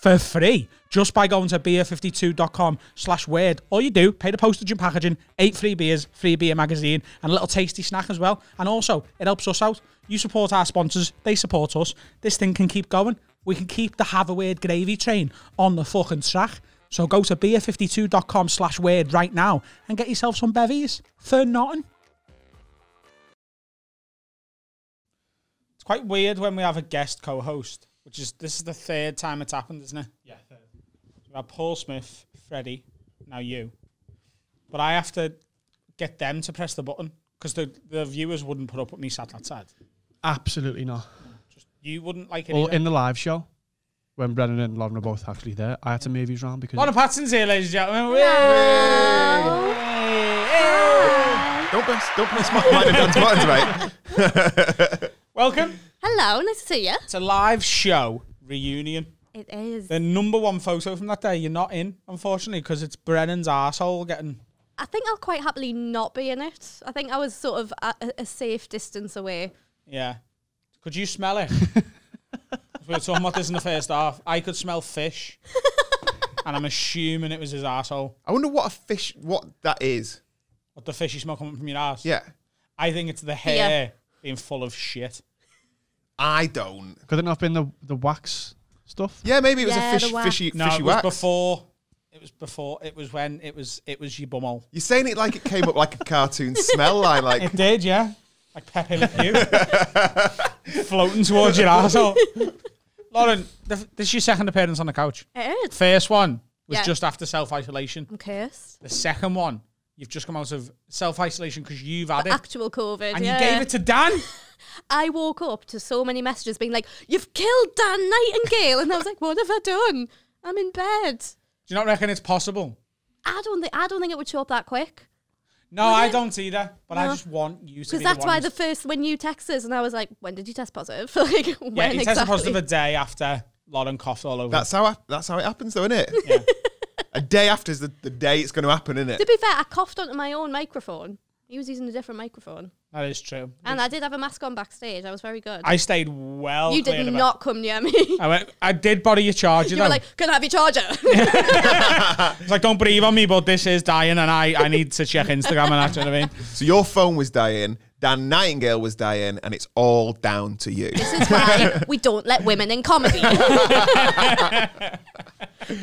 for free just by going to beer52.com slash word. All you do, pay the postage and packaging, eight free beers, free beer magazine, and a little tasty snack as well. And also, it helps us out. You support our sponsors, they support us. This thing can keep going. We can keep the Have a Word gravy train on the fucking track. So go to beer52.com slash word right now and get yourself some bevies for nothing. It's quite weird when we have a guest co-host, which is this is the third time it's happened, isn't it? Yeah. We have Paul Smith, Freddie, now you. But I have to get them to press the button because the, the viewers wouldn't put up with me sat outside. Absolutely not. You wouldn't like it. Well, either. in the live show, when Brennan and Lauren are both actually there, I had to move you around because Lana Patson's here, ladies and gentlemen. Don't press, don't press my mine and Dan's buttons, mate. Welcome. Hello, nice to see you. It's a live show reunion. It is. The number one photo from that day you're not in, unfortunately, because it's Brennan's arsehole getting. I think I'll quite happily not be in it. I think I was sort of at a, a safe distance away. Yeah. Could you smell it? we were talking about this in the first half. I could smell fish. and I'm assuming it was his asshole. I wonder what a fish, what that is. What the fishy smell coming from your ass? Yeah. I think it's the hair being full of shit. I don't. could it not have been the the wax stuff? Yeah, maybe it was Yeah, a fish, the wax. fishy, No, fishy it was wax. before. It was before. It was when it was. It was your bumhole. You're saying it like it came up like a cartoon smell line, like It did, yeah. Like Pepe Le Pew. Floating towards your asshole. Lauren, th- this is your second appearance on the couch. It is. First one was Yeah. just after self isolation. I'm cursed. The second one, you've just come out of self isolation because you've had it. Actual COVID. and yeah. you gave it to Dan. I woke up to so many messages being like, "You've killed Dan Nightingale," and I was like, "What have I done? I'm in bed." Do you not reckon it's possible? I don't think I don't think it would show up that quick. No, I don't either. But I just want you to Because be that's the why the first when you texted us and I was like, "When did you test positive?" like Yeah, when he exactly? tested positive a day after Lauren coughed all over. that's how I, that's how it happens, though, isn't it? Yeah. a day after is the, the day it's going to happen, isn't it? to be fair, I coughed onto my own microphone. He was using a different microphone, that is true. and I did have a mask on backstage. I was very good. I stayed well. you did of it. not come near me. I went. I did body your charger you though. were like, "Can I have your charger?" It's like, don't breathe on me, but this is dying, and I, I need to check Instagram and that. You know what I mean? So your phone was dying, Dan Nightingale was dying, and it's all down to you. this is why we don't let women in comedy.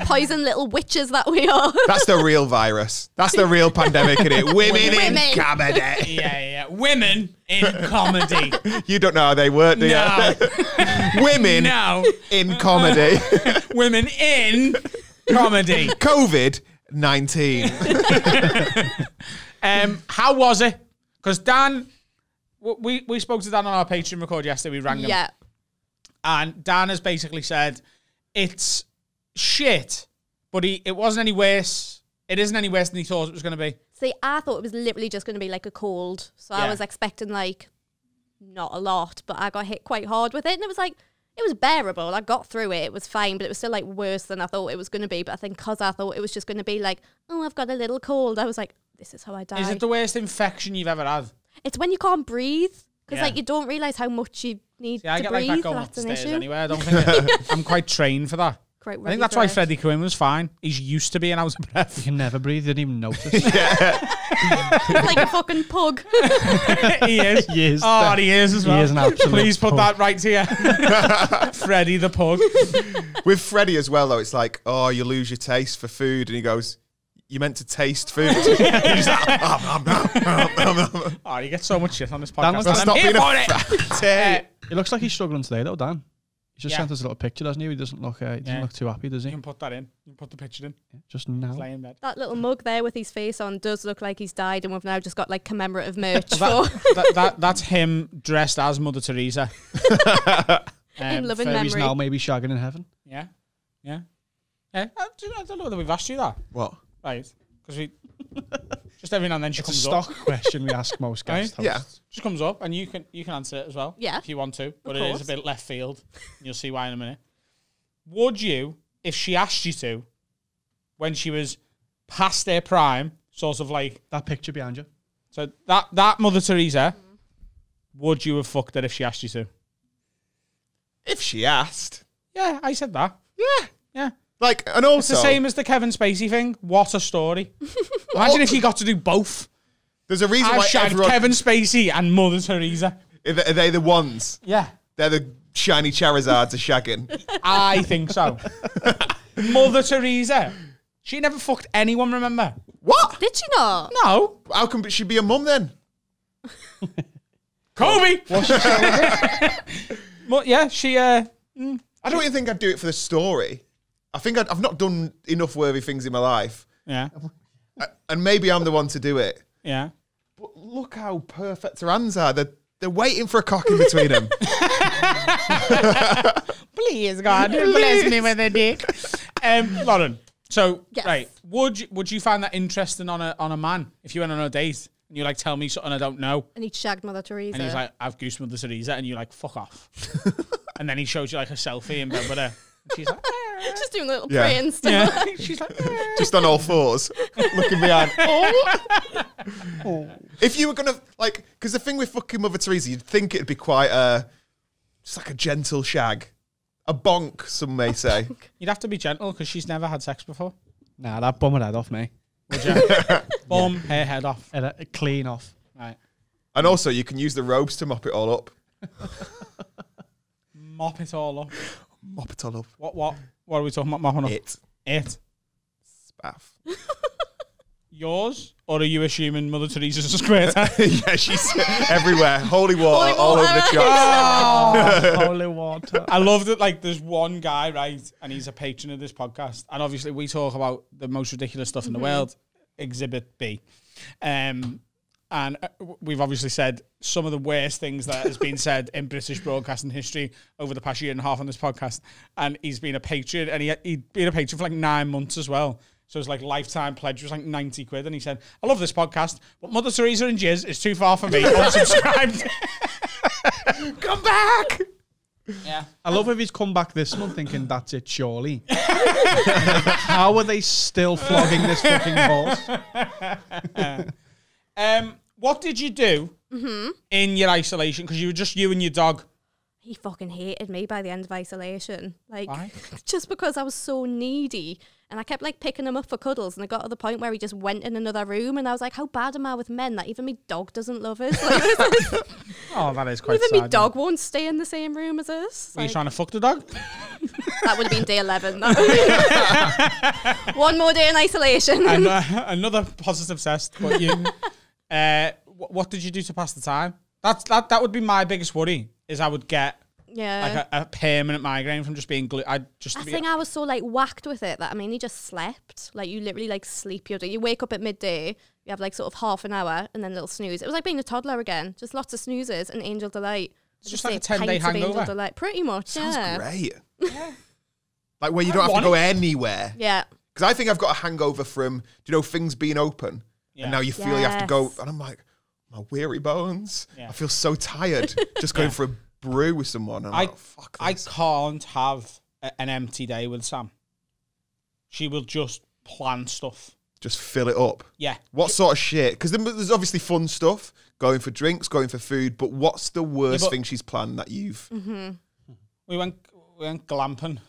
Poison little witches that we are. That's the real virus. That's the real pandemic, isn't it? Women, in comedy. Yeah, yeah. Women in comedy. You don't know how they work, do you? Women no. in comedy. Women in comedy. COVID 19. Um, how was it? Because Dan, w- we we spoke to Dan on our Patreon record yesterday. We rang him, yeah. and Dan has basically said it's shit, but he it wasn't any worse. It isn't any worse than he thought it was going to be. See, I thought it was literally just going to be like a cold. So I Yeah. was expecting like not a lot, but I got hit quite hard with it. And it was like, it was bearable. I got through it. It was fine, but it was still like worse than I thought it was going to be. But I think because I thought it was just going to be like, oh, I've got a little cold, I was like, this is how I die. Is it the worst infection you've ever had? It's when you can't breathe because Yeah. like you don't realize how much you need See, I to get like breathe. that going That's the an stairs issue. anyway. I don't think I'm quite trained for that. Quite I think that's why it. Freddie Quinn was fine. He's used to being out of breath. You can never breathe. Didn't even notice. like a fucking pug. he is. He is. Oh, he is as He well. is an absolute Please put pug. that right here. Freddie the pug. With Freddie as well, though, it's like, oh, you lose your taste for food. And he goes, you meant to taste food. He's like, "Um, um, um, um, um, um." Oh, you get so much shit on this Dan podcast. was- and Stop I'm here being for a it. fatty. Uh, It looks like he's struggling today, though, Dan. He's just Yeah. sent us a little picture, doesn't he? He doesn't look. Uh, he doesn't Yeah. look too happy, does he? You he? can put that in. You can put the picture in. Just now. He's laying in bed. That little mug there with his face on does look like he's died, and we've now just got like commemorative merch for That, that, that, that's him dressed as Mother Teresa. in Um, loving Fairies memory. now maybe shagging in heaven. Yeah. Yeah. Yeah. I, do you know- I don't know whether we've asked you that. What? Right. Because we. just every now and then she It's a comes stock up. question we ask most Right? guest Yeah. hosts. Just comes up and you can you can answer it as well. Yeah. If you want to. But it is a course. bit left field. You'll see why in a minute. Would you, if she asked you to, when she was past their prime, sort of like That picture behind you. so that that Mother Teresa, would you have fucked her if she asked you to? If she asked. Yeah, I said that. Yeah. Yeah. Like, and It's also, the same as the Kevin Spacey thing. What a story. Imagine if you got to do both. there's a reason I've why shagged everyone. Kevin Spacey and Mother Teresa. Are they- are they the ones? Yeah. They're the shiny Charizards are shagging. I think so. Mother Teresa. She never fucked anyone, remember? what? Did she not? No. How come she be a mum then? Kobe. But yeah, she uh I don't even think I'd do it for the story. I think I'd, I've not done enough worthy things in my life, yeah. Uh, and maybe I'm the one to do it. Yeah. But look how perfect her hands are. They're, they're waiting for a cock in between them. Please God, bless me with a dick. Um Lauren. So Yes. right, would you, would you find that interesting on a on a man if you went on a date and you like tell me something I don't know And he shagged Mother Teresa. and he's like I've goose Mother Teresa and you're like fuck off, and then he shows you like a selfie in bed with her. And she's like, "Eh." just doing little Yeah. praying stuff. yeah. She's like, "Eh." Just on all fours, looking behind. Oh. If you were gonna like, because the thing with fucking Mother Teresa, you'd think it'd be quite a, just like a gentle shag, a bonk. Some may say. you'd have to be gentle because she's never had sex before. Nah, that bum her head off me. Would you? Bum her head off. Head, uh, clean off. Right. And also, you can use the robes to mop it all up. Mop it all up. Mop it all up. What what what are we talking about? Mopping up. It. It. Spaff. Yours? Or are you assuming Mother Teresa's a square time? yeah, she's everywhere. Holy water, Holy all over the water. shop. Holy water. I love that. Like, there's one guy, right, and he's a patron of this podcast, and obviously we talk about the most ridiculous stuff in the world. Exhibit B, um, and uh, we've obviously said some of the worst things that has been said in British broadcasting history over the past year and a half on this podcast. And he's been a patron, and he he'd been a patron for like nine months as well. So his like lifetime pledge was like ninety quid, and he said, "I love this podcast, but Mother Teresa and Jizz is too far for me. Unsubscribed." Come back. yeah. I love if he's come back this month thinking that's it, surely. How are they still flogging this fucking horse? Um, what did you do Mm-hmm. in your isolation? Because you were just you and your dog. he fucking hated me by the end of isolation. Like, Why? just because I was so needy. And I kept like picking him up for cuddles. And I got to the point where he just went in another room. And I was like, how bad am I with men that even my dog doesn't love us? Like, Oh, that is quite even sad. my dog won't stay in the same room as us. Were you trying to fuck the dog? that would have been day 11. That- One more day in isolation. and, uh, another positive test. But you, uh, wh- what did you do to pass the time? That's that. That would be my biggest worry. Is I would get yeah. like a, a permanent migraine from just being glued. I just I be, think I was so like whacked with it that I mainly just slept. Like you literally like sleep your day. You wake up at midday, you have like sort of half an hour and then a little snooze. It was like being a toddler again. Just lots of snoozes and angel delight. It's I just like a 10 day pints Angel hangover. Delight. Pretty much, Sounds yeah. great. Yeah. Like where you don't have to go it. anywhere. Yeah. Because I think I've got a hangover from, you know, things being open. Yeah. And now you feel you have to go. And I'm like, my weary bones. Yeah. I feel so tired just going Yeah. for a brew with someone. I'm I like, fuck I can't have a, an empty day with Sam. She will just plan stuff. just fill it up. Yeah. What sort of shit? Because there's obviously fun stuff, going for drinks, going for food, but what's the worst but- thing she's planned that you've. Mm-hmm. We went we went glamping.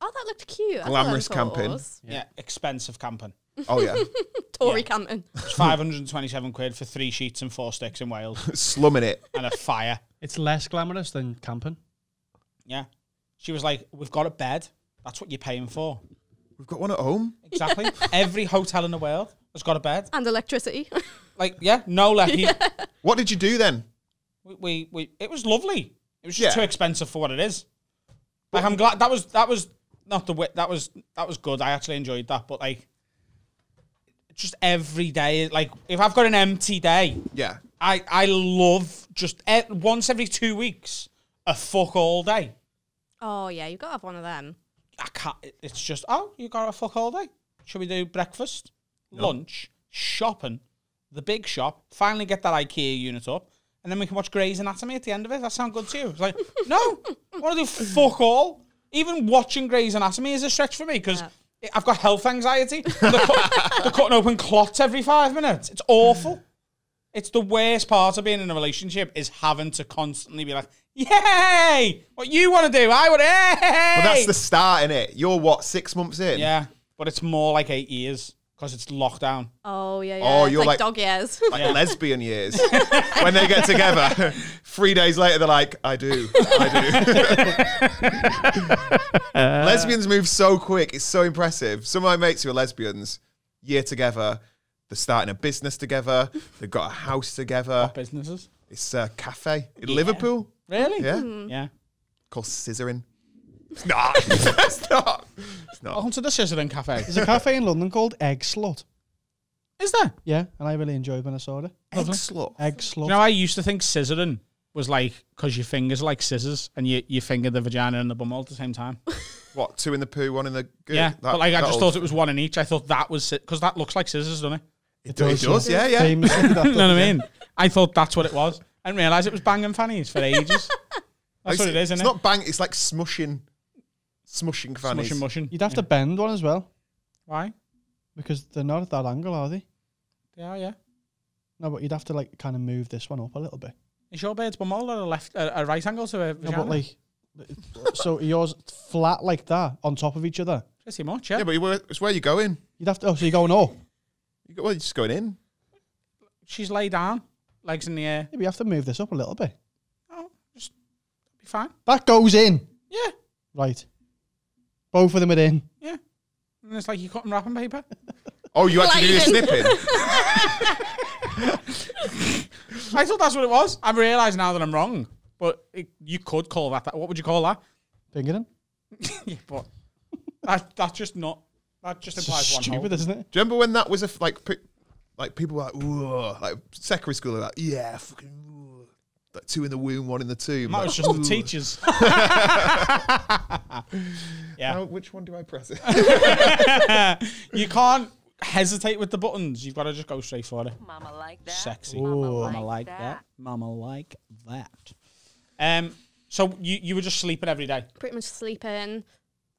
Oh, that looked cute. I Glamorous that camping. yours. Yeah. expensive camping. Oh, yeah. Tory Yeah. camping. It's 527 quid for three sheets and four sticks in Wales Slumming it. and a fire. It's less glamorous than camping. Yeah. She was like, We've got a bed. That's what you're paying for. We've got one at home. Exactly. Every hotel in the world has got a bed. And electricity. Like, yeah, no lecky. What did you do then? We, we, we, it was lovely. It was just Yeah. too expensive for what it is. Like I'm glad that was that was not the way that was that was good. I actually enjoyed that, but like just every day, like if I've got an empty day, Yeah. I I love just e- once every two weeks a fuck all day. Oh yeah, you have gotta have one of them. I can't. It's just oh, you got a fuck all day. Should we do breakfast, lunch, shopping, the big shop? Finally get that IKEA unit up, and then we can watch Grey's Anatomy at the end of it. That sound good to you? It's like no, I want to do fuck all. Even watching Grey's Anatomy is a stretch for me because. I've got health anxiety. They're, cut, they're cutting open clots every five minutes. It's awful. It's the worst part of being in a relationship is having to constantly be like, "Yay! What you want to do? I would." Hey! But that's the start, in it. You're what six months in? Yeah, but it's more like eight years because it's lockdown. Oh yeah, oh, yeah. Oh, it's you're like, like- dog years. Like lesbian years. when they get together, three days later, they're like, I do. I do. Lesbians move so quick. It's so impressive. Some of my mates who are lesbians, year together, they're starting a business together, they've got a house together. Businesses. It's a cafe in Liverpool. Really? Yeah. Hmm. Yeah. Called Scissoring. It's not. it's not. It's not. Welcome to the Scissoring Cafe. There's a cafe in London called Egg Slut. Is there? Yeah, and I really enjoyed when I saw it. Egg slut. Egg Slut. You know, I used to think scissoring was like because your fingers are like scissors and you you finger the vagina and the bum all at the same time. What? Two in the poo, one in the goo? yeah, That- but like I that just old- thought it was one in each. I thought that was because that looks like scissors, doesn't it? It does, it does, yeah, yeah. Famously, that you know what I mean? I thought that's what it was. I didn't realize it was banging fannies for ages. That's what it is, isn't not it? bang. It's like smushing, smushing fannies. Mushing, mushing. You'd have to bend one as well Why? because they're not at that angle, are they? Yeah, yeah. No, but you'd have to like kind of move this one up a little bit. Is your bird's bum all at a left, a, a right angle to a No, vagina? but like, so yours flat like that on top of each other. Pretty much, yeah. Yeah, but you, were- it's where you're going. You'd have to. Oh, so you're going up. You go, well, you're just going in. She's laid down, legs in the air. Maybe you have to move this up a little bit. Oh, just be fine. That goes in. Yeah, Right. Both of them are in. yeah. And it's like you're them wrapping paper. Oh, you actually do the Sliding. snipping. I thought that's what it was. I'm realising now that I'm wrong. But it, you could call that, that. What would you call that? Fingering. yeah, but that, that's just not. That just It's implies just one stupid, hole. isn't it? Do you remember when that was a f- like, pe- like people were like, Ooh, like secondary school, like, yeah, fucking, ooh. Like two in the womb, one in the tomb. That was just the teachers. yeah. How- which one do I press it? you can't hesitate with the buttons. You've got to just go straight for it. Mama like that. Sexy. Mama Mama like like that. that. Mama like that. Um. So you you were just sleeping every day. Pretty much sleeping.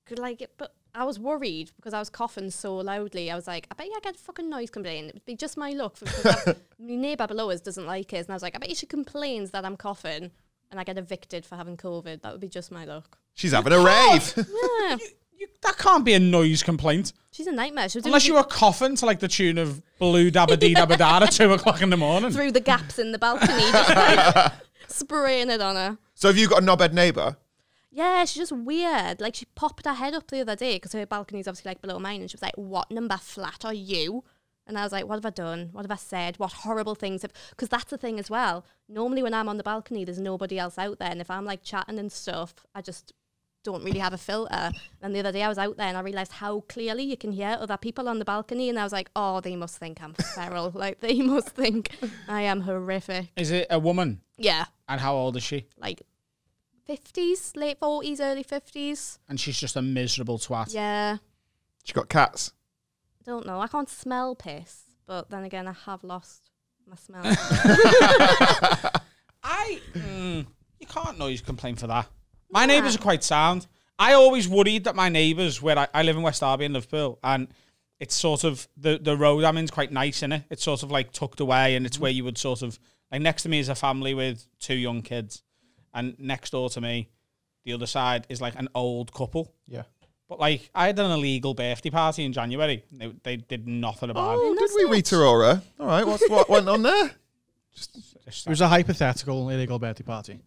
Could like it, but I was worried because I was coughing so loudly. I was like, I bet you I get a fucking noise complaint. It would be just my luck because my neighbour below us doesn't like it, and I was like, I bet you she complains that I'm coughing, and I get evicted for having COVID. That would be just my luck. She's having a rave. Yeah, You, that can't be a noise complaint she's a nightmare. She was unless you were coughing to like the tune of "Blue Dabba Dee Dabba Da" at two o'clock in the morning. through the gaps in the balcony, just like spraying it on her. so have you got a knobhead neighbour? Yeah, she's just weird. Like she popped her head up the other day because her balcony's obviously like below mine, and she was like, "What number flat are you?" And I was like, "What have I done? What have I said? What horrible things have?" Because that's the thing as well. Normally, when I'm on the balcony, there's nobody else out there, and if I'm like chatting and stuff, I just don't really have a filter. And the other day, I was out there and I realized how clearly you can hear other people on the balcony, and I was like, "Oh, they must think I'm feral. like they must think I am horrific." Is it a woman? Yeah, And how old is she? like. 50s, late 40s, early 50s. And she's just a miserable twat. Yeah. She got cats. don't know. I can't smell piss, but then again, I have lost my smell. I mm, you can't noise complain for that. My neighbours are quite sound. I always worried that my neighbours, where I, I live in West Derby in Liverpool, and it's sort of the the road I'm in's quite nice in it. It's sort of like tucked away, and it's where you would sort of like next to me is a family with two young kids, and next door to me, the other side is like an old couple. Yeah. But like I had an illegal birthday party in January. They, they did nothing about Oh, it. did we read Aurora? All right, what's what went on there? It's It was a hypothetical illegal birthday party.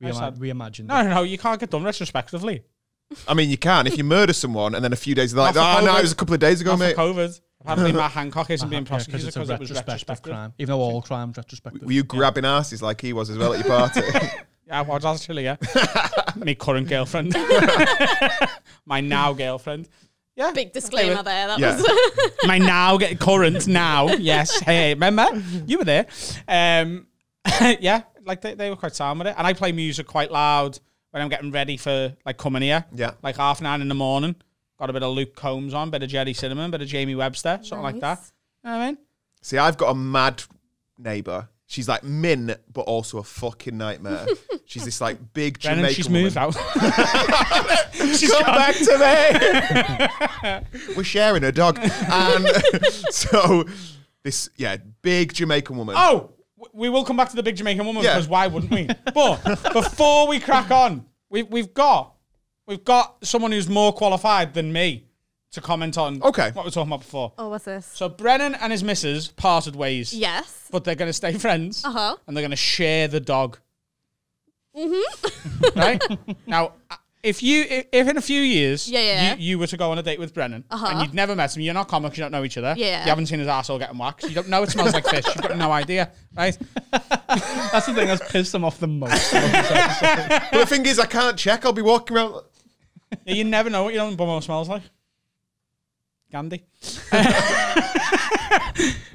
We, I ima- said- we imagined. No, it. no, no. You can't get done retrospectively. I mean, you can if you murder someone and then a few days they're like, Not for oh no, COVID. it was a couple of days ago, Not mate. for COVID. Apparently, Matt Hancock isn't being Yeah, prosecuted it's a because it was retrospective retrospective. crime. Even though all crimes retrospective. Were you grabbing asses like he was as well at your party? Yeah, I was actually, yeah. My current girlfriend. My now girlfriend. Yeah. Big disclaimer there. That Yeah. was. My now get current now. Yes. Hey, remember? You were there. Um yeah, like they, they were quite sound with it. And I play music quite loud when I'm getting ready for like coming here. Yeah. Like half nine in the morning. Got a bit of Luke Combs on, bit of Gerry Cinnamon, bit of Jamie Webster, something like that. Nice. You know what I mean? See, I've got a mad neighbour. She's like min, but also a fucking nightmare. she's this like big Jamaican Brennan, she's woman. moved out. she's Come gone. back to me. We're sharing a dog, and so this yeah big Jamaican woman. Oh, we will come back to the big Jamaican woman Yeah. because why wouldn't we? But before we crack on, we've we've got we've got someone who's more qualified than me to comment on Okay. what we were talking about before. oh, what's this? So Brennan and his missus parted ways, Yes. but they're going to stay friends Uh huh. and they're going to share the dog. Mm-hmm. right now, if you if in a few years Yeah, yeah. You, you were to go on a date with Brennan Uh-huh. and you'd never met him, you're not comics, you don't know each other, Yeah. you haven't seen his asshole getting waxed, you don't know it smells like fish, you've got no idea, right? That's the thing that's pissed them off the most. about this episode. But the thing is, I can't check. I'll be walking around. Yeah, you never know what your own bumhole smells like. Gandhi.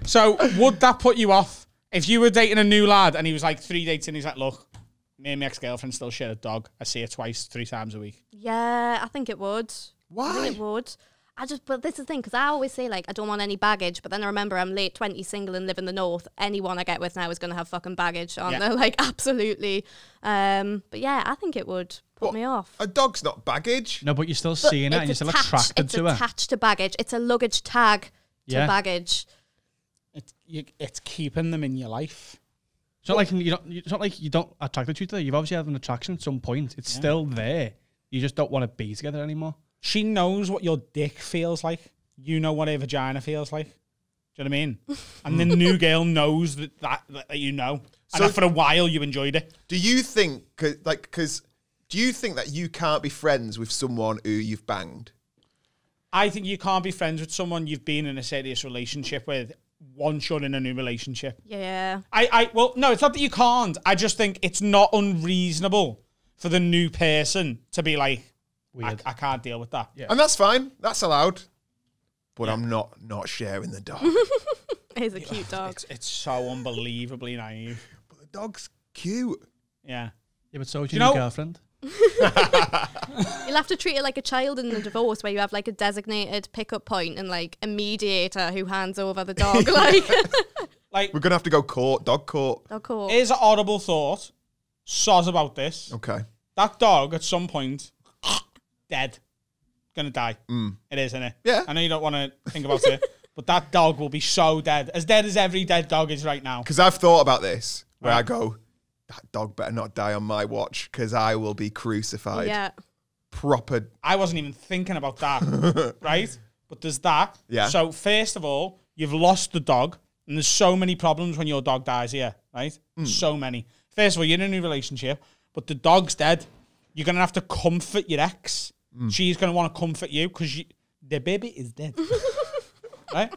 so, would that put you off if you were dating a new lad and he was like three dates and he's like, "Look, me and my ex girlfriend still share a dog. I see her twice, three times a week." Yeah, I think it would. Why? I Why? think it would. I just, but this is the thing, because I always say, like, I don't want any baggage, but then I remember I'm late 20, single, and live in the north. Anyone I get with now is going to have fucking baggage, aren't Yeah. they? Like, absolutely. Um, but yeah, I think it would put What? me off. A dog's not baggage. No, but you're still But seeing it and you're it's still attached- attracted it's to it. attached to baggage. It's a luggage tag to Yeah. baggage. It's you, it's keeping them in your life. It's not like you don't. It's not like you don't attracted to each other. You've obviously had an attraction at some point. It's still there. You just don't want to be together anymore. She knows what your dick feels like. You know what a vagina feels like. Do you know what I mean? and the new girl knows that that, that you know. So- and for a while you enjoyed it. Do you think, 'cause- like, because do you think that you can't be friends with someone who you've banged? I think you can't be friends with someone you've been in a serious relationship with once you're in a new relationship. Yeah. I, I well, no, it's not that you can't. I just think it's not unreasonable for the new person to be like, I, Weird. I can't deal with that. Yeah. And that's fine. That's allowed. But I'm not not sharing the dog. He's a cute dog. It's it's so unbelievably naive. but the dog's cute. Yeah. Yeah, but so is you your new know- girlfriend. You'll have to treat it like a child in a divorce where you have like a designated pickup point and like a mediator who hands over the dog. like, Like, We're gonna have to go court, dog court. dog court. here's an audible thought. Soz about this. Okay. That dog at some point, dead. Gonna die. Mm. It is, isn't it? Yeah. I know you don't want to think about it, but that dog will be so dead. As dead as every dead dog is right now. Because I've thought about this, where I go, that dog better not die on my watch, because I will be crucified. yeah. Proper. I wasn't even thinking about that, right? But there's that. Yeah. So first of all, you've lost the dog, and there's so many problems when your dog dies here, right? Hmm. So many. First of all, you're in a new relationship, but the dog's dead. You're gonna have to comfort your ex. Hmm. She's gonna want to comfort you because the baby is dead, right?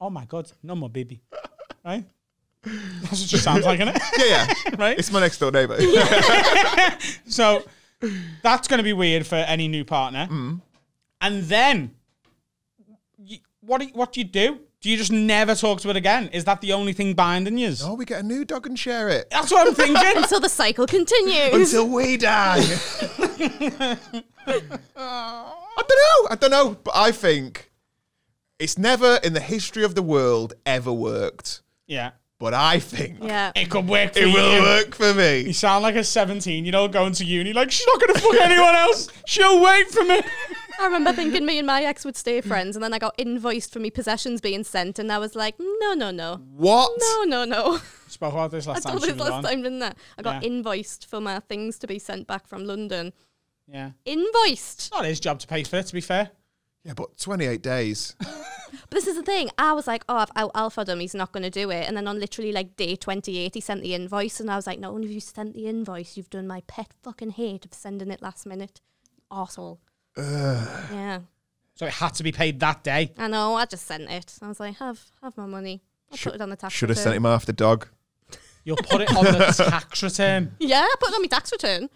Oh my god, no more baby, right? That's what it just sounds like, innit? Yeah, yeah. right? it's my next door neighbour. So that's going to be weird for any new partner. Mm. And then, you, what do you, what do you do? Do you just never talk to it again? Is that the only thing binding you? oh, we get a new dog and share it That's what I'm thinking. Until the cycle continues. until we die. I don't know. I don't know. But I think it's never in the history of the world ever worked. yeah, But I think yeah. it could work for it you. will work for me. You sound like a 17 year old going to uni, like, she's not going to fuck anyone else. She'll wait for me. I remember thinking me and my ex would stay friends, and then I got invoiced for me possessions being sent, and I was like, no, no, no. What? No, no, no. Spoke about this I last time. told she this was last on. time, didn't I? I got Yeah. invoiced for my things to be sent back from London. Yeah. Invoiced. It's not his job to pay for it, to be fair. Yeah, but 28 days. But this is the thing. I was like, oh, I've out alphaed him. He's not going to do it. And then on literally like day 28, he sent the invoice. And I was like, not only have you sent the invoice, you've done my pet fucking hate of sending it last minute. Arsehole. Yeah. So it had to be paid that day. I know. I just sent it. I was like, have have my money. I'll Should- put it on the tax Should have return. sent him after dog. You'll put it on the tax return. Yeah, I put it on my tax return.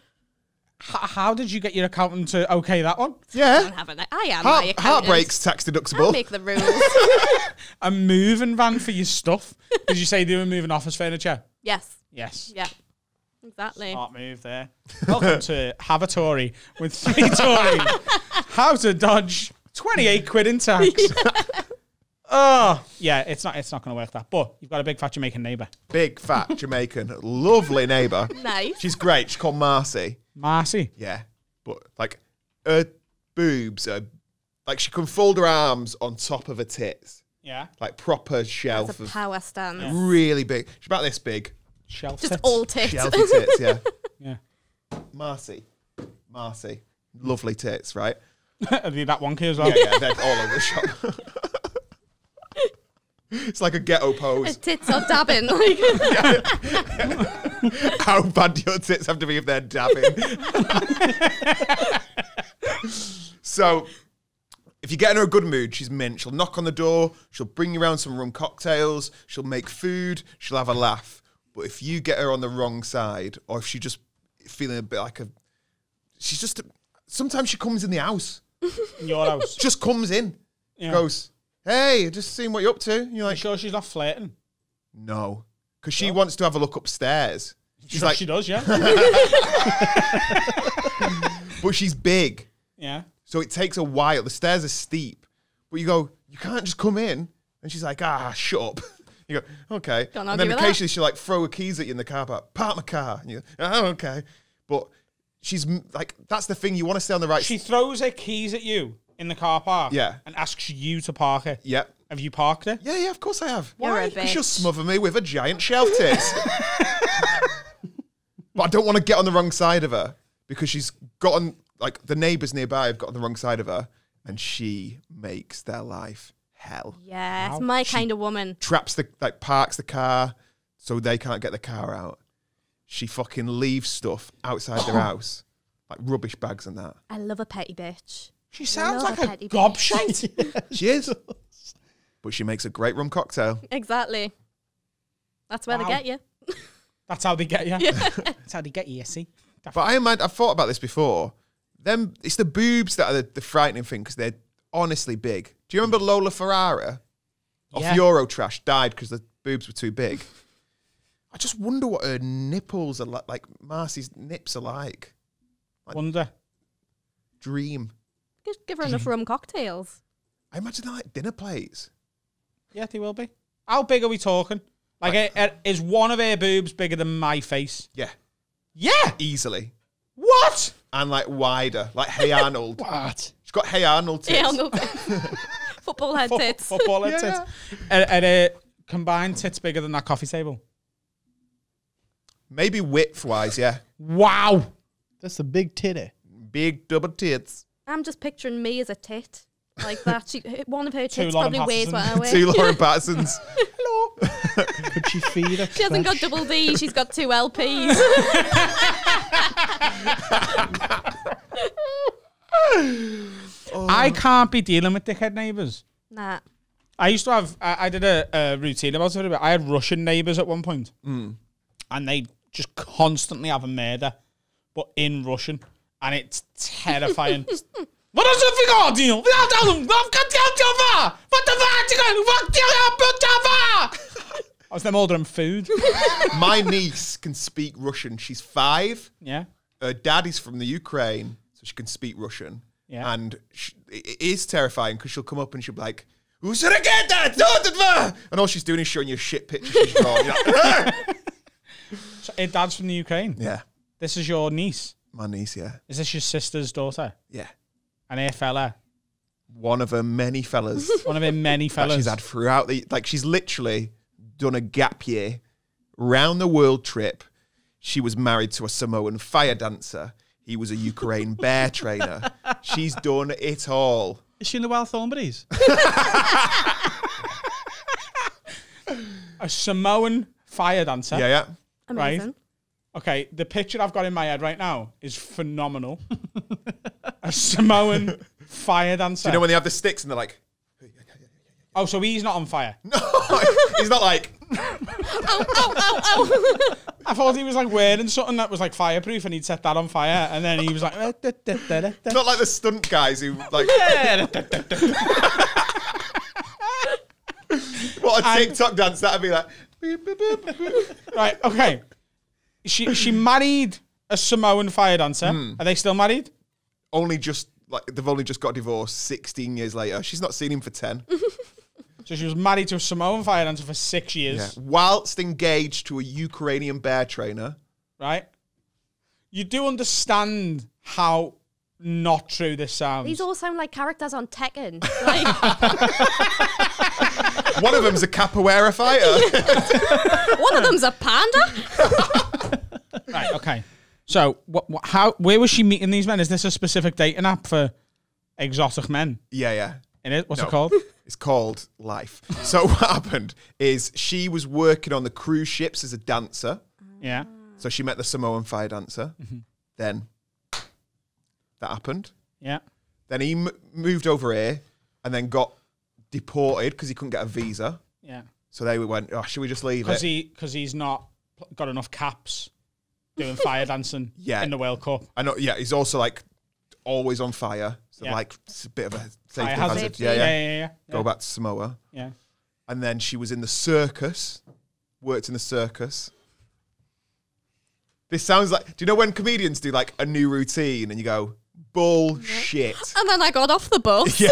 H- how did you get your accountant to okay that one? Yeah. don't have an. I am my Heart, accountant. heartbreaks tax deductible. I deductible. make the rules. A moving van for your stuff. Did you say they were moving office furniture? yes. Yes. Yeah. Exactly. Smart move there. Welcome to Have a Tory with three Tories. How to dodge 28 quid in tax. oh, yeah, it's not it's not going to work that. But you've got a big fat Jamaican neighbour. Big fat Jamaican, lovely neighbour. Nice. She's great. She's called Marcy. Marcy. Yeah, but like her boobs are like she can fold her arms on top of her tits, Yeah. like proper That's shelf a power stance. really big. She's about this big, Shelf Just tits. all tits. shelfy tits. Yeah, Yeah. Marcy, Marcy, lovely tits, right? Are they that wonky as well? Yeah, yeah, they're all over the shop. it's like a ghetto Her pose. tits are dabbing. Like, How bad do your tits have to be if they're dabbing? so, if you get in her a good mood, she's mint. She'll knock on the door. She'll bring you around some rum cocktails. She'll make food. She'll have a laugh. But if you get her on the wrong side, or if she just feeling a bit like a, she's just. sometimes she comes in the house. In your house. Just comes in. Yeah. Goes, hey, just seeing what you're up to. And you're You like, sure she's not flirting? no, because she wants to have a look upstairs. She's Sure like, she does, yeah. but she's big. yeah. So it takes a while. The stairs are steep, but you go, you can't just come in. And she's like, ah, shut up. You go, okay. Don't and argue then with that. occasionally she'll like throw her keys at you in the car park, park my car. And you go, oh, okay. But she's m- like, that's the thing. You want to stay on the right. She throws her keys at you in the car park. Yeah. And asks you to park it. yeah. Have you parked it? Yeah, yeah, of course I have. You're a Because she'll bitch. smother me with a giant shelf tits. but I don't want to get on the wrong side of her because she's gotten, like, the neighbours nearby have got on the wrong side of her and she makes their life hell. yes, my kind of woman. traps the like parks the car so they can't get the car out. She fucking leaves stuff outside their house, like rubbish bags and that. I love a petty bitch. She sounds love like a a petty gobshite. She is, but she makes a great rum cocktail. Exactly. That's where Wow. they get you. That's how they get you. That's how they get you, you see. But I imagine I've thought about this before. Them, it's the boobs that are the, the frightening thing because they're honestly big. Do you remember Lolo Ferrari off Yeah. Eurotrash died because the boobs were too big? I just wonder what her nipples are like. Like Marcy's nips are like. Wonder. Dream. Just give her enough rum cocktails. I imagine they're like dinner plates. Yeah, they will be. How big are we talking? Like, is one of her boobs bigger than my face? Yeah, Yeah. easily. What? and like wider, like Hey Arnold. What? She's got Hey Arnold tits. Yeah, on the football head tits. Football Yeah, tits. Are, are uh, combined tits bigger than that coffee table? Maybe width wise, yeah. Wow. That's a big titty. Big double tits. I'm just picturing me as a tit. Like that. She, one of her Two tits Lauren probably weighs what I Two weigh. Lauren Pattisons. Could she feed her? She hasn't got double D, she's got two LPs. I can't be dealing with dickhead neighbours. nah. I used to have, I, I did a, a routine about it. I had Russian neighbours at one point, hmm. and they just constantly have a murder, but in Russian, and it's terrifying. Hmm. What is it for God, deal? I was them ordering food. My niece can speak Russian. She's five. Yeah. Her dad is from the Ukraine, so she can speak Russian. Yeah. And she, it is terrifying because she'll come up and she'll be like, Who should I get that? Do! And all she's doing is showing you shit pictures she's drawn. You're like! So her dad's from the Ukraine. yeah. This is your niece. My niece, yeah. Is this your sister's daughter? Yeah. And her fella. One of her many fellas One of her many that fellas. she's had throughout the like she's literally done a gap year round the world trip. She was married to a Samoan fire dancer. He was a Ukraine bear trainer. She's done it all. Is she in the Wild Thornberrys? a Samoan fire dancer. Yeah, yeah. Amazing. Okay, the picture I've got in my head right now is phenomenal. a Samoan fire dancer. You know when they have the sticks and they're like, oh, so he's not on fire. no, he's not like, ow, ow, ow. I thought he was like wearing something that was like fireproof and he'd set that on fire and then he was like "Eh, da, da, da, da, da." Not like the stunt guys who like what a And- TikTok dance that'd be like. right okay she she married a Samoan fire dancer hmm. are they still married Only just like they've only just got divorced 16 years later. She's not seen him for 10. so she was married to a Samoan fire dancer for six Yeah. years Whilst engaged to a Ukrainian bear trainer. right you do understand how not true this sounds These all sound like characters on Tekken. Like, One of them's a capoeira fighter. one of them's a panda. Right. Okay. So, what, what? How? Where was she meeting these men? Is this a specific dating app for exotic men? yeah, yeah. In it, what's No. it called? It's called Life. So what happened is she was working on the cruise ships as a dancer. Yeah. So she met the Samoan fire dancer. Mm-hmm. Then that happened. Yeah. Then he moved over here and then got deported because he couldn't get a visa. Yeah. So they we went, oh, should we just leave Because he because he's not got enough caps doing fire dancing Yeah. in the World Cup. I know, yeah, he's also like always on fire. So Yeah. like it's a bit of a safety Fire hazard. hazard. Yeah, yeah, Yeah. Yeah. Yeah. Go back to Samoa. Yeah. And then she was in the circus, worked in the circus. This sounds like, do you know when comedians do like a new routine and you go, bullshit? And then I got off the bus. yeah.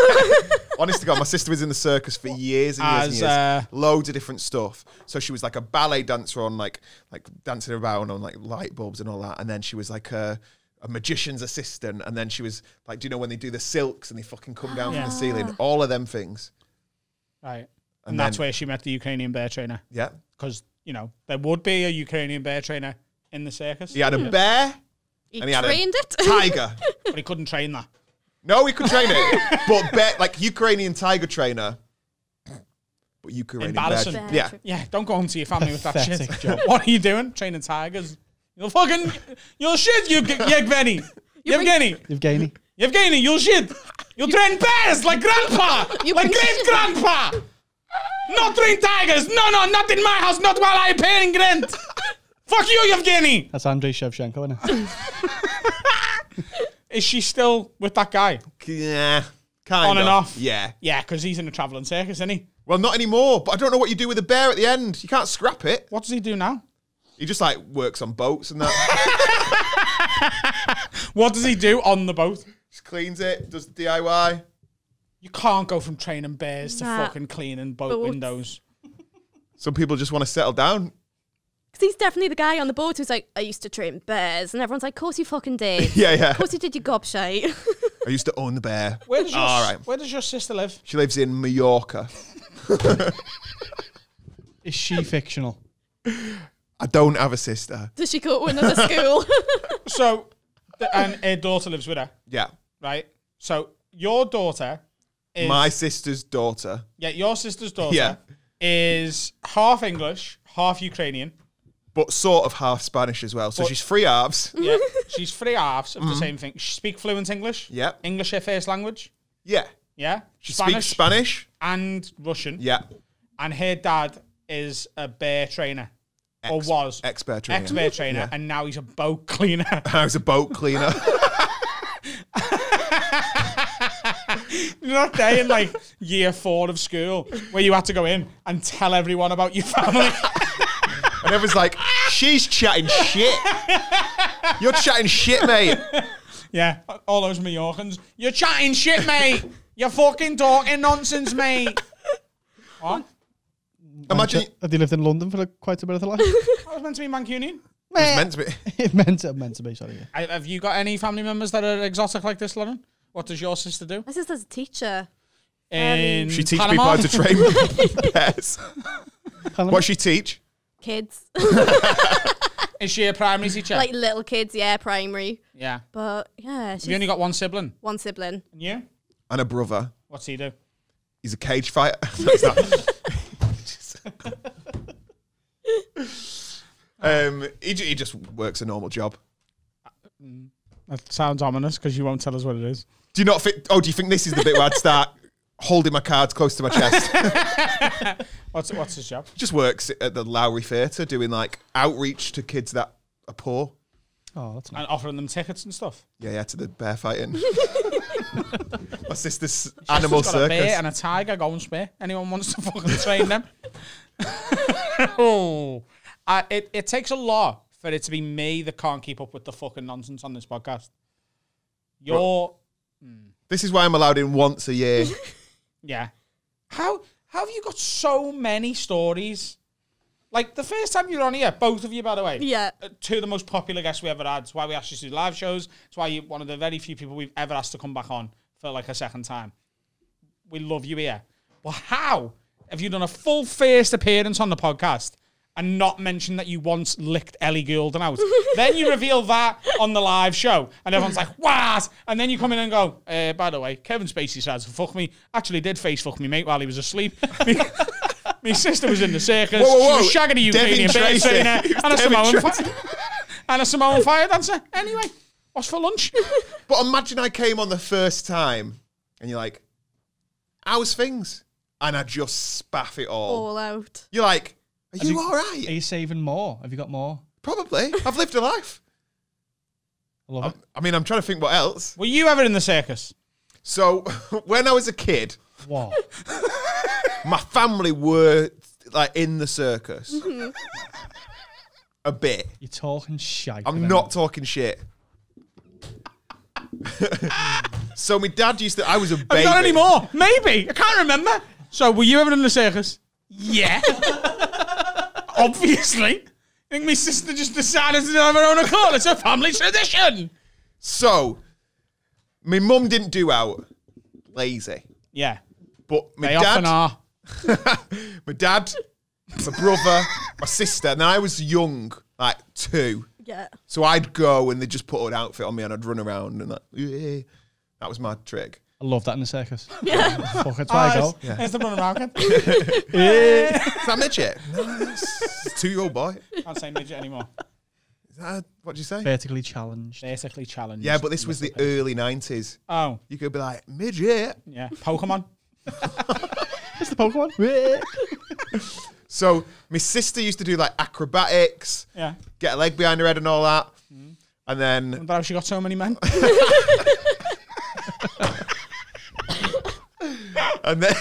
Honest to God, my sister was in the circus for years and years and years. uh, Loads of different stuff. So she was like a ballet dancer on like like dancing around on like light bulbs and all that. And then she was like a, a magician's assistant. And then she was like, do you know when they do the silks and they fucking come down Yeah. from the ceiling? All of them things. Right. And, And that's then- where she met the Ukrainian bear trainer. Yeah. Because you know there would be a Ukrainian bear trainer in the circus, He had a bear, He And he had a trained it. tiger. but he couldn't train that. No, he could train it, but bear, like Ukrainian tiger trainer, but Ukrainian bear. Embarrassing. Bear Yeah, Yeah. Don't go home to your family with that shit. Pathetic job. What are you doing? Training tigers? You'll fucking you'll shit. You Yevgeny. Yevgeny. Evgeny. Yevgeny, you'll shit. You'll train bears like grandpa, You like bring great grandpa. Not train tigers. No, no, not in my house. Not while I'm paying rent. Fuck you, Yevgeny. That's Andrei Shevchenko, isn't it? Is she still with that guy? yeah, kind On of. and off. Yeah. Yeah, because he's in a travelling circus, isn't he? Well, not anymore. But I don't know what you do with a bear at the end. You can't scrap it. What does he do now? He just like works on boats and that. What does he do on the boat? just cleans it, does DIY. You can't go from training bears to fucking cleaning boat Boats. windows. Some people just want to settle down. Because he's definitely the guy on the boat who's like, I used to train bears. And everyone's like, of course you fucking did. Yeah, yeah. Of course you did, you gobshite. I used to own the bear. Where does your All right. Where does your sister live? She lives in Mallorca. Is she fictional? I don't have a sister. Does she go to another school? So, the, and her daughter lives with her, Yeah. right? So your daughter is My sister's daughter. yeah, your sister's daughter Yeah. is half English, half Ukrainian. But sort of half Spanish as well. So But- she's three halves. Yeah, she's three halves of the same thing. She speak fluent English. Mm-hmm. Yeah. English her first language. Yeah. Yeah, She Spanish speaks Spanish. and Russian. Yeah. and her dad is a bear trainer, or was Expert trainer. ex bear trainer, Yeah. and now he's a boat cleaner. I was a boat cleaner. You're not there in like year four of school where you had to go in and tell everyone about your family. And everyone's like, she's chatting shit. You're chatting shit, mate. yeah, all those Mallorcans. You're chatting shit, mate. You're fucking talking nonsense, mate. What? Imagine Have they lived in London for quite a bit of their life? I was meant to be Mancunian. it was meant to be. it meant to, meant to be, sorry. Yeah. I- Have you got any family members that are exotic like this, Lauren? What does your sister do? My sister's a teacher. In She teach Panama? people how to train bears. What she teach? Kids. Is she a primary teacher? like little kids, yeah, primary. yeah. But yeah, she's You only got one sibling. one sibling. And you? And a brother. What's he do? He's a cage fighter. That's not- um, he, ju- he just works a normal job. That sounds ominous because you won't tell us what it is. Do you not think? Oh, do you think this is the bit where I'd start holding my cards close to my chest. What's what's his job? just works at the Lowry Theatre doing like outreach to kids that are poor. Oh, that's nice. And offering them tickets and stuff. Yeah, yeah, to the bear fighting. my sister's animal She's got a bear circus. and a tiger. going and spare. Anyone wants to fucking train them? oh, I, it it takes a lot for it to be me that can't keep up with the fucking nonsense on this podcast. You're This is why I'm allowed in once a year. Yeah. How how have you got so many stories? Like the first time you were on here, both of you, by the way. Yeah. uh, two of the most popular guests we ever had. It's why we asked you to do live shows. It's why you're one of the very few people we've ever asked to come back on for like a second time. We love you here. Well, how have you done a full first appearance on the podcast and not mention that you once licked Ellie Goulding out? then you reveal that on the live show, and everyone's like, "What?" And then you come in and go, uh, "By the way, Kevin Spacey says fuck me. Actually, did face fuck me mate while he was asleep." My sister was in the circus. Whoa, whoa, whoa. She was shagging a Ukrainian Devin bear Tracy. trainer It was and a Samoan Tracy. fire, and a Samoan fire dancer. Anyway, what's for lunch? But imagine I came on the first time and you're like, how's things? And I just spaff it all. All out. You're like, are you, you- all right? Are you saving more? Have you got more? Probably. I've lived a life. I love I'm- it. I mean, I'm trying to think what else. Were you ever in the circus? So when I was a kid, What? my family were like in the circus a bit. You're talking shite. I'm then. not talking shit. so my dad used to. I was a baby. Not anymore. Maybe. I can't remember. So, were you ever in the circus? Yeah. Obviously. I think my sister just decided to have her own accord. It's a family tradition. So my mum didn't do out lazy, Yeah. but my They dad, often are. my dad, my brother, my sister, and I was young, like two. Yeah. So I'd go and they'd just put an outfit on me and I'd run around and like, "Yeah." that was my trick. I love that in the circus. Yeah. Fuck, that's why I go. There's the run around. kid. Is that midget? No, it's two-year-old boy. Can't say midget anymore. Is that, what do you say? Vertically challenged. Basically challenged. Yeah, but this was the early 90s. Oh, You could be like, midget. yeah. Pokemon. It's the Pokemon. So my sister used to do like acrobatics, Yeah. get a leg behind her head and all that. Mm-hmm. And then Wonder how she got so many men. And then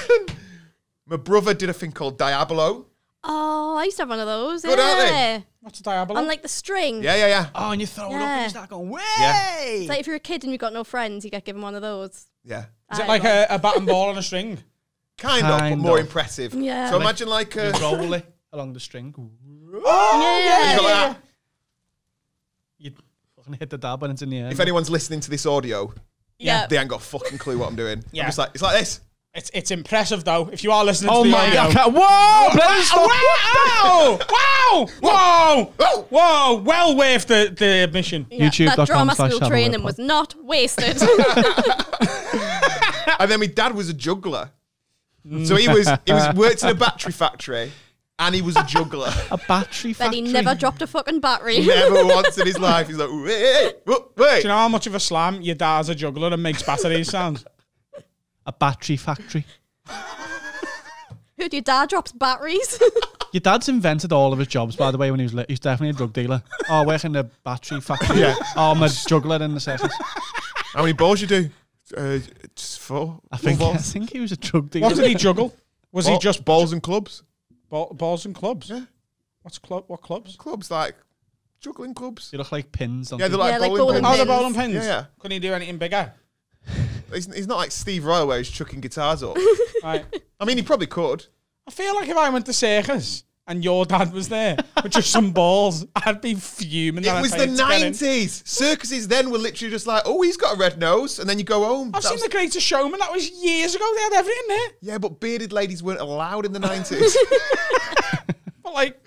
my brother did a thing called Diabolo. Oh, I used to have one of those. Good, aren't they? yeah. What's a diabolo? On like the string. Yeah, yeah, yeah. Oh, and you throw it up Yeah. and you start going, way! Yeah. It's like if you're a kid and you've got no friends, you get given one of those. Yeah. Is it like a, a bat and ball on a string? Kind, of, but Kind more of. impressive. Yeah. So imagine like You a, roll it along the string. Oh, oh yeah. you got that. You fucking hit the dab and it's in the air. If anyone's listening to this audio, Yeah. they ain't got a fucking clue what I'm doing. Yeah. I'm just like, it's like this. It's it's impressive though. If you are listening oh to the my audio. god. Whoa! Bloody stop. Wow! Wow! Whoa! Oh! Whoa! Well worth the, the admission. Yeah, YouTube.com that drama school Have training Word was not wasted. And then my dad was a juggler. So he was he was worked in a battery factory and he was a juggler. A battery factory. but factory. he never dropped a fucking battery. Never once in his life. He's like, wait, wait, wait. Do you know how much of a slam your dad's a juggler and makes batteries sound? A battery factory. Who'd your dad drops batteries? Your dad's invented all of his jobs, by the way, when he was little. He's definitely a drug dealer. Oh, working in the battery factory. Yeah. Oh, I'm a juggler in the circus. How many balls you do? Uh, just four. I think, Four I balls. think he was a drug dealer. What did he juggle? Was he Ball- just balls and clubs? ball, balls and clubs? Yeah. What's club? What clubs? Clubs like juggling clubs. They look like pins. don't Yeah, they? they're like Yeah, like bowling, bowling balls. Oh, the pins. bowling pins. Yeah, yeah. Couldn't he do anything bigger? He's, he's not like Steve Royle where he's chucking guitars up. Right. I mean, he probably could. I feel like if I went to circus and your dad was there with just some balls, I'd be fuming. It was the paid to get in. 90s. Circuses then were literally just like, oh, he's got a red nose. And then you go home. I've That seen was- The Greatest Showman. That was years ago. They had everything there. yeah, but bearded ladies weren't allowed in the 90s. But like,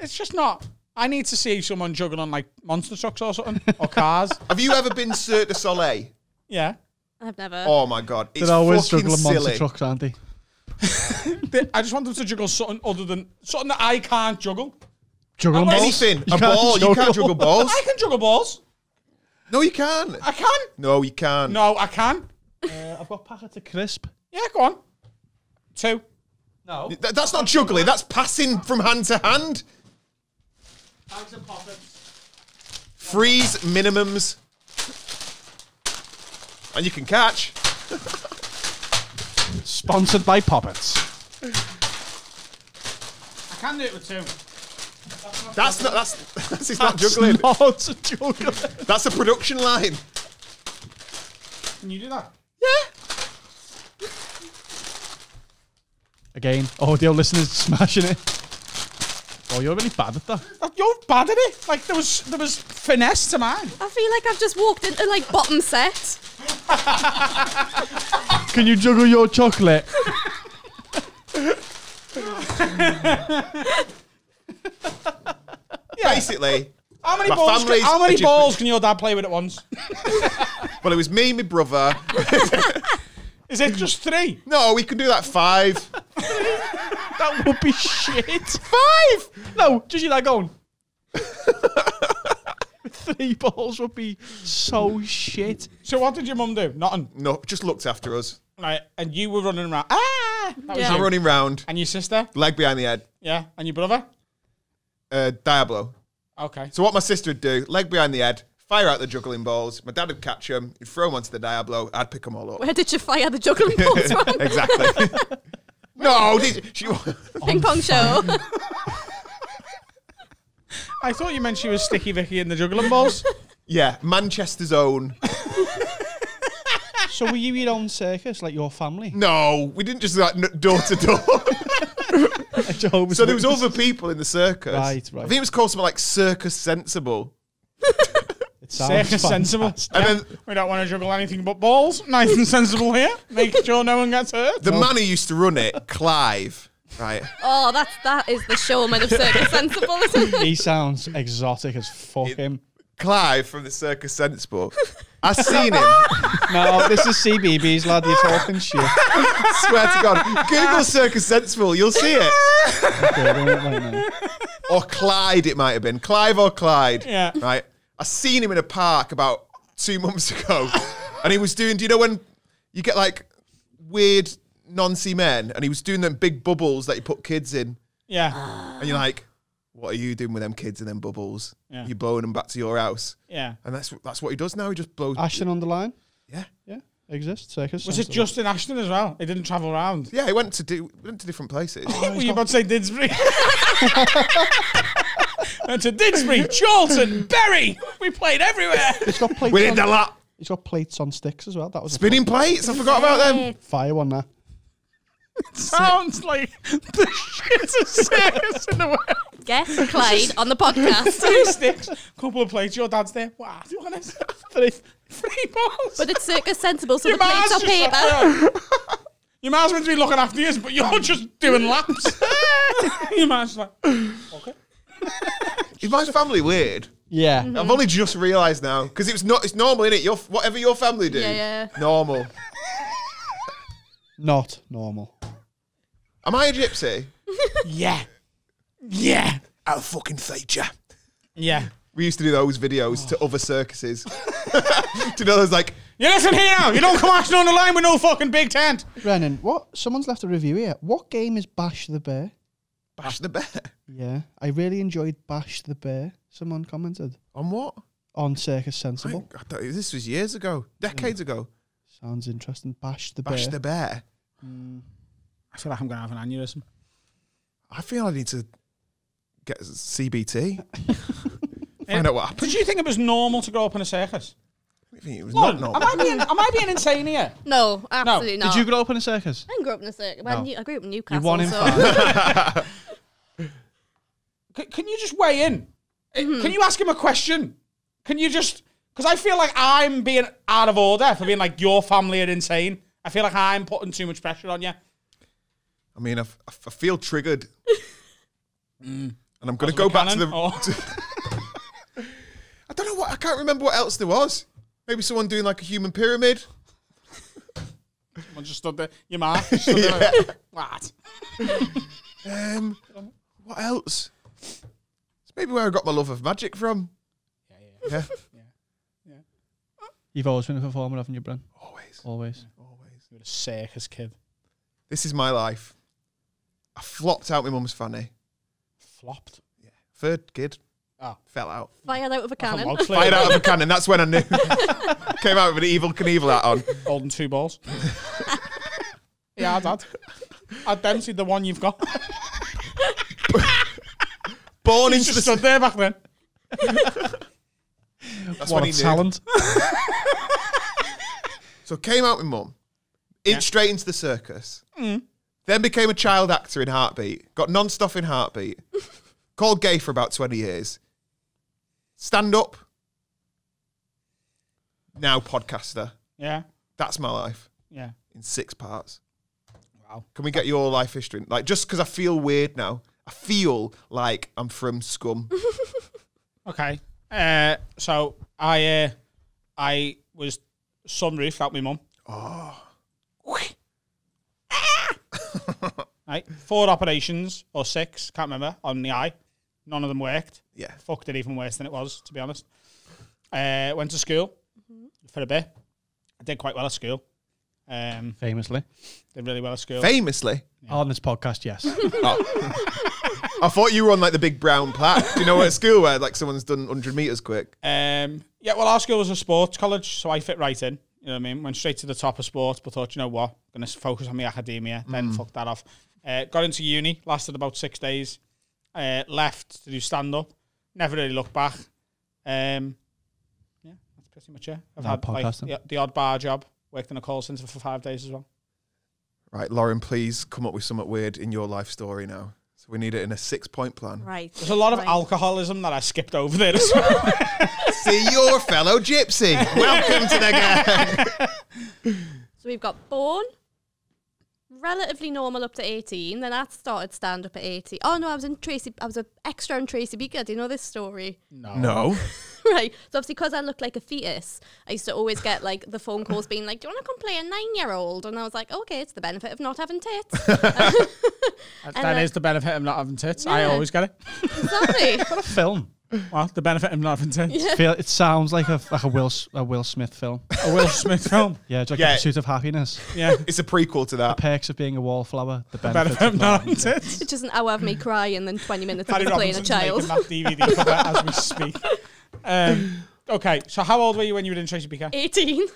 it's just not. I need to see someone juggling on like monster trucks or something or cars. Have you ever been Cirque du Soleil? Yeah. I've never. Oh my God. It's They're always fucking juggling monster silly. trucks, aren't they? They- I just want them to juggle something other than something that I can't juggle. Juggling balls? Anything. You a can't ball. You can't juggle balls. I can juggle balls. No, you can't. I can. No, you can't. No, I can. Uh, I've got packets of crisp. Yeah, go on. Two. No. Th- that's not juggling. That's passing from hand to hand. Bags of poppets. Freeze minimums. And you can catch. Sponsored by Poppets. I can do it with two. That's not. That's. That's it's not juggling. Not juggling. That's a production line. Can you do that? Yeah. Again, audio listeners smashing it. Oh, you're really bad at that. You're bad at it. Like there was there was finesse to mine. I feel like I've just walked into like bottom set. Can you juggle your chocolate? Basically, How many My balls? Can, family's how many a balls can your dad play with at once? well, it was me, my brother. Is it just three? No, we can do that five. That would be shit. Five? No, just you like going. Three balls would be so shit. So what did your mum do? Nothing. No, just looked after us. Right, and you were running around. Ah, that was Yeah. I'm you. running round, And your sister? leg behind the head. Yeah. And your brother? Uh, Diablo. Okay. So what my sister would do, leg behind the head, fire out the juggling balls. My dad would catch them, he'd throw them onto the Diablo. I'd pick them all up. Where did you fire the juggling balls from? exactly. no, did she? Ping pong show. I thought you meant she was Sticky Vicky in the juggling balls. Yeah, Manchester's own. So were you your own circus, like your family? No, we didn't just like n- door to door. Jehovah's So there was other people in the circus. Right, right. I think it was called something like Circus Sensible. It sounds Circus sensible. fantastic. And then We don't want to juggle anything but balls. Nice and sensible here. Make sure no one gets hurt. the man who used to run it, Clive, right? Oh, that's that is the showman of Circus Sensible, isn't it? He sounds exotic as fuck him. Clive from the Circus Sensible. I seen him. No, this is CBBS, lad. You're talking shit. Swear to God. Google Circus Sensible, you'll see it. Googling it right now. Or Clyde, it might have been. Clive or Clyde. Yeah. Right. I seen him in a park about two months ago. and he was doing, do you know when you get like weird noncy men? And he was doing them big bubbles that you put kids in. Yeah. And you're like, what are you doing with them kids in them bubbles? Yeah. You're blowing them back to your house. Yeah. And that's that's what he does now. He just blows. Ashton-under-Lyne. yeah. Yeah, exists. Circus. Was it sensible. just in Ashton as well? It didn't travel around. Yeah, he went to do went to different places. Were you about to say Didsbury? Went to Didsbury, Chorlton, Bury. We played everywhere. He's got plates. we did a lot. He's got plates on sticks as well. That was a Spinning plates. I forgot about them. fire one there. Sounds like the shittest circus in the world. Guess Clyde on the podcast. Three sticks, couple of plates. Your dad's there. Wow, do you want this? Three, three balls. But it's Circus Sensible, so Your the plates man's are paper. like, Your man's meant to be looking after you, but you're just doing laps. Your man's like, okay. Is my family weird? Yeah. Mm-hmm. I've only just realised now because it was not. It's normal, isn't it? Your whatever your family do. Yeah, yeah. Normal. Not normal. Am I a gypsy? Yeah. Yeah. I'll fucking fight you. Yeah. We used to do those videos to other circuses. to you know those like You listen here now. You don't come acting on the line with no fucking big tent. Brennan, what? Someone's left a review here. What game is Bash the Bear? Bash the bear? Yeah, I really enjoyed Bash the Bear. Someone commented On what? on Circus Sensible. I don't- this was years ago, decades ago. Sounds interesting. Bash the Bear. Bash Bear. the bear. Mm. I feel like I'm going to have an aneurysm. I feel I need to get CBT. Find out what happened. Did you think it was normal to grow up in a circus? I think it was Lauren, not am normal. I being am I being insane here? No, absolutely not. Did you grow up in a circus? I didn't grow up in a circus. Well, No. I grew up in You Newcastle. won in so five. C- can you just weigh in? Uh, Can you ask him a question? Can you just because I feel like I'm being out of order for being like your family are insane. I feel like I'm putting too much pressure on you. I mean, I, f- I f- I feel triggered. And I'm going to go back to the. Buchanan, or- I don't know what. I can't remember what else there was. Maybe someone doing like a human pyramid. Someone just stood there. Your ma. just stood there like, what? Um, what else? It's maybe where I got my love of magic from. Yeah, yeah. Yeah. Yeah. You've always been a performer, haven't you, Bren? always, Always. always. You're a circus kid. This is my life. I flopped out my mum's fanny. Flopped. Yeah. Third kid. Oh. Fell out. Fired out of a Like a cannon. Fired out of a cannon. That's when I knew. Came out with an Evel Knievel hat on. Holding two balls. yeah, I'd had. I'd then see the one you've got. Born He's into just the. stood there back then. That's What when a he knew. talent. So came out with mum, in Yeah. straight into the circus. Mm. Then became a child actor in Heartbeat. Got non-stop in Heartbeat. Called gay for about twenty years. Stand up. Now podcaster. Yeah. That's my life Yeah. in six parts. Wow. Can we get your life history? Like just because I feel weird now, I feel like I'm from Scum. Okay. Uh, so I uh, I was sunroofed out my mum. Oh. right. Four operations or six, can't remember, on the eye. None of them worked. yeah. Fucked it even worse than it was, to be honest. Uh, went to school for a bit. I did quite well at school. Um, Famously. did really well at school. Famously. On this podcast, yes. I thought you were on like the big brown plaque. Do you know at school where like someone's done 100 meters quick? Um, yeah, well, our school was a sports college, so I fit right in. You know what I mean? Went straight to the top of sports, but thought, you know what? I'm going to focus on my academia. Then fuck that off. Uh, got into uni, lasted about six days. Uh, left to do stand up. Never really looked back. Um, yeah, that's pretty much it. I've Now had like, the, the odd bar job. Worked in a call centre for five days as well. Right, Lauren, please come up with something weird in your life story now. So we need it in a six point plan. Right. There's a lot of Right. alcoholism that I skipped over there as well. See your fellow gypsy. Welcome to the gang. So we've got born, relatively normal up to 18. Then I started stand up at 18. Oh no, I was in Tracy. I was an extra in Tracy Beaker. Do you know this story? No. No. right. So obviously, because I look like a fetus, I used to always get like the phone calls being like, "Do you want to come play a nine-year-old?" And I was like, "Okay, it's the benefit of not having tits." that is uh, the benefit of not having tits. I always get it. exactly. What a film. Well, the benefit of not having tits. Feel, it sounds like a like a Will S- a Will Smith film. A Will Smith film. Yeah, it's like Yeah. the pursuit of happiness. Yeah. It's a prequel to that. The Perks of being a wallflower. The benefit benefits of of not not having having tits. It's just an hour of me crying, and then 20 minutes of me playing a Robinson's child. making that DVD cover as we speak. Um, okay, so how old were you when you were in Tracy Beaker? 18.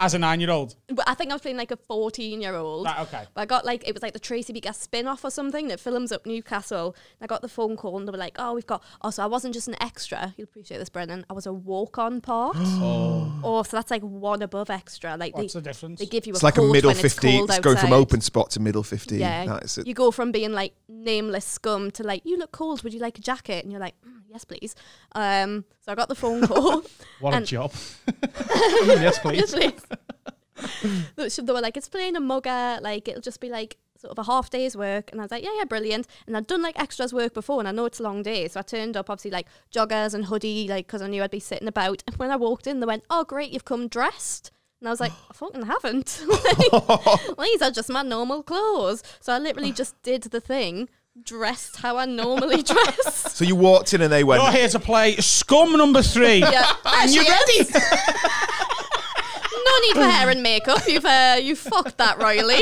As a nine-year-old. But I think I was playing like a 14 year old. Right, okay. But I got like, it was like the Tracy Beaker spin off or something that films up Newcastle. And I got the phone call and they were like, oh, we've got, oh, so I wasn't just an extra. You'll appreciate this, Brennan. I was a walk on part. Oh, oh, so that's like one above extra. Like what's they, the difference? they give you It's a like a coat middle when it's 15. cold It's going from outside. open spot to middle 15. Yeah, That's it. you go from being like nameless scum to like, you look cold. Would you like a jacket? And you're like, "Mm, yes, please. Um, so I got the phone call. What a job. Mm, yes, please. yes, please. So they were like, it's playing a mugger, like it'll just be like sort of a half day's work. And I was like, yeah, yeah, brilliant. And I'd done like extras work before, and I know it's a long day, so I turned up obviously like joggers and hoodie, like because I knew I'd be sitting about. And when I walked in, they went, oh great, you've come dressed. And I was like, I fucking haven't. Like, These are just my normal clothes. So I literally just did the thing, dressed how I normally dress. So you walked in and they went, You're here to play Scum number three. yeah, And you ready? no need for hair and makeup. You've uh, you fucked that royally.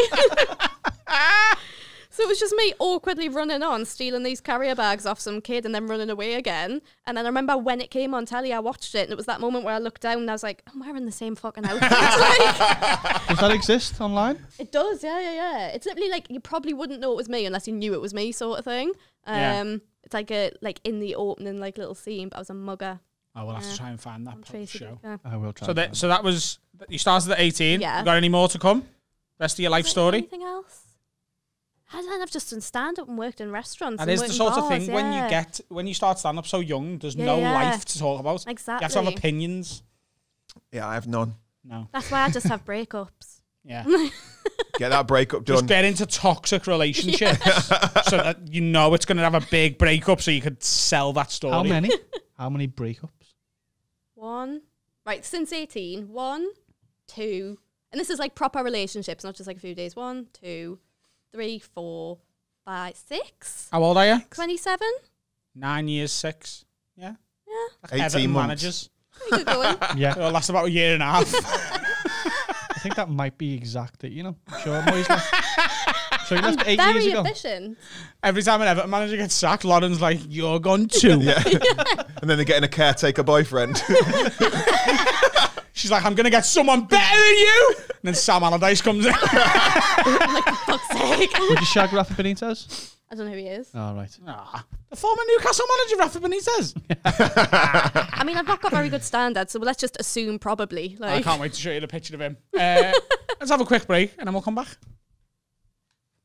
so it was just me awkwardly running on, stealing these carrier bags off some kid, and then running away again. And then I remember when it came on telly, I watched it, and it was that moment where I looked down and I was like, "I'm wearing the same fucking outfit." like, Does that exist online? it does, yeah, yeah, yeah. It's literally like you probably wouldn't know it was me unless you knew it was me, sort of thing. Um, Yeah. it's like a like in the opening like little scene, but I was a mugger. I will have Yeah. to try and find that on part of the show. Beaker. I will try. So and that find so that was you started at 18. Yeah. You got any more to come? Rest of your life story? Anything else? I don't know, I've just done stand up and worked in restaurants. That and is the worked in sort of bars, thing when you get when you start stand up so young, there's Yeah, no yeah. life to talk about. Exactly. You have to have opinions. Yeah, I have none. No. That's why I just have breakups. Yeah. Get that breakup Just done. get into toxic relationships so that you know it's going to have a big breakup so you could sell that story. How many? How many breakups? One, right, since 18, one, two, and this is like proper relationships, not just like a few days. One, two, three, four, five, six, How old are you? 27. Nine years, six. Yeah. Yeah, Like 18 Everton months. managers. pretty good going. Yeah, It'll last about a year and a half. I think that might be exact. You know, I'm sure Moyes. like- So you left eight Very years ago. efficient. Every time an Everton manager gets sacked, Lauren's like, "You're gone too." Yeah. and then they're getting a caretaker boyfriend. She's like, "I'm gonna get someone better than you." And then Sam Allardyce comes in. For Fuck's sake. Would you shag Rafa Benitez? I don't know who he is. All right. Ah, the former Newcastle manager, Rafa Benitez. I mean, I've not got very good standards, so let's just assume probably. Like. I can't wait to show you the picture of him. Uh, let's have a quick break and then we'll come back.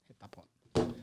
Hit that button.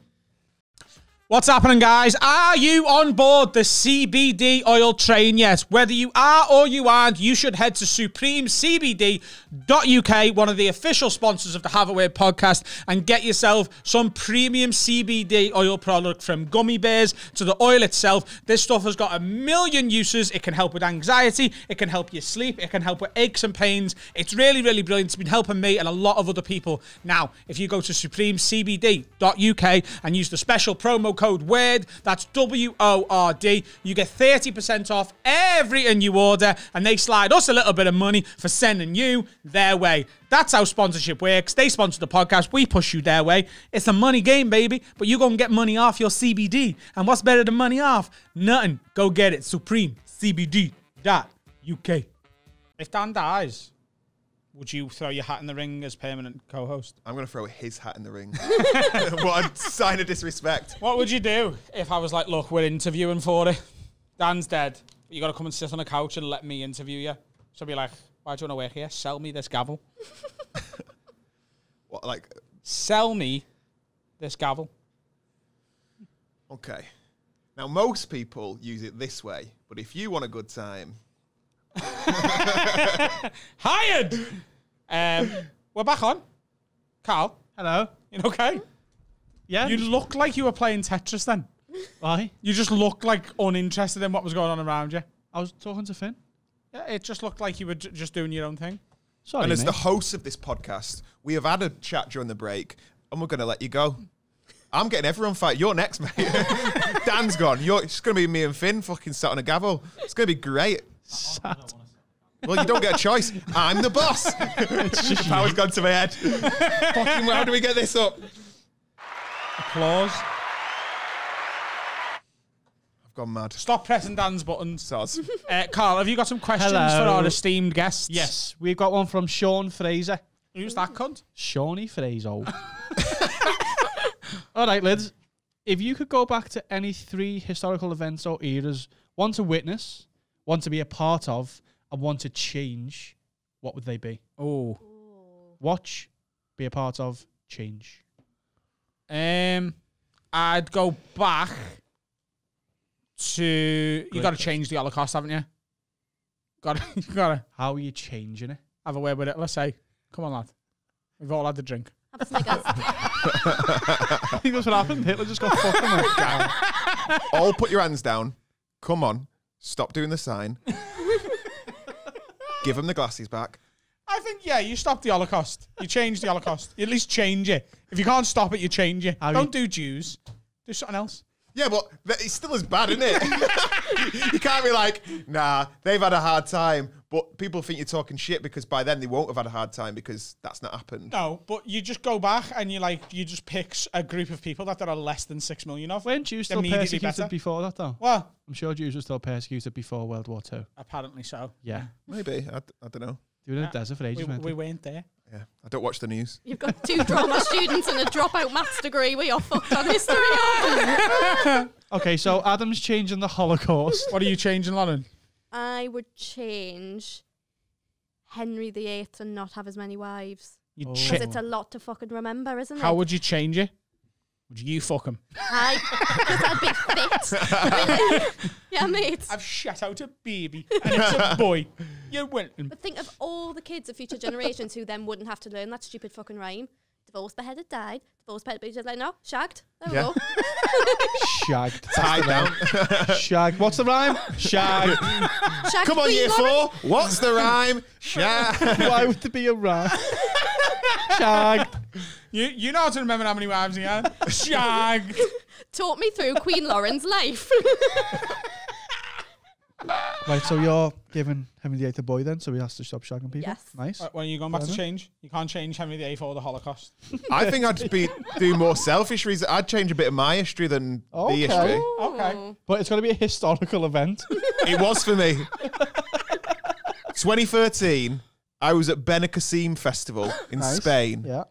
What's happening, guys? Are you on board the CBD oil train yet? Whether you are or you aren't, you should head to supremecbd.uk, one of the official sponsors of the Have a Word podcast, and get yourself some premium CBD oil product from gummy bears to the oil itself. This stuff has got a million uses. It can help with anxiety, it can help you sleep, it can help with aches and pains. It's really, really brilliant. It's been helping me and a lot of other people. Now, if you go to supremecbd.uk and use the special promo code WORD, that's W O R D, you get 30% off everything you order, and they slide us a little bit of money for sending you their way. That's how sponsorship works. They sponsor the podcast, we push you their way. It's a money game, baby, but you're going to get money off your CBD. And what's better than money off? Nothing. Go get it. Supremecbd.uk. If Dan dies, would you throw your hat in the ring as permanent co-host? I'm going to throw his hat in the ring. what a sign of disrespect. What would you do if I was like, look, we're interviewing for it. Dan's dead. You got to come and sit on a couch and let me interview you. So I'd be like, why do you want to work here? Sell me this gavel. What, like, Sell me this gavel. okay. Now, most people use it this way, but if you want a good time, Hired. Um, we're back on. Carl, Hello. you okay? Yeah. You look like you were playing Tetris then. Why? You just looked like uninterested in what was going on around you. I was talking to Finn. Yeah, it just looked like you were j- just doing your own thing. Sorry, and as mate. the hosts of this podcast, we have had a chat during the break, and we're going to let you go. I'm getting everyone fight. You're next, mate. Dan's gone. You're, it's going to be me and Finn fucking sat on a gavel. It's going to be great. Sat. Well, you don't get a choice. I'm the boss. the power's gone to my head. fucking, how do we get this up? Applause. I've gone mad. Stop pressing Dan's buttons. Soz. Uh, Carl, have you got some questions for our esteemed guests? Yes, we've got one from Sean Fraser. Who's that cunt? Shawnee Fraser. All right, Lids. If you could go back to any three historical events or eras, one to witness, one to be a part of, and want to change, what would they be? Oh. Watch, be a part of, change. Um, I'd go back to. You Great got to change the Holocaust, haven't you? Got to. You got to How are you changing it? have a word with it. Let's say, come on, lad. We've all had the drink. Have a Snickers. I think that's what happened. Hitler just got fucking like, down. All put your hands down. Come on. Stop doing the sign. Give him the glasses back. I think yeah, you stop the Holocaust. You change the Holocaust. You at least change it. If you can't stop it, you change it. How Don't you- do Jews. Do something else. Yeah, but th- it's still as bad, isn't it? you can't be like, nah, they've had a hard time, but people think you're talking shit because by then they won't have had a hard time because that's not happened. No, but you just go back and you like you just pick a group of people that there are less than six million of. Weren't Jews still Immediately persecuted better. before that, though? Well, I'm sure Jews were still persecuted before World War Two. apparently so. Yeah. Maybe. I, d- I don't know. They were in the desert for We, ages, weren't we they? weren't there. Yeah, I don't watch the news. You've got two drama students and a dropout maths degree. We are fucked on history. Okay, so Adam's changing the Holocaust. What are you changing, Lauren? I would change Henry VIII and not have as many wives. You Oh. it's a lot to fucking remember, isn't it? How would you change it? Would you fuck him? I, because I'd be fit. yeah, mate. I've shut out a baby and it's a boy. You're welcome. But think of all the kids of future generations who then wouldn't have to learn that stupid fucking rhyme. Divorced, beheaded, died. Divorced, beheaded, but just like, no, shagged. There Yeah. we go. Shagged. Tie down. Shagged. What's the rhyme? Shagged. Shagged Come on, Queen year four. What's the rhyme? Sha- Why would there be a rhyme? Shagged. You you know how to remember how many wives he had? Shag. Taught me through Queen Lauren's life. Right, so you're giving Henry VIII a boy then, so he has to stop shagging people. Yes. Nice. When are you going back to Fair change? You can't change Henry VIII or the Holocaust. I think I'd be do more selfish reasons. I'd change a bit of my history than Okay. the history. Okay. But it's going to be a historical event. It was for me. 2013, I was at Benicassim Festival in Nice. Spain. yeah.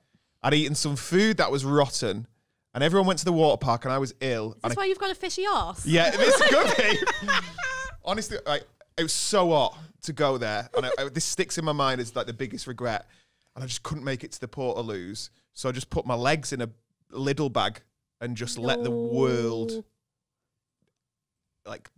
I'd eaten some food that was rotten, and everyone went to the water park, and I was ill. That's why you've got a fishy ass. Yeah, this could be. Honestly, like, it was so hot to go there, and I, I- this sticks in my mind as like the biggest regret. And I just couldn't make it to the Portaloos, so I just put my legs in a Lidl bag and just let the world like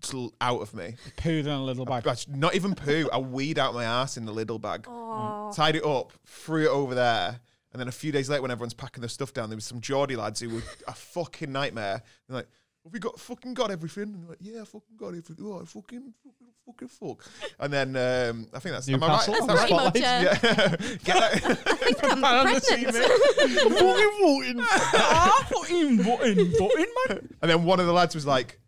out of me. Pooed in a little bag. That's not even poo. I weed out my ass in the Lidl bag, Oh. tied it up, threw it over there. And then a few days later, when everyone's packing their stuff down, there was some Geordie lads who were a fucking nightmare. They're like, "Have we got fucking got everything?" And they're like, "Yeah, I fucking got everything. Oh, fucking, fucking, fucking fuck." And then um, I think that's am I right? Newcastle. Is That's that right? much. Uh, Yeah, Get that- I think I'm pregnant. ah, fucking button, button, man. and then one of the lads was like,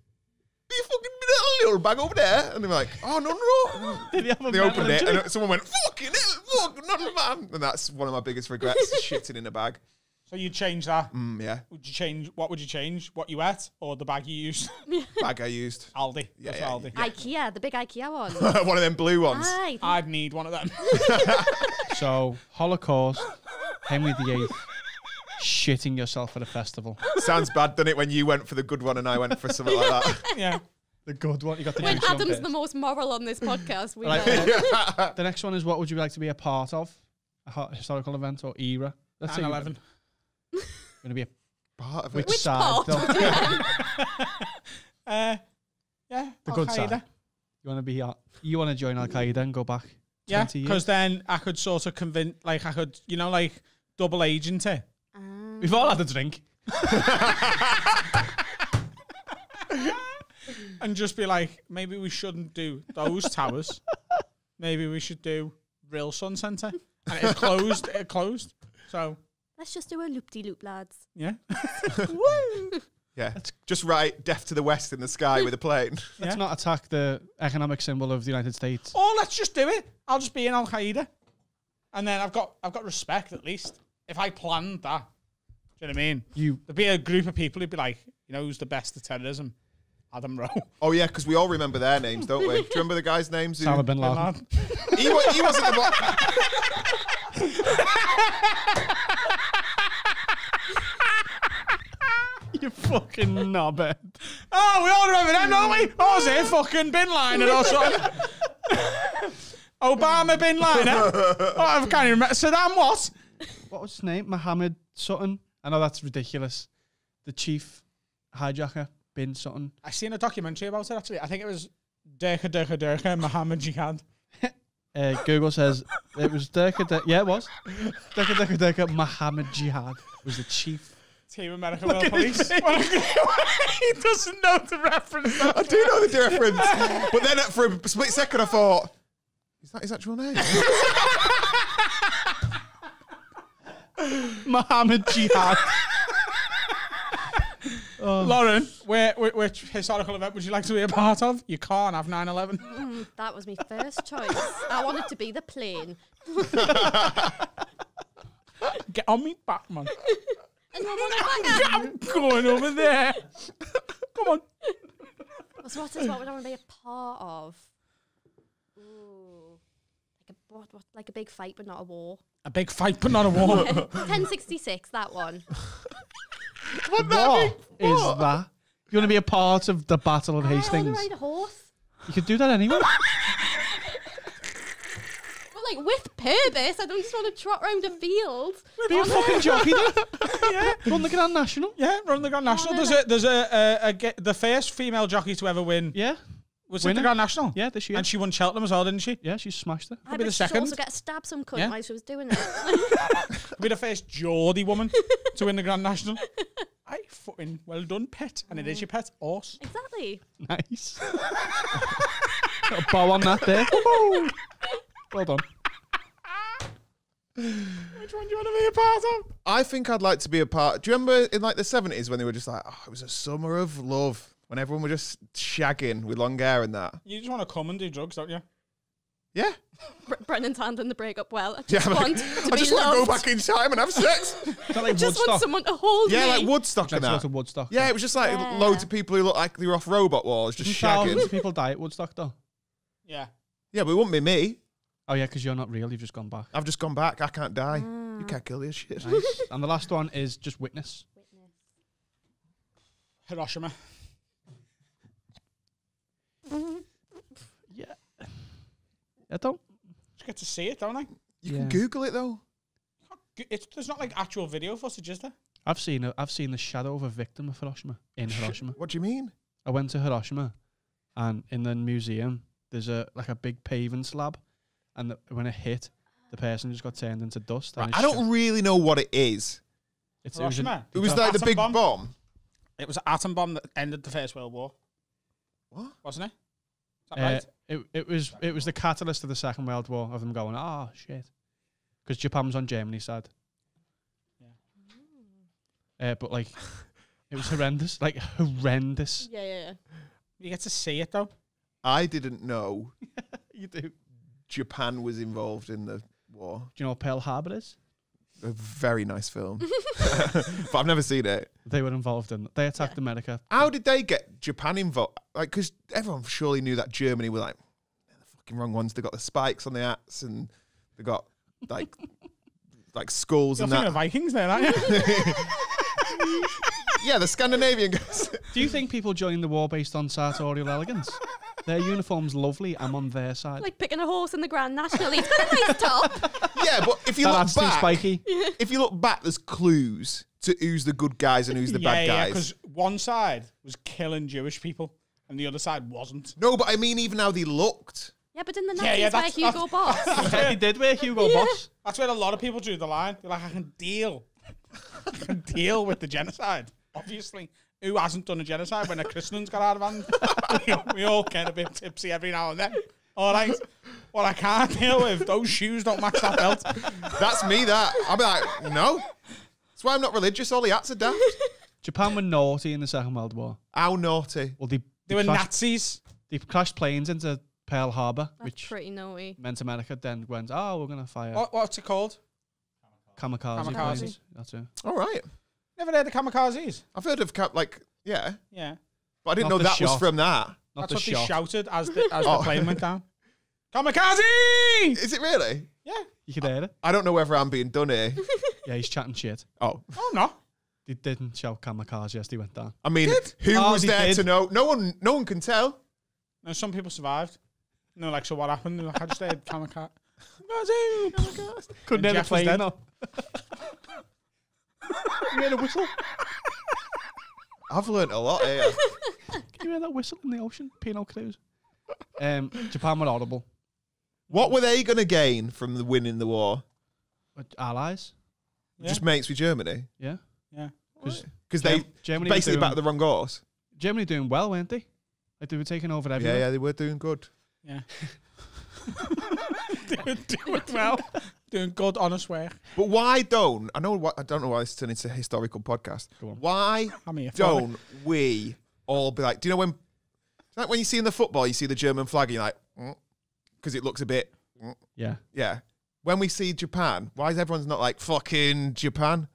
"Are you fucking in that little bag over there?" And they were like, "Oh no, no." Did he have a They mental opened it, injury? and someone went, "Fucking hell, fuck, not a man." And that's one of my biggest regrets: shitting in a bag. So you'd change that. Mm, yeah, Would you change? What would you change? What you ate or the bag you used? bag I used. Aldi. Yeah, yeah, Aldi. IKEA, the big IKEA one. one of them blue ones. Aye. I'd need one of them. So, Holocaust, Henry VIII, shitting yourself at a festival. Sounds bad, doesn't it? When you went for the good one and I went for something like that. yeah. The good one. You got the When juice one Adam's first. the most moral on this podcast, we Right, know. The next one is what would you like to be a part of? A ho- historical event or era? Let's say 9 you're 11. Going to be a Part of which, it. Which side? part? though? Uh, yeah. The good Al-Qaeda. side. You want to be? uh, You want to join Al Qaeda and go back? Yeah, 20 years? because then I could sort of convince, like, I could, you know, like, double agent it. Ah. We've all had a drink. and just be like, maybe we shouldn't do those towers. Maybe we should do Real Sun Centre. And it closed. It closed. So Let's just do a loop-de-loop, lads. yeah, Woo! Yeah, just right, deaf to the west in the sky with a plane. Let's Yeah. not attack the economic symbol of the United States. or let's just do it. I'll just be in Al Qaeda, and then I've got I've got respect at least. If I planned that, do you know what I mean? You There'd be a group of people who'd be like, you know, who's the best at terrorism? Adam Rowe. Oh yeah, because we all remember their names, don't we? Do you remember the guy's names? who- Osama bin Laden. He, wa- he wasn't the. Bo- you fucking knobhead. Oh, we all remember them, don't we? Oh, was it fucking Bin Laden or something? Obama Bin Laden. Oh, I can't even remember. Saddam what? What was his name? Mohammed Sutton. I know that's ridiculous. The chief hijacker, Bin Sutton. I seen a documentary about it actually. I think it was Durka Durka Durka Mohammed Jihad. Uh, Google says it was Durka. Dur- yeah, it was. Durka Durka Durka Mohammed Jihad was the chief. Team American World Police. he doesn't know the reference. I do know the difference, but then for a split second I thought, is that his actual name? Mohammed Jihad. Lauren, where, where, which historical event would you like to be a part of? You can't have 9-11. Mm, that was my first choice. I wanted to be the plane. Get on me back, man. I wanna back up. I'm going over there. Come on. So what is what would I want to be a part of? Ooh. Like a what, what like a big fight but not a war. A big fight, but not a war. 1066, that one. What What is that? You want to be a part of the Battle of I want Hastings? to ride a horse. You could do that anyway. But like with purpose. I don't just want to trot round a field. Be a fucking jockey then. yeah. Run the Grand National. yeah, run the Grand National. no, There's no. a there's a, a, a ge- the first female jockey to ever win. Yeah. Was it the Grand National? Yeah, this year. And she won Cheltenham as well, didn't she? Yeah, she smashed it. I be the bet she'd second. also get stabbed some cunt Yeah. while she was doing it. Be the first Geordie woman to win the Grand National. I fucking well done, pet. And it is your pet horse. exactly. Nice. Got a bow on that there. well done. Which one do you want to be a part of? I think I'd like to be a part. Do you remember in like the seventies when they were just like, "Oh, it was a summer of love"? When everyone was just shagging with long hair and that. You just want to come and do drugs, don't you? Yeah. Br- Brennan's handling the breakup well. I just I'm like, want to I be just want to go back in time and have sex. Is that like just want someone to hold yeah, me. like Woodstock and Let's that. to Woodstock. Yeah, it was just like Yeah. loads of people who looked like they were off robot wars, just Thousands shagging. of people die at Woodstock though. Yeah. Yeah, but it wouldn't be me. Oh yeah, because you're not real. You've just gone back. I've just gone back. I can't die. Mm. You can't kill this shit. Nice. and the last one is just witness. Hiroshima. Yeah. I don't. Just get to see it, don't I? You Yeah. can Google it though. It's, there's not like actual video footage, is there? I've seen a, I've seen the shadow of a victim of Hiroshima in Hiroshima. What do you mean? I went to Hiroshima, and in the museum there's a like a big paving slab, and the, when it hit, the person just got turned into dust. and Right, it's I don't sha- really know what it is. It's, it was an- Hiroshima. It was It's like the atom big bomb. bomb. It was an atom bomb that ended the First World War, What? wasn't it? Is that uh, right? it it was it was the catalyst of the Second World War of them going, oh shit, because Japan was on Germany's side. Yeah. Uh, but like, it was horrendous, like horrendous. Yeah, yeah, yeah. You get to see it though. I didn't know You do. Do Japan was involved in the war. Do you know what Pearl Harbor is? A very nice film, but I've never seen it. They were involved in. They attacked America. How did they get Japan involved? Like, because everyone surely knew that Germany were like they're the fucking wrong ones. They got the spikes on the hats and they got like like skulls You're and thinking of that. Vikings there, aren't you? Yeah, the Scandinavian guys. Do you think people joined the war based on sartorial elegance? Their uniform's lovely. I'm on their side. Like picking a horse in the Grand National. He's got a nice top. yeah, but if you that look ad's too back, spiky. if you look back, there's clues to who's the good guys and who's the yeah, bad yeah, guys. because one side was killing Jewish people and the other side wasn't. no, but I mean, even how they looked. Yeah, but in the Yeah, yeah, 90s, where that's- Hugo Boss. he did wear Hugo Boss. That's where a lot of people drew the line. They're like, I can deal. I can deal with the genocide. Obviously, who hasn't done a genocide when a christening's got out of hand? we, all, get a bit tipsy every now and then. All right. What I can't deal with, those shoes don't match that belt. That's me. That I'll be like, no. That's why I'm not religious. All the hats are daft. Japan were naughty in the Second World War. How naughty. Well, they They were crashed, Nazis. They crashed planes into Pearl Harbor, That's which pretty naughty. meant America then went, oh, we're gonna fire What, what's it called? kamikaze, Kamikaze. planes. That's it. All right. Never heard of kamikazes. I've heard of cap like yeah, Yeah. but I didn't Not know the that was shot. from that. Not That's the what they shot. shouted as the, as Oh. the plane went down. Kamikaze! Is it really? Yeah. You could hear it. I don't know whether I'm being done here. Yeah, he's chatting shit. Oh, Oh, no. They didn't shout kamikaze as they went down. I mean, who Oh, was they there did. to know? No one. No one can tell. No, some people survived. No, like, so what happened? They're like, I just heard kamikaze. Kamikaze! Couldn't And hear the Jeff was plane. dead. No. You hear the whistle? I've learnt a lot here. Can you hear that whistle in the ocean? Pinot Cruise. Um, Japan were audible. what were they going to gain from the winning the war? Allies. Yeah. Just mates with Germany Yeah. Yeah. Because because they Germany basically doing- backed the wrong horse. Germany doing well, weren't they? Like they were taking over everything. Yeah, yeah, they were doing good. Yeah. doing, doing well. Doing good, honest work. But why don't I know? What I don't know why this turned into a historical podcast. Why here don't we all be like? Do you know when? Like when you see in the football, you see the German flag, and you're like, because it looks a bit, mm, Yeah. yeah. When we see Japan, why is everyone's not like fucking Japan?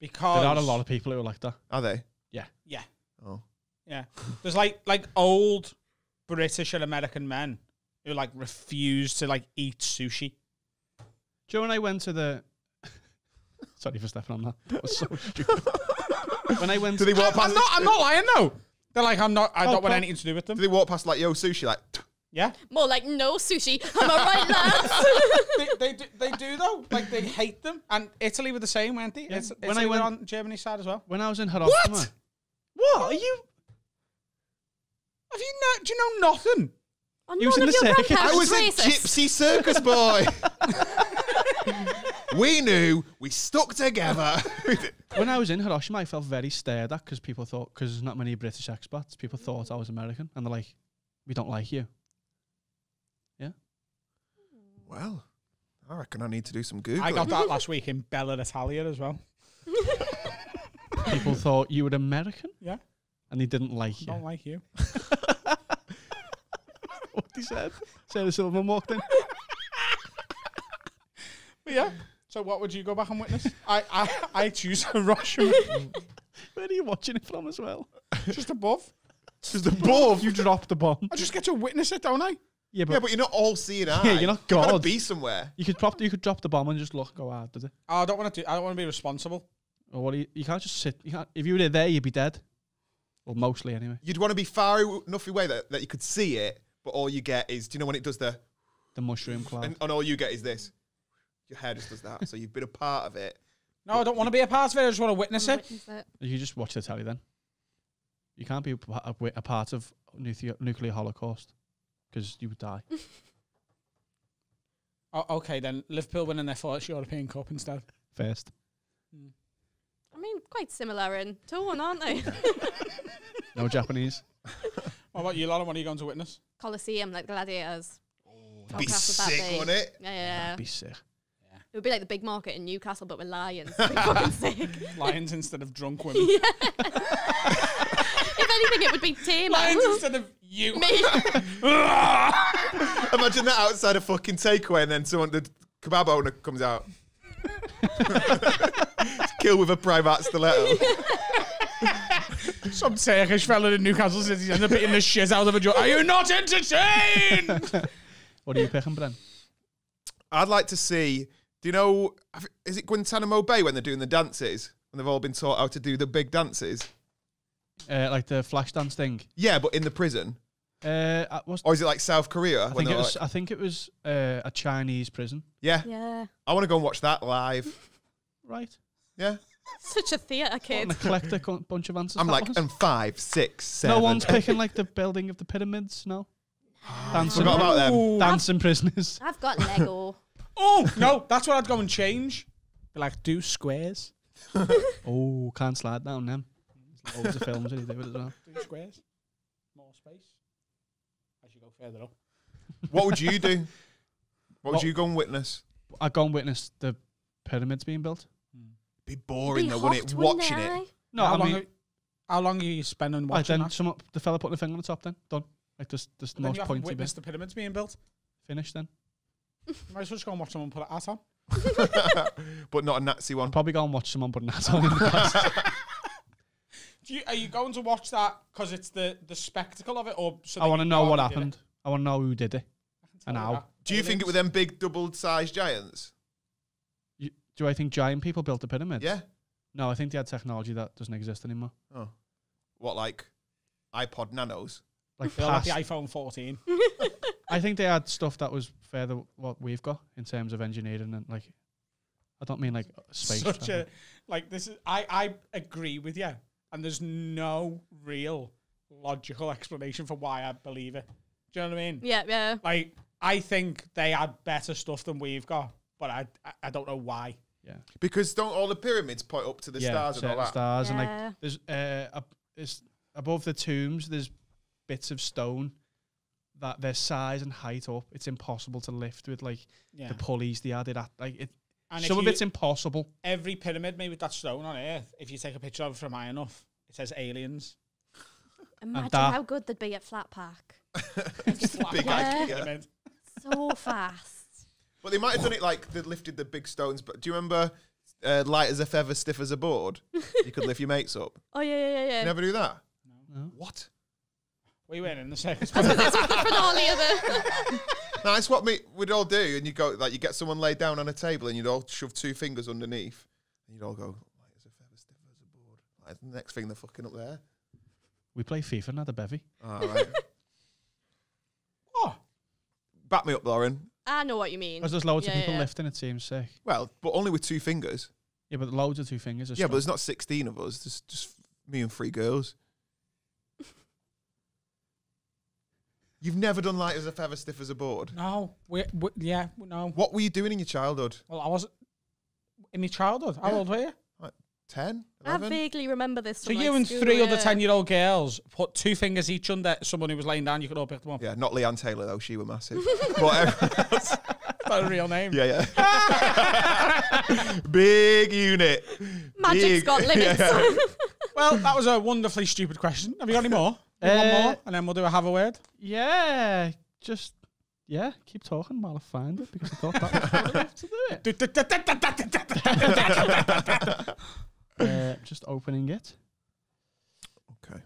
Because There are a lot of people who are like that. Are they? Yeah. Yeah. Oh. Yeah. There's like like old British and American men who like refuse to like eat sushi. Joe and I went to the. Sorry for stepping on that. That was so stupid. when I went Do they walk I'm not I'm not lying though. They're like I'm not I Oh, don't want Paul- anything to do with them. Do they walk past like yo sushi? Like Yeah. More like no sushi. Am I right, lads? they, they, do, they do though. Like they hate them. And Italy were the same, weren't they? It's, When Italy I went- on Germany's side as well. when I was in Hiroshima. What? Are you? Have you no, do you know nothing? Are He was in of the your circus. I was grandparents a gypsy circus boy. we knew. We stuck together. When I was in Hiroshima, I felt very stared at because people thought, because there's not many British expats, people thought I was American. And they're like, we don't like you. Yeah. Well, I reckon I need to do some googling. I got that last week in Bella Italia as well. People thought you were American. Yeah. and they didn't like I you. don't like you. what he said? Sarah Silverman walked in. But yeah. So what would you go back and witness? I I, I choose a Russian Where are you watching it from as well? just above. Just above. You dropped the bomb. I just get to witness it, don't I? Yeah, but, Yeah, but you're not all seeing eye. Yeah, you're not You've gotta be somewhere. you could drop you could drop the bomb and just look go out, did it? Oh, I don't want to do. I don't want to be responsible. Or what? do You, you can't just sit. You can't. If you were there, you'd be dead. Well, mostly anyway. You'd want to be far enough away that, that you could see it, but all you get is, do you know when it does the, The mushroom cloud. and, and all you get is this. Your hair just does that. so you've been a part of it. No, I don't want to be a part of it. I just want to witness it. Witness it. you just watch the telly then. You can't be a, a, part of nuclear nuclear holocaust because you would die. Oh, okay, then Liverpool winning their first European Cup instead. First, I mean, quite similar in tone, aren't they? no Japanese. What about you, Lauren? What are you going to witness? Coliseum, like gladiators. How Be class would that sick, be? wouldn't it? Yeah, yeah. Be sick. It would be like the big market in Newcastle, but with lions. Be fucking sick. Lions instead of drunk women. if anything, it would be tamer. Lions instead of you. Me. Imagine that outside a fucking takeaway and then someone, the kebab owner comes out. Kill with a private stiletto. Some Turkish fella in Newcastle City ends up beating the shiz out of a joke. Are you not entertained? What are you picking, Bren? I'd like to see, do you know, is it Guantanamo Bay when they're doing the dances? and they've all been taught how to do the big dances? Uh, like the flash dance thing. Yeah, but in the prison. Uh, was, Or is it like South Korea? I think it was. like- I think it was uh, a Chinese prison. yeah. yeah. I want to go and watch that live. Right. Yeah. Such a theatre An kid. eclectic un- bunch of answers. I'm that like, was. and five, six, seven. no one's picking like the building of the pyramids. No. Dancing, Forgot about them. dancing prisoners. I've got Lego. Oh, no, that's what I'd go and change. Be like, do squares. Oh, can't slide down them. There's loads of films that he did it as well. Do squares. More space. As you go further up. What would you do? What would you go and witness? I'd go and witness the pyramids being built. Be boring Be though, wouldn't it? hot, wouldn't Watching they? it. No, how, I long mean, are, how long are you spending right, watching then that? some the fella putting the finger on the top. Then done. Like there's there's Then no you haven't point to be witnessed the pyramids being built. finished. Then You might as well just go and watch someone put a hat on. But not a Nazi one. probably go and watch someone putting that on. In the past. Do you, are you going to watch that because it's the, the spectacle of it, or so I that want to you know what who did it? happened. I want to know who did it and how. Do you think it were them big double-sized giants? You, do I think giant people built the pyramids? Yeah. No, I think they had technology that doesn't exist anymore. Oh. What like iPod Nanos? Like They're like past, the iPhone 14. I think they had stuff that was further what we've got in terms of engineering and like. I don't mean like space. Such a like this is. I I agree with you, and there's no real logical explanation for why I believe it. Do you know what I mean? Yeah, yeah. Like I think they had better stuff than we've got, but I I, I don't know why. yeah. Because don't all the pyramids point up to the yeah, stars and all certain that? stars and like there's uh up, it's above the tombs there's bits of stone that their size and height up it's impossible to lift with like Yeah. the pulleys they added at like it And some if of you- it's impossible Every pyramid made with that stone on Earth, if you take a picture of it from high enough, it says aliens. Imagine that- how good they'd be at flat pack. Big Yeah. So fast. But they might have done it like they lifted the big stones. But do you remember uh, light as a feather, stiff as a board? you could lift your mates up. Oh yeah, yeah, yeah. yeah. You never do that. No. What? We went in the circus. That's what the finale of it. No, it's what me, we'd all do. And you go like you get someone laid down on a table, and you'd all shove two fingers underneath, and you'd all go light as a feather, stiff as a board. Like, the next thing they're fucking up there. we play FIFA and had a bevy All right. oh, Back me up, Lauren. I know what you mean. because there's loads Yeah, of people yeah. lifting it seems sick Well, but only with two fingers. yeah but loads of two fingers are Yeah, but strong. there's not 16 of us. There's just me and three girls. You've never done light as a feather, stiff as a board. no. We, we, yeah, no. What were you doing in your childhood? Well, I wasn't. In my childhood, how old were you? 10? I 11? vaguely remember this. So from, like, you and school, three other ten-year-old girls put two fingers each under someone who was laying down. You could all pick them up. Yeah, not Leanne Taylor, though. She were massive. but everyone else- That's a real name. yeah, yeah. Big unit. Magic's Big- got limits. Yeah. Well, that was a wonderfully stupid question. Have you got any more? Uh, one more, and then we'll do a have a word. Yeah, just yeah, keep talking while I find it because I thought that was good enough to do it. Uh, just opening it. Okay.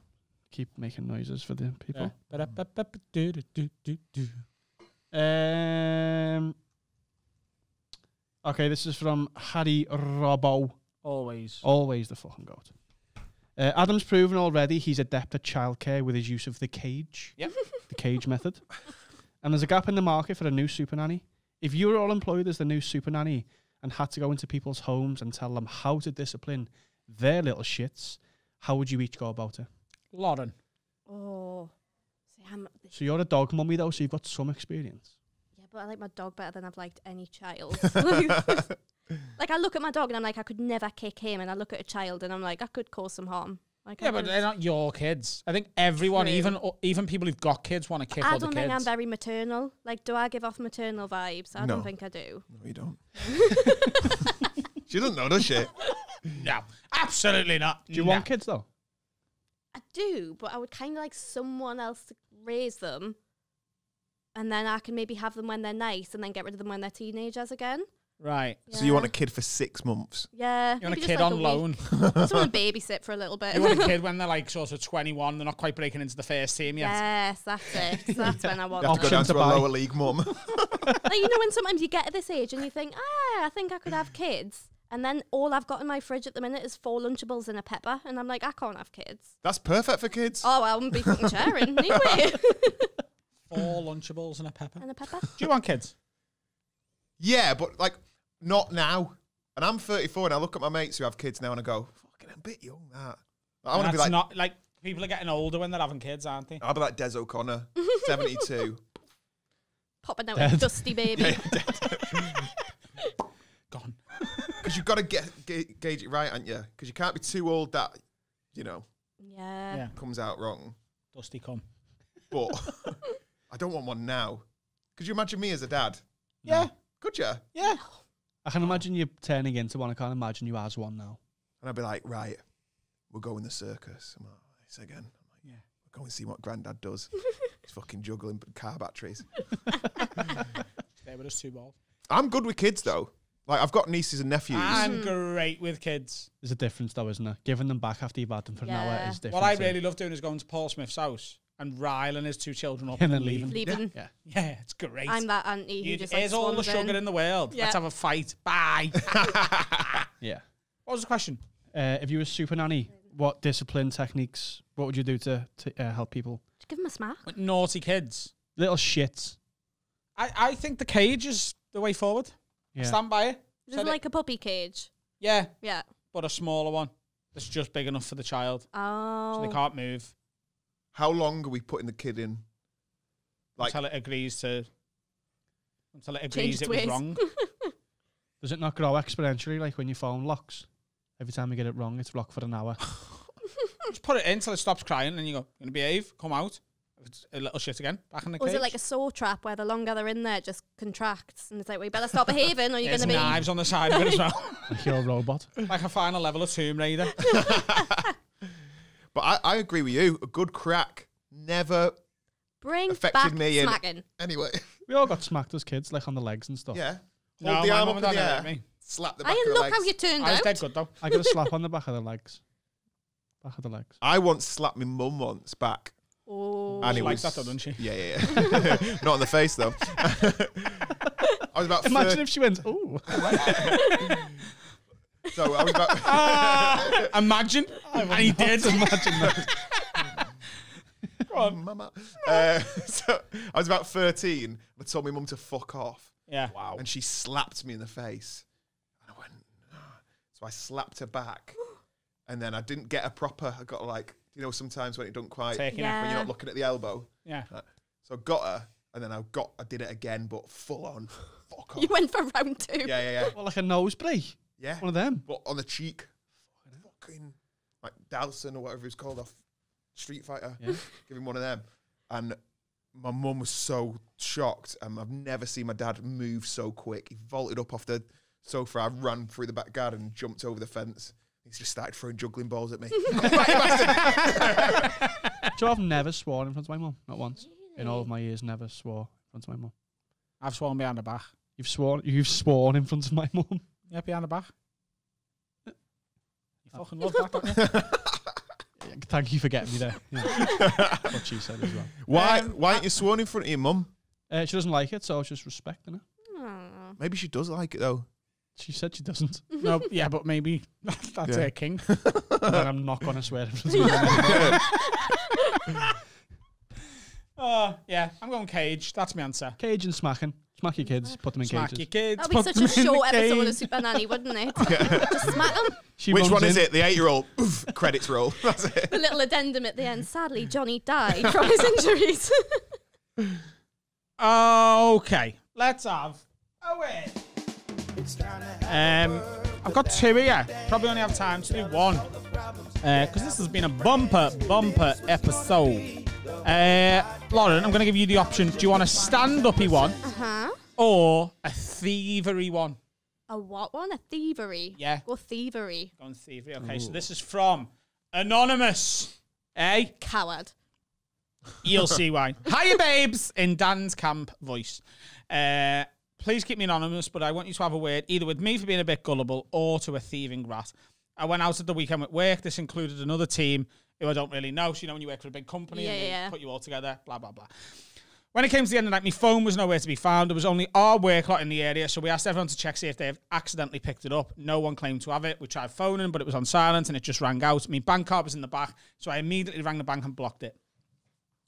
Keep making noises for the people. Um. Okay, this is from Harry Robbo. Always. Always the fucking goat. Uh, Adam's proven already he's adept at childcare with his use of the cage. Yep. The cage method. And there's a gap in the market for a new super nanny. If you're all employed as the new super nanny and had to go into people's homes and tell them how to discipline their little shits, how would you each go about it? Lauren. Oh. See, I'm, So you're a dog mummy though, so you've got some experience. yeah, but I like my dog better than I've liked any child. like I look at my dog and I'm like, I could never kick him, and I look at a child and I'm like, I could cause some harm. Like, I Yeah, but they're not your kids. I think everyone, True. even even people who've got kids, want to kick I don't kids. think I'm very maternal. Like, do I give off maternal vibes? I No. don't think I do. No, you don't. she doesn't know, does she? no, absolutely not. Do you want kids though? I do, but I would kind of like someone else to raise them, and then I can maybe have them when they're nice, and then get rid of them when they're teenagers again. Right. So you want a kid for six months? Yeah. You want a maybe just kid like on week. loan. Someone babysit for a little bit. You want a kid when they're like sort of 21, they're not quite breaking into the first team yet. yes, that's it. That's when I want. You have to go them. down Option to a buy. lower league mum. like you know when sometimes you get to this age and you think, ah, I think I could have kids, and then all I've got in my fridge at the minute is four Lunchables and a pepper, and I'm like, I can't have kids. That's perfect for kids. Oh, well, I'm be fucking sharing anyway. Four Lunchables and a pepper. and a pepper. Do you want kids? Yeah, but like not now. And I'm 34, and I look at my mates who have kids now, and I go, "Fucking, I'm a bit young." That I want to be like, not like people are getting older when they're having kids, aren't they? I'll be like Des O'Connor, 72. Popping out a dusty baby. Gone. Because you've got to get, ga- gauge it right, aren't you? Because you can't be too old that you know Yeah. Yeah. comes out wrong. Dusty cum. But I don't want one now. Could you imagine me as a dad? Yeah. Could you? Yeah. Oh, I can imagine you turning into one. I can't imagine you as one now. And I'd be like, right, we'll go in the circus. I'm like, this again. I'm like, Yeah. We'll go and see what Granddad does. He's fucking juggling car batteries. Stay with us two balls. I'm good with kids though. Like I've got nieces and nephews. I'm great with kids. There's a difference though, isn't there? Giving them back after you've had them for an hour Yeah. is different. What I really love doing is going to Paul Smith's house and Ryle and his two children up And then leaving. leaving. Leaving. Yeah. Yeah, it's great. I'm that auntie who You, just like here's all the swans in. sugar in the world. Yeah. Let's have a fight. Bye. Yeah. what was the question? Uh, if you were super nanny, what discipline techniques? What would you do to to uh, help people? Just give them a smack. With naughty kids. Little shits. I, I think the cage is the way forward. Yeah. Stand by it. Just Said it- like a puppy cage. Yeah, Yeah. but a smaller one that's just big enough for the child. Oh. So they can't move How long are we putting the kid in? Like until it agrees to. Until it agrees it was wrong. Does it not grow exponentially like when your phone locks? Every time you get it wrong, it's locked for an hour. Just put it in until it stops crying, and you go, "Gonna behave, come out." It's a little shit again, back in the Or cage. is it like a saw trap where the longer they're in there, it just contracts and it's like, well, better stop behaving or you're There's going to be. knives on the side of it as well, like you're a robot. like a final level of Tomb Raider. But I, I agree with you. A good crack never Bring affected back me in smacking. anyway. We all got smacked as kids, like on the legs and stuff. yeah. No, Hold the my arm mum up and in the dad never air. me. Slap the I back of the look legs. how you turned I was out. dead good though. I got a slap on the back of the legs. Back of the legs. I once slapped my mum once back. Oh. And She it likes was, that though, doesn't she? Yeah, yeah, yeah. Not on the face though. I was about Imagine thir- if she went, oh, so I was about Imagine, and he did. imagine that. Mama. Uh, so I was about 13. I told my mum to fuck off. Yeah. Wow. And she slapped me in the face. And I went, so I slapped her back. And then I didn't get a proper, I got like, you know, sometimes when it don't quite, Taking Yeah. when you're not looking at the elbow. Yeah. So I got her, and then I got, I did it again, but full on. Fuck off. You went for round two. yeah, yeah, yeah. Well, like a nose break. Yeah. One of them. But on the cheek. Fucking, like Dhalsim or whatever it's called off Street Fighter. Yeah. Give him one of them. And my mum was so shocked. Um, I've never seen my dad move so quick. He vaulted up off the sofa. I ran through the back garden and jumped over the fence. He's just started throwing juggling balls at me. Do you know I've never sworn in front of my mum? Not once. In all of my years, never swore in front of my mum. I've sworn behind the back. You've sworn. You've sworn in front of my mum. Yeah, behind the back. You fucking love that, don't you? Thank you for getting me there. Yeah. what she said as well. why? Um, why aren't you sworn in front of your mum? Uh, she doesn't like it, so I was just respecting her. Aw. Maybe she does like it though. She said she doesn't. No, yeah, but maybe that's Yeah. a king. and then I'm not going to swear in front of my mum. Oh, yeah, I'm going cage. That's my answer. Cage and smacking. Smack your kids. Put them in Smack cages. your kids. That'd be put such them a in the short episode cage. of Super Nanny, wouldn't it? Just smack them. She Which runs one is in. it? The eight-year-old Oof, credits roll. That's it. The little addendum at the end. Sadly, Johnny died from his injuries. Okay, let's have a win. Um, I've got two here. Probably only have time to do one because this has been a bumper, bumper episode. Uh, Lauren, I'm going to give you the option. Do you want a stand-uppy one huh? or a thievery one? A what one? A thievery. Yeah. Or thievery. Going thievery. Okay, so this is from Anonymous. Eh? Coward. You'll see why. Hiya, babes, in Dan's camp voice. Uh, please keep me anonymous, but I want you to have a word either with me for being a bit gullible or to a thieving rat. I went out at the weekend with work. This included another team who I don't really know. So, you know, when you work for a big company and they yeah. put you all together, blah, blah, blah. When it came to the end of the night, my phone was nowhere to be found. There was only our work lot in the area, so we asked everyone to check see if they have accidentally picked it up. No one claimed to have it. We tried phoning, but it was on silent and it just rang out. My bank card was in the back, so I immediately rang the bank and blocked it.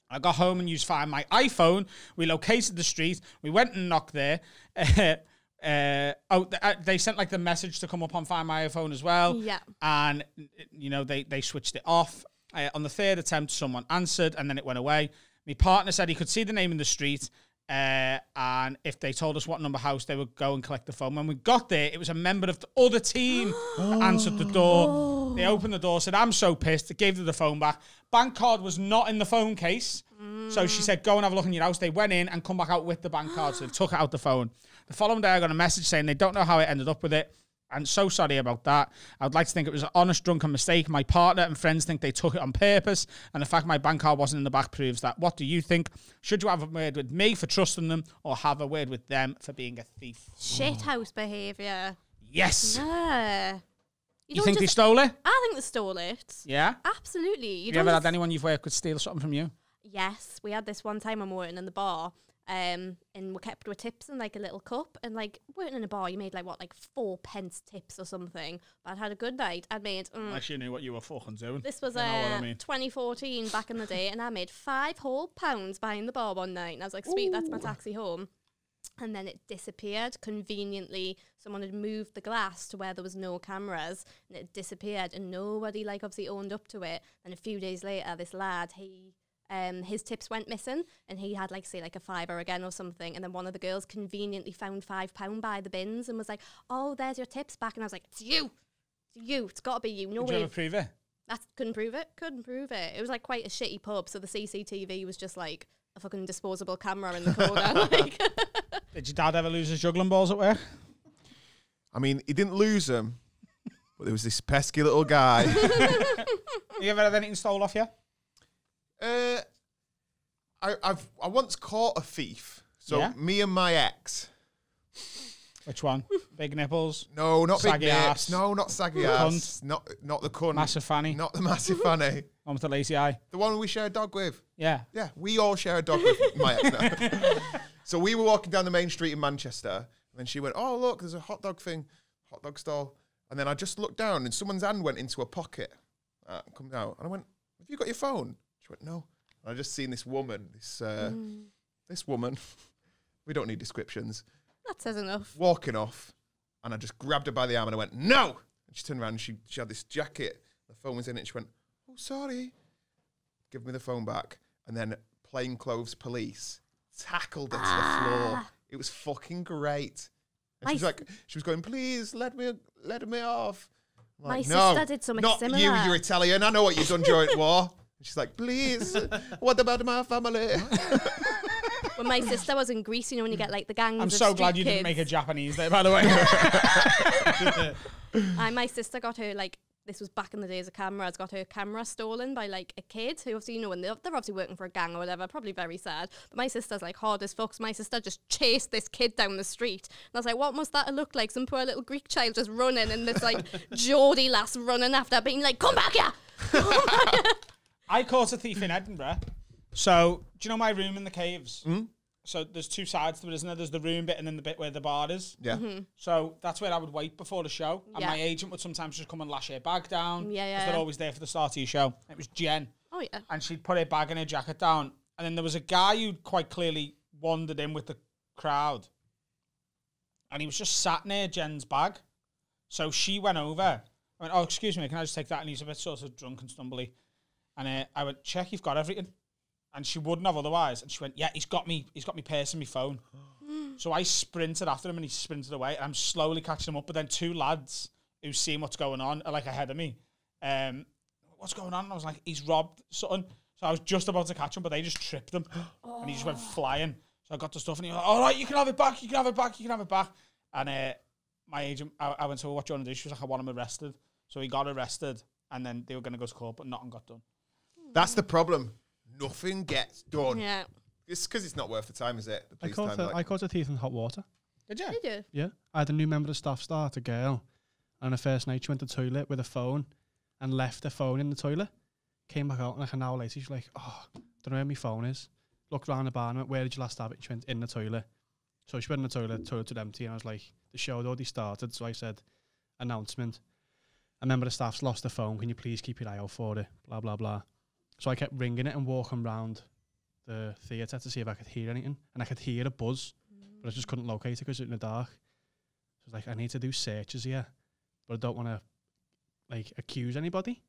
I got home and used Find My iPhone. We located the street. We went and knocked there. Uh, oh, uh, they sent like the message to come up on Find My iPhone as well. Yeah. And you know they they switched it off. Uh, on the third attempt, someone answered, and then it went away. My partner said he could see the name in the street, uh, and if they told us what number house, they would go and collect the phone. When we got there, it was a member of the other team answered the door. They opened the door, said, "I'm so pissed." They gave them the phone back. Bank card was not in the phone case, so she said, "Go and have a look in your house." They went in and come back out with the bank card, so they took out the phone. The following day, I got a message saying they don't know how it ended up with it. I'm so sorry about that. I would like to think it was an honest, drunken mistake. My partner and friends think they took it on purpose, and the fact my bank card wasn't in the back proves that. What do you think? Should you have a word with me for trusting them, or have a word with them for being a thief? Shit house behaviour. Yes. Yeah. You, don't think they stole it? I think they stole it. Yeah. Absolutely. You, Have you ever just- had anyone you've worked with steal something from you? Yes, we had this one time I'm working in the bar, um, and we kept with tips in like a little cup, and like working in a bar, you made like what, like four pence tips or something. But I'd had a good night. I'd made. Mm, you knew what you were fucking doing. this was You know what uh, I mean. 2014 back in the day, and I made five whole pounds behind the bar one night, and I was like, sweet, that's my taxi home. And then it disappeared. Conveniently, someone had moved the glass to where there was no cameras, and it disappeared. And nobody, like, obviously owned up to it. And a few days later, this lad, he, um, his tips went missing, and he had, like, say, like a fiver again or something. And then one of the girls conveniently found five pound by the bins and was like, "Oh, there's your tips back." And I was like, "It's you, it's you. It's got to be you. No Did you way." ever prove it? That couldn't prove it. Couldn't prove it. It was like quite a shitty pub, so the CCTV was just like a fucking disposable camera in the corner. like, Did your dad ever lose his juggling balls at work? I mean, he didn't lose them, but there was this pesky little guy. you ever had anything stole off you? Uh, I, I've I once caught a thief. So Yeah? me and my ex. Which one? Big nipples, No, not Saggy big ass. No, not saggy ass. Not not the cunt. massive fanny, Not the massive fanny. one with the lazy eye. The one we share a dog with. Yeah. Yeah, we all share a dog with my ex now. so we were walking down the main street in Manchester, and then she went, "Oh look, there's a hot dog thing, hot dog stall." And then I just looked down, and someone's hand went into a pocket, uh, comes out, and I went, "Have you got your phone?" She went, "No." And I just seen this woman, this uh, this woman. we don't need descriptions. that says enough. Walking off, and I just grabbed her by the arm and I went, "No!" And she turned around, and she she had this jacket. The phone was in it. And she went, "Oh, sorry." Give me the phone back, and then plainclothes police tackled her to the floor. It was fucking great. And she was like, she was going, "Please let me let me off." I'm My like, no, sister did something not similar. you. You're Italian. I know what you've done during the war. And she's like, "Please, what about my family?" When my sister was in Greece, you know, when you get like the gangs. I'm of so glad street you didn't make a Japanese there, by the way. I, my sister got her like this was back in the days of cameras, got her camera stolen by like a kid who obviously, you know, when they're, they're obviously working for a gang or whatever, probably very sad. But my sister's like hard as fuck. So my sister just chased this kid down the street. And I was like, what must that look like? Some poor little Greek child just running and this like Geordie lass running after being like, come back here. I caught a thief in Edinburgh. So, do you know my room in the caves? Mm. So there's two sides to it, isn't there? There's the room bit and then the bit where the bar is. Yeah. So that's where I would wait before the show. And Yeah. my agent would sometimes just come and lash her bag down. Yeah, yeah, Because they're always there for the start of your show. It was Jen. Oh, yeah. And she'd put her bag and her jacket down. And then there was a guy who quite clearly wandered in with the crowd. And he was just sat near Jen's bag. So she went over. I went, oh, excuse me, can I just take that? And he's a bit sort of drunk and stumbly. And uh, I went, check, you've got everything. And she wouldn't have otherwise. And she went, yeah, he's got me, he's got me purse and my phone. so I sprinted after him and he sprinted away. And I'm slowly catching him up. But then two lads who seen what's going on are like ahead of me. Um, what's going on? And I was like, he's robbed something. So I was just about to catch him, but they just tripped him. And he just went flying. So I got the stuff and he was like, all right, you can have it back, you can have it back, you can have it back. And uh, my agent, I, I went to what do you want to do? She was like, I want him arrested. So he got arrested and then they were going to go to court, but nothing got done. That's the problem. Nothing gets done. Yeah. It's because it's not worth the time, is it? The I police caught, time. a, like- I caught a thief in hot water. Did you? Did you? Yeah. I had a new member of staff start, a girl. And on the first night, she went to the toilet with a phone and left the phone in the toilet. Came back out, and like an hour later, she's like, oh, don't know where my phone is. Looked around the bar and went, where did you last have it? She went, in the toilet. So she went in the toilet, toilet was empty, and I was like, the show had already started. So I said, announcement. A member of staff's lost the phone. Can you please keep your eye out for it? Blah, blah, blah. So I kept ringing it and walking round the theatre to see if I could hear anything. And I could hear a buzz, but I just couldn't locate it because it was in the dark. So I was like, I need to do searches here, but I don't want to like accuse anybody.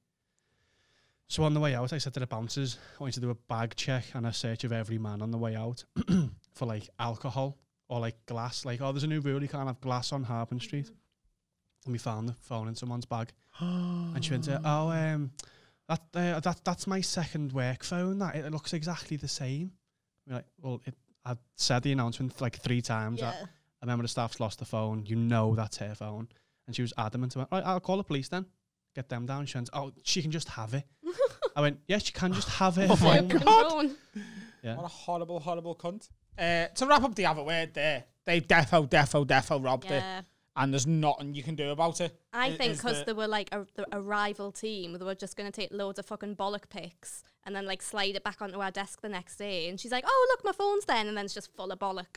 So on the way out, I said to the bouncers, I want you to do a bag check and a search of every man on the way out for like alcohol or like glass. Like, oh, there's a new rule you can't have glass on Harbin Street. And we found the phone in someone's bag. and she went, to, oh, um, that, uh, that that's my second work phone. That it looks exactly the same. We're like, well, it, I said the announcement like three times. that Yeah. a member of the staff's lost the phone. You know that's her phone. And she was adamant about, right, I'll call the police then. Get them down. She went, oh, she can just have it. I went, yes, she can just have it. phone." God. Yeah. What a horrible, horrible cunt. Uh, to wrap up the other word there, they defo, defo, defo robbed it. Yeah. And there's nothing you can do about it. I Is- think because the- they were like a, a rival team, they were just going to take loads of fucking bollock pics and then like slide it back onto our desk the next day. And she's like, "Oh, look, my phone's there," and then it's just full of bollock.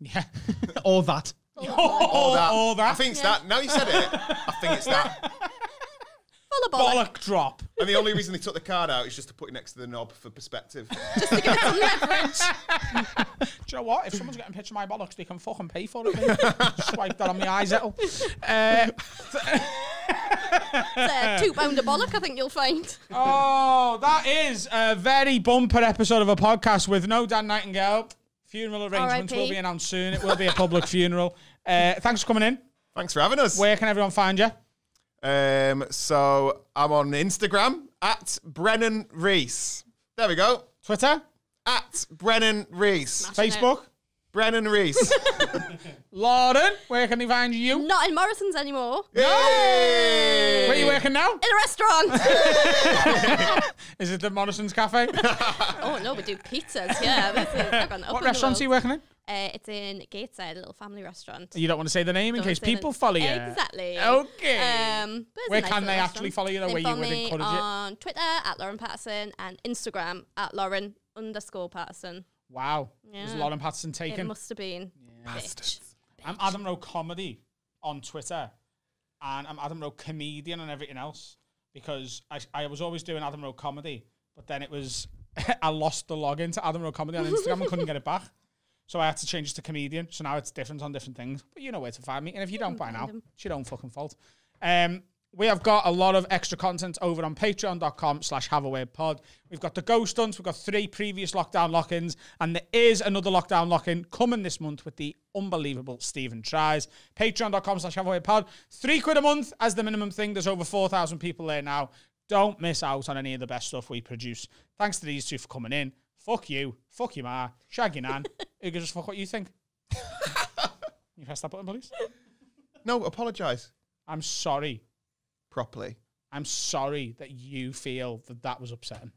Yeah. All that. all, that. all that. I think it's that. Now you said it, I think it's that. Full of bollock. bollock drop. And the only reason they took the card out is just to put it next to the knob for perspective. just to give Leverage. Do you know what? If someone's getting a picture of my bollocks, they can fucking pay for it. mate. Swipe that on my eyes, it'll. Uh, It's a two pounder bollock, I think you'll find. oh, that is a very bumper episode of a podcast with no Dan Nightingale. Funeral arrangements will be announced soon. It will be a public funeral. Uh, thanks for coming in. Thanks for having us. Where can everyone find you? Um, so I'm on Instagram at Brennan Reece. There we go. Twitter, At Brennan Reece. Facebook. Brennan Reece. Lauren, where can they find you? Not in Morrison's anymore. Yay! Where are you working now? In a restaurant. Is it the Morrison's Cafe? oh no, we do pizzas. Yeah, this is. I've what in the restaurants are you working in? Uh, it's in Gateshead, a little family restaurant. You don't want to say the name in Don't case say the- people follow you. Exactly. Okay. Um, but Where nice can little they actually follow you, though, They where you would me encourage it? on Twitter at Lauren Pattison and Instagram at Lauren underscore Pattison. wow. There's Yeah. Lauren Pattison taken? It taken. must have been. Bitch. I'm Adam Rowe Comedy on Twitter, and I'm Adam Rowe Comedian and everything else because I, I was always doing Adam Rowe Comedy, but then it was I lost the login to Adam Rowe Comedy on Instagram and couldn't get it back. So I had to change it to comedian. So now it's different on different things. But you know where to find me. And if you don't by now, it's your own fucking fault. Um, we have got a lot of extra content over on patreon.com slash pod. We've got the ghost hunts. We've got three previous lockdown lock-ins. And there is another lockdown lock-in coming this month with the unbelievable Stephen Tries. Patreon.com slash pod. Three quid a month as the minimum thing. There's over 4,000 people there now. Don't miss out on any of the best stuff we produce. Thanks to these two for coming in. Fuck you. Fuck you, ma. Shag your nan. Who gives a fuck what you think? you press that button, please. no, apologise I'm sorry. properly. I'm sorry that you feel that that was upsetting.